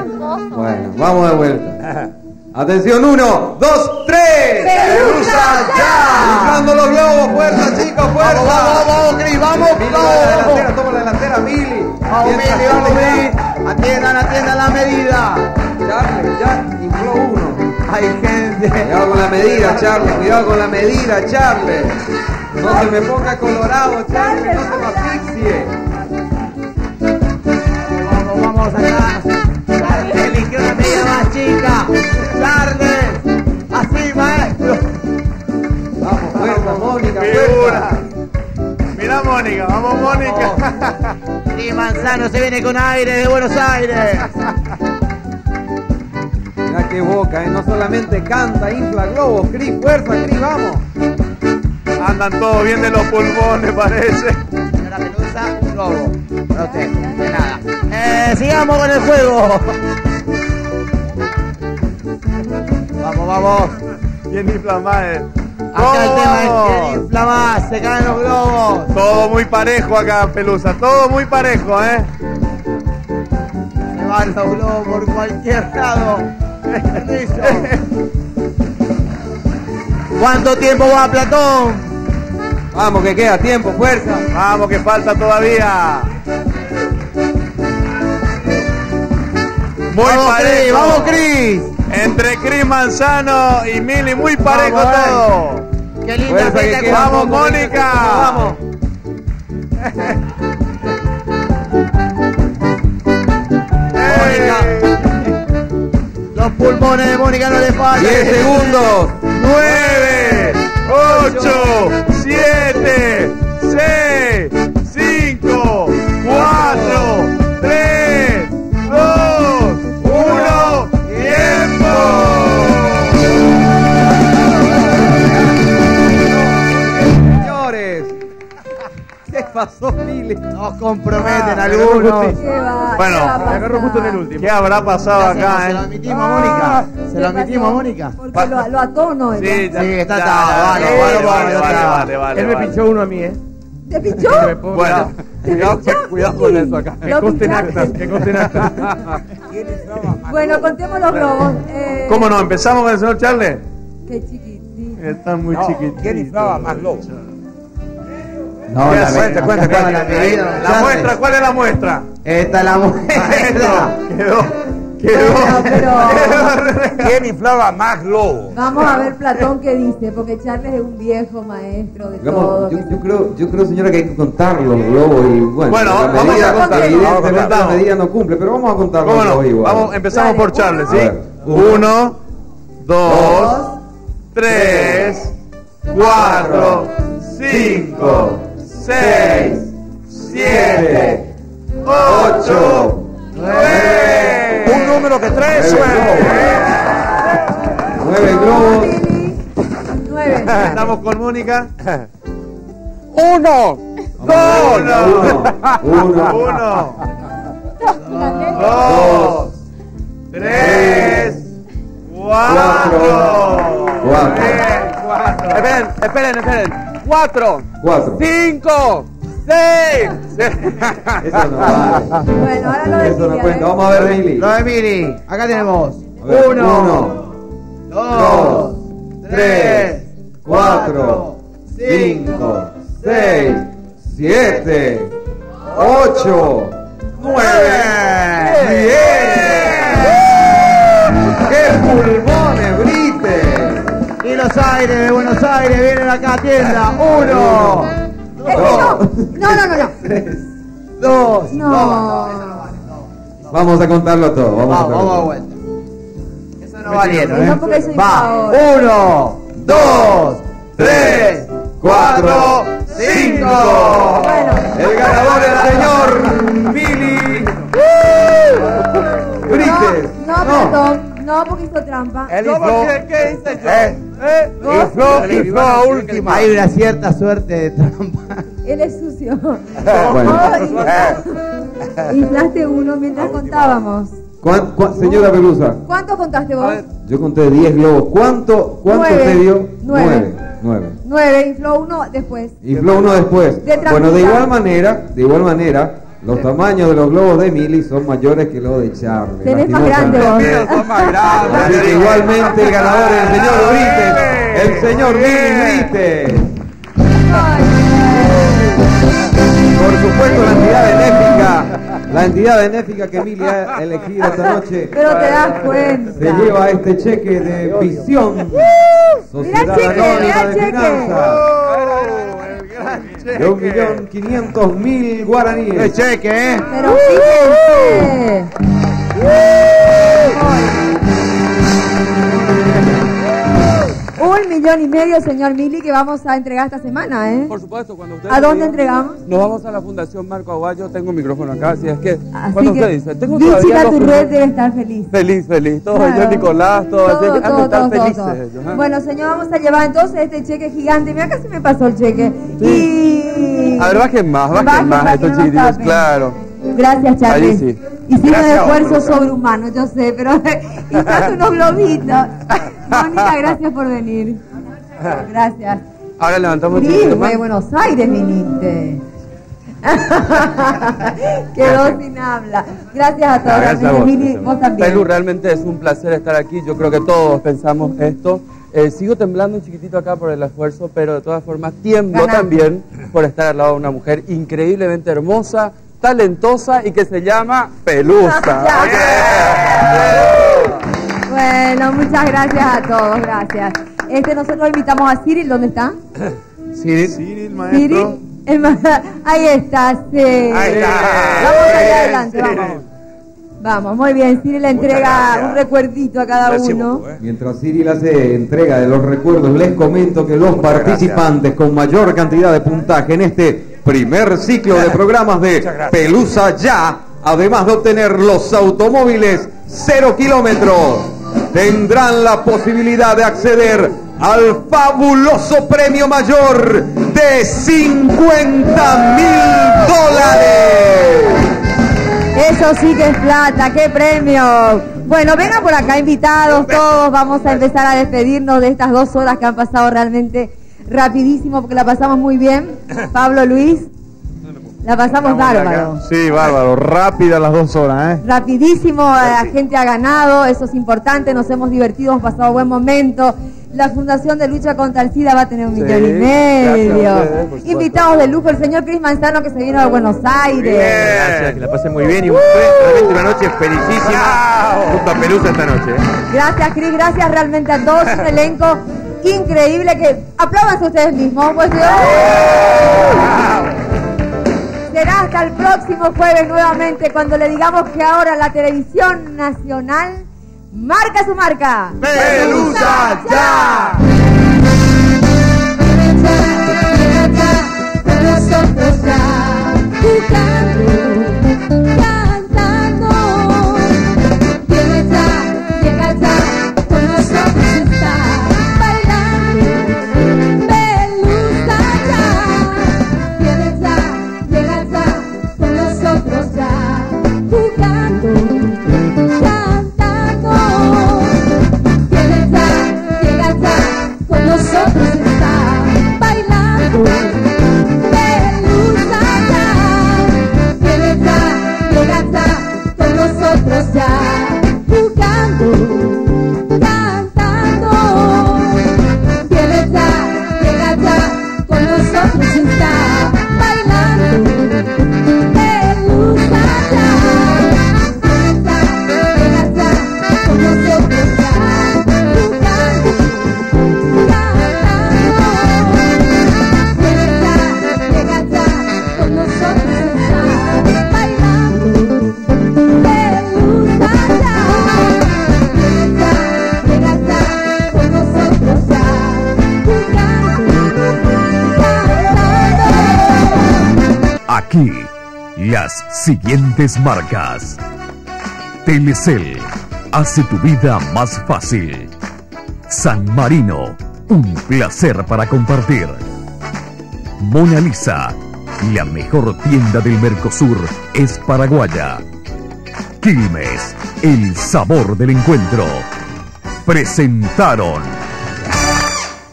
Bueno, vamos de vuelta. Atención, uno, dos, tres. ¡Pelusa ya! Inflando los globos, fuerza, chicos, fuerza. Vamos, vamos, vamos, Cris, vamos, Mili, vamos. la delantera, toma la delantera, Mili. Vamos, Mientras Mili, vamos, Mili. Atiendan, atiendan la medida. Charlie, ya infló uno. Hay gente. Cuidado con la medida, Charlie. Cuidado con la medida, Charlie. No se me ponga colorado, Charlie. No se me asfixie. Vamos, acá. Eligió una más chica. Charles. Así, maestro. Vamos, fuerza, Mónica, fuerza. Mira Mónica, vamos Mónica. Y Manzano se viene con aire de Buenos Aires. Mira qué boca, ¿eh? No solamente canta, infla globos. Cris, fuerza, Cris, vamos. Andan todos bien de los pulmones, parece. Globo. Usted, de nada. Eh, sigamos con el juego. Vamos, vamos. Bien inflamado. Acá el tema es se caen los globos. Todo muy parejo acá, Pelusa. Todo muy parejo, ¿eh? Se van los globos por cualquier lado. Permiso. ¿Cuánto tiempo va Platón? Vamos, que queda tiempo, fuerza. Vamos, que falta todavía. Muy Vamos, parejo. Vamos, Cris. Entre Cris Manzano y Mili, muy parejo Vamos, eh. todo. Qué linda que queda Vamos, poco, Mónica. Vamos. Los pulmones de Mónica no le faltan. 10 segundos. 9, 8, 7, 6, 5, 4, 3, 2, 1, tiempo. Señores. ¿Qué pasó, Mili? Nos comprometen Ah, algunos. Bueno, ¿Qué va a me agarró justo en el último. ¿Qué habrá pasado ¿Qué hacemos? acá, Se lo eh? admitimos Mónica. Se ¿Qué lo admitimos a? Mónica. Porque lo, lo atono. Sí, está ya, vale, vale, vale, Él me pinchó uno a mí, ¿eh? ¿Te pichó? Bueno, Cuidado, cuidado con eso acá. Lo Conste en pichaste. actas, que conste en actas. Bueno, contemos los globos. Eh, ¿cómo no? ¿Empezamos con el señor Charles? Qué chiquitito. Está muy chiquitito. ¿Quién inflaba más lobos? No, ¿Qué la cuenta, cuenta, cuenta la muestra, ¿cuál es la muestra? Esta es la muestra. Quedó. Bueno, pero ¿Quién inflaba más globos? vamos a ver Platón qué dice, porque Charles es un viejo maestro de todo. Yo, yo creo, yo creo, señora, que hay que contar los globos y bueno, Bueno, la vamos medida, a contar, a la contar. medida no cumple, pero vamos a contar ¿Cómo los no? igual. Vamos, empezamos Dale, por Charles, ¿sí? Uno, dos, tres, cuatro, cinco, seis, siete, ocho, un número que trae suerte. 9 globos. 9. Estamos con Mónica. 1. 2. 1. 1. 2. 3. 4. 4. Esperen, esperen, esperen. 4. 4. 5. ¡Sí! Eso no vale. Bueno, ahora lo de Eso no cuenta. Vamos a ver, Bailey. Lo de Mini. Acá tenemos. Uno, uno, dos, tres, cuatro, cinco, seis, siete, ocho, nueve, diez. ¡Qué pulmones, Brite! Y los aires de Buenos Aires vienen acá a tienda. Uno. ¡Es mío! No, no, no, no. dos. No. Vamos a contarlo todo. Vamos, a Vamos, contarlo vamos a vuelta. Eso no valieron, No, ¿eh? soy Va. Uno, dos, tres, cuatro, cinco. Bueno, El ganador es el señor Billy Brites. no, no, Platón. No, porque hizo trampa. Él ¿Cómo infló. que- ¿Qué hice yo? Eh, ¿Eh? Infló, infló a última. Hay una cierta suerte de trampa. Él es sucio. Bueno. Oh, inflaste uno mientras contábamos. ¿Cuán- cuán- señora Pelusa, ¿Cuánto contaste vos? yo conté 10 globos. ¿Cuánto, cuánto Nueve. te dio? Nueve. Nueve. Nueve, infló uno después. Infló uno después. De Bueno, de igual manera, de igual manera, Los tamaños de los globos de Mili son mayores que los de Charlie. Tenés más grande vos. Así que igualmente el ganador es el señor Brites, el señor Mili Brites. Por supuesto la entidad benéfica, la entidad benéfica que Mili ha elegido esta noche. Pero te das cuenta. Se lleva este cheque de visión. Sociedad cheque, Anónima de cheque. Finanzas. De un millón quinientos mil guaraníes. ¡Qué cheque, eh! Pero fíjense. Un millón y medio, señor Mili, que vamos a entregar esta semana, ¿eh? Por supuesto, cuando ustedes ¿A dónde entregamos? Nos vamos a la Fundación Marco Aguayo, tengo un micrófono acá, así es que Así cuando que usted dice, tengo todavía tu red debe estar feliz. Feliz, feliz, todos Claro. ellos, Nicolás, todos, así Todo, que han de todo, felices. Bueno, señor, vamos a llevar entonces este cheque gigante. Mira, casi me pasó el cheque. Y... A ver, bajen más, bajen, Bajen más que estos no claro. Gracias, Charlie. Ahí sí. Hicimos un Gracias, esfuerzo Bruno. sobrehumano, yo sé, pero quizás unos globitos. Mónica, gracias por venir. Gracias. Ahora levantamos el Sí, más. de Buenos Aires viniste. Quedó sin habla. Gracias a todos. Gracias a vos. Mili, vos también. Pelu, realmente es un placer estar aquí. Yo creo que todos pensamos esto. Eh, sigo temblando un chiquitito acá por el esfuerzo, pero de todas formas tiemblo también por estar al lado de una mujer increíblemente hermosa, talentosa y que se llama Pelusa. Bueno, muchas gracias a todos, gracias. Este, nosotros invitamos a Cyril, ¿dónde está? Cyril. Cyril, Cyril. el ma- Ahí está, sí. Ahí está. Vamos allá adelante, vamos. Vamos, muy bien. Cyril le entrega un recuerdito a cada uno. Mientras Cyril hace entrega de los recuerdos, les comento que los participantes con mayor cantidad de puntaje en este primer ciclo de programas de Pelusa Ya, además de obtener los automóviles 0 kilómetros, tendrán la posibilidad de acceder al fabuloso premio mayor de 50 mil dólares. Eso sí que es plata, qué premio. Bueno, vengan por acá invitados todos. Vamos a empezar a despedirnos de estas dos horas que han pasado realmente rapidísimo porque la pasamos muy bien. Pablo Luis, la pasamos bárbaro. Sí, bárbaro. Rápida las dos horas, ¿eh? Rapidísimo, la gente ha ganado, eso es importante, nos hemos divertido, hemos pasado buen momento. La Fundación de Lucha contra el SIDA va a tener un Sí, millón y medio. ustedes. Invitados de lujo, el señor Cris Manzano que se vino de Buenos Aires. Gracias, que la pasé muy bien y un- realmente una noche felicísima junto a Pelusa esta noche. ¿eh? Gracias, Cris, gracias realmente a todos, un elenco increíble que apláudanse ustedes mismos. pues, Será hasta el próximo jueves nuevamente cuando le digamos que ahora la televisión nacional marca su marca. ¡Pelusa ya! Nosotros ya, jugando, Las siguientes marcas. Telecel hace tu vida más fácil. San Marino, un placer para compartir. Mona Lisa, la mejor tienda del Mercosur es paraguaya. Quilmes, el sabor del encuentro. Presentaron.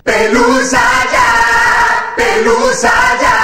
Pelusa ya, pelusa ya.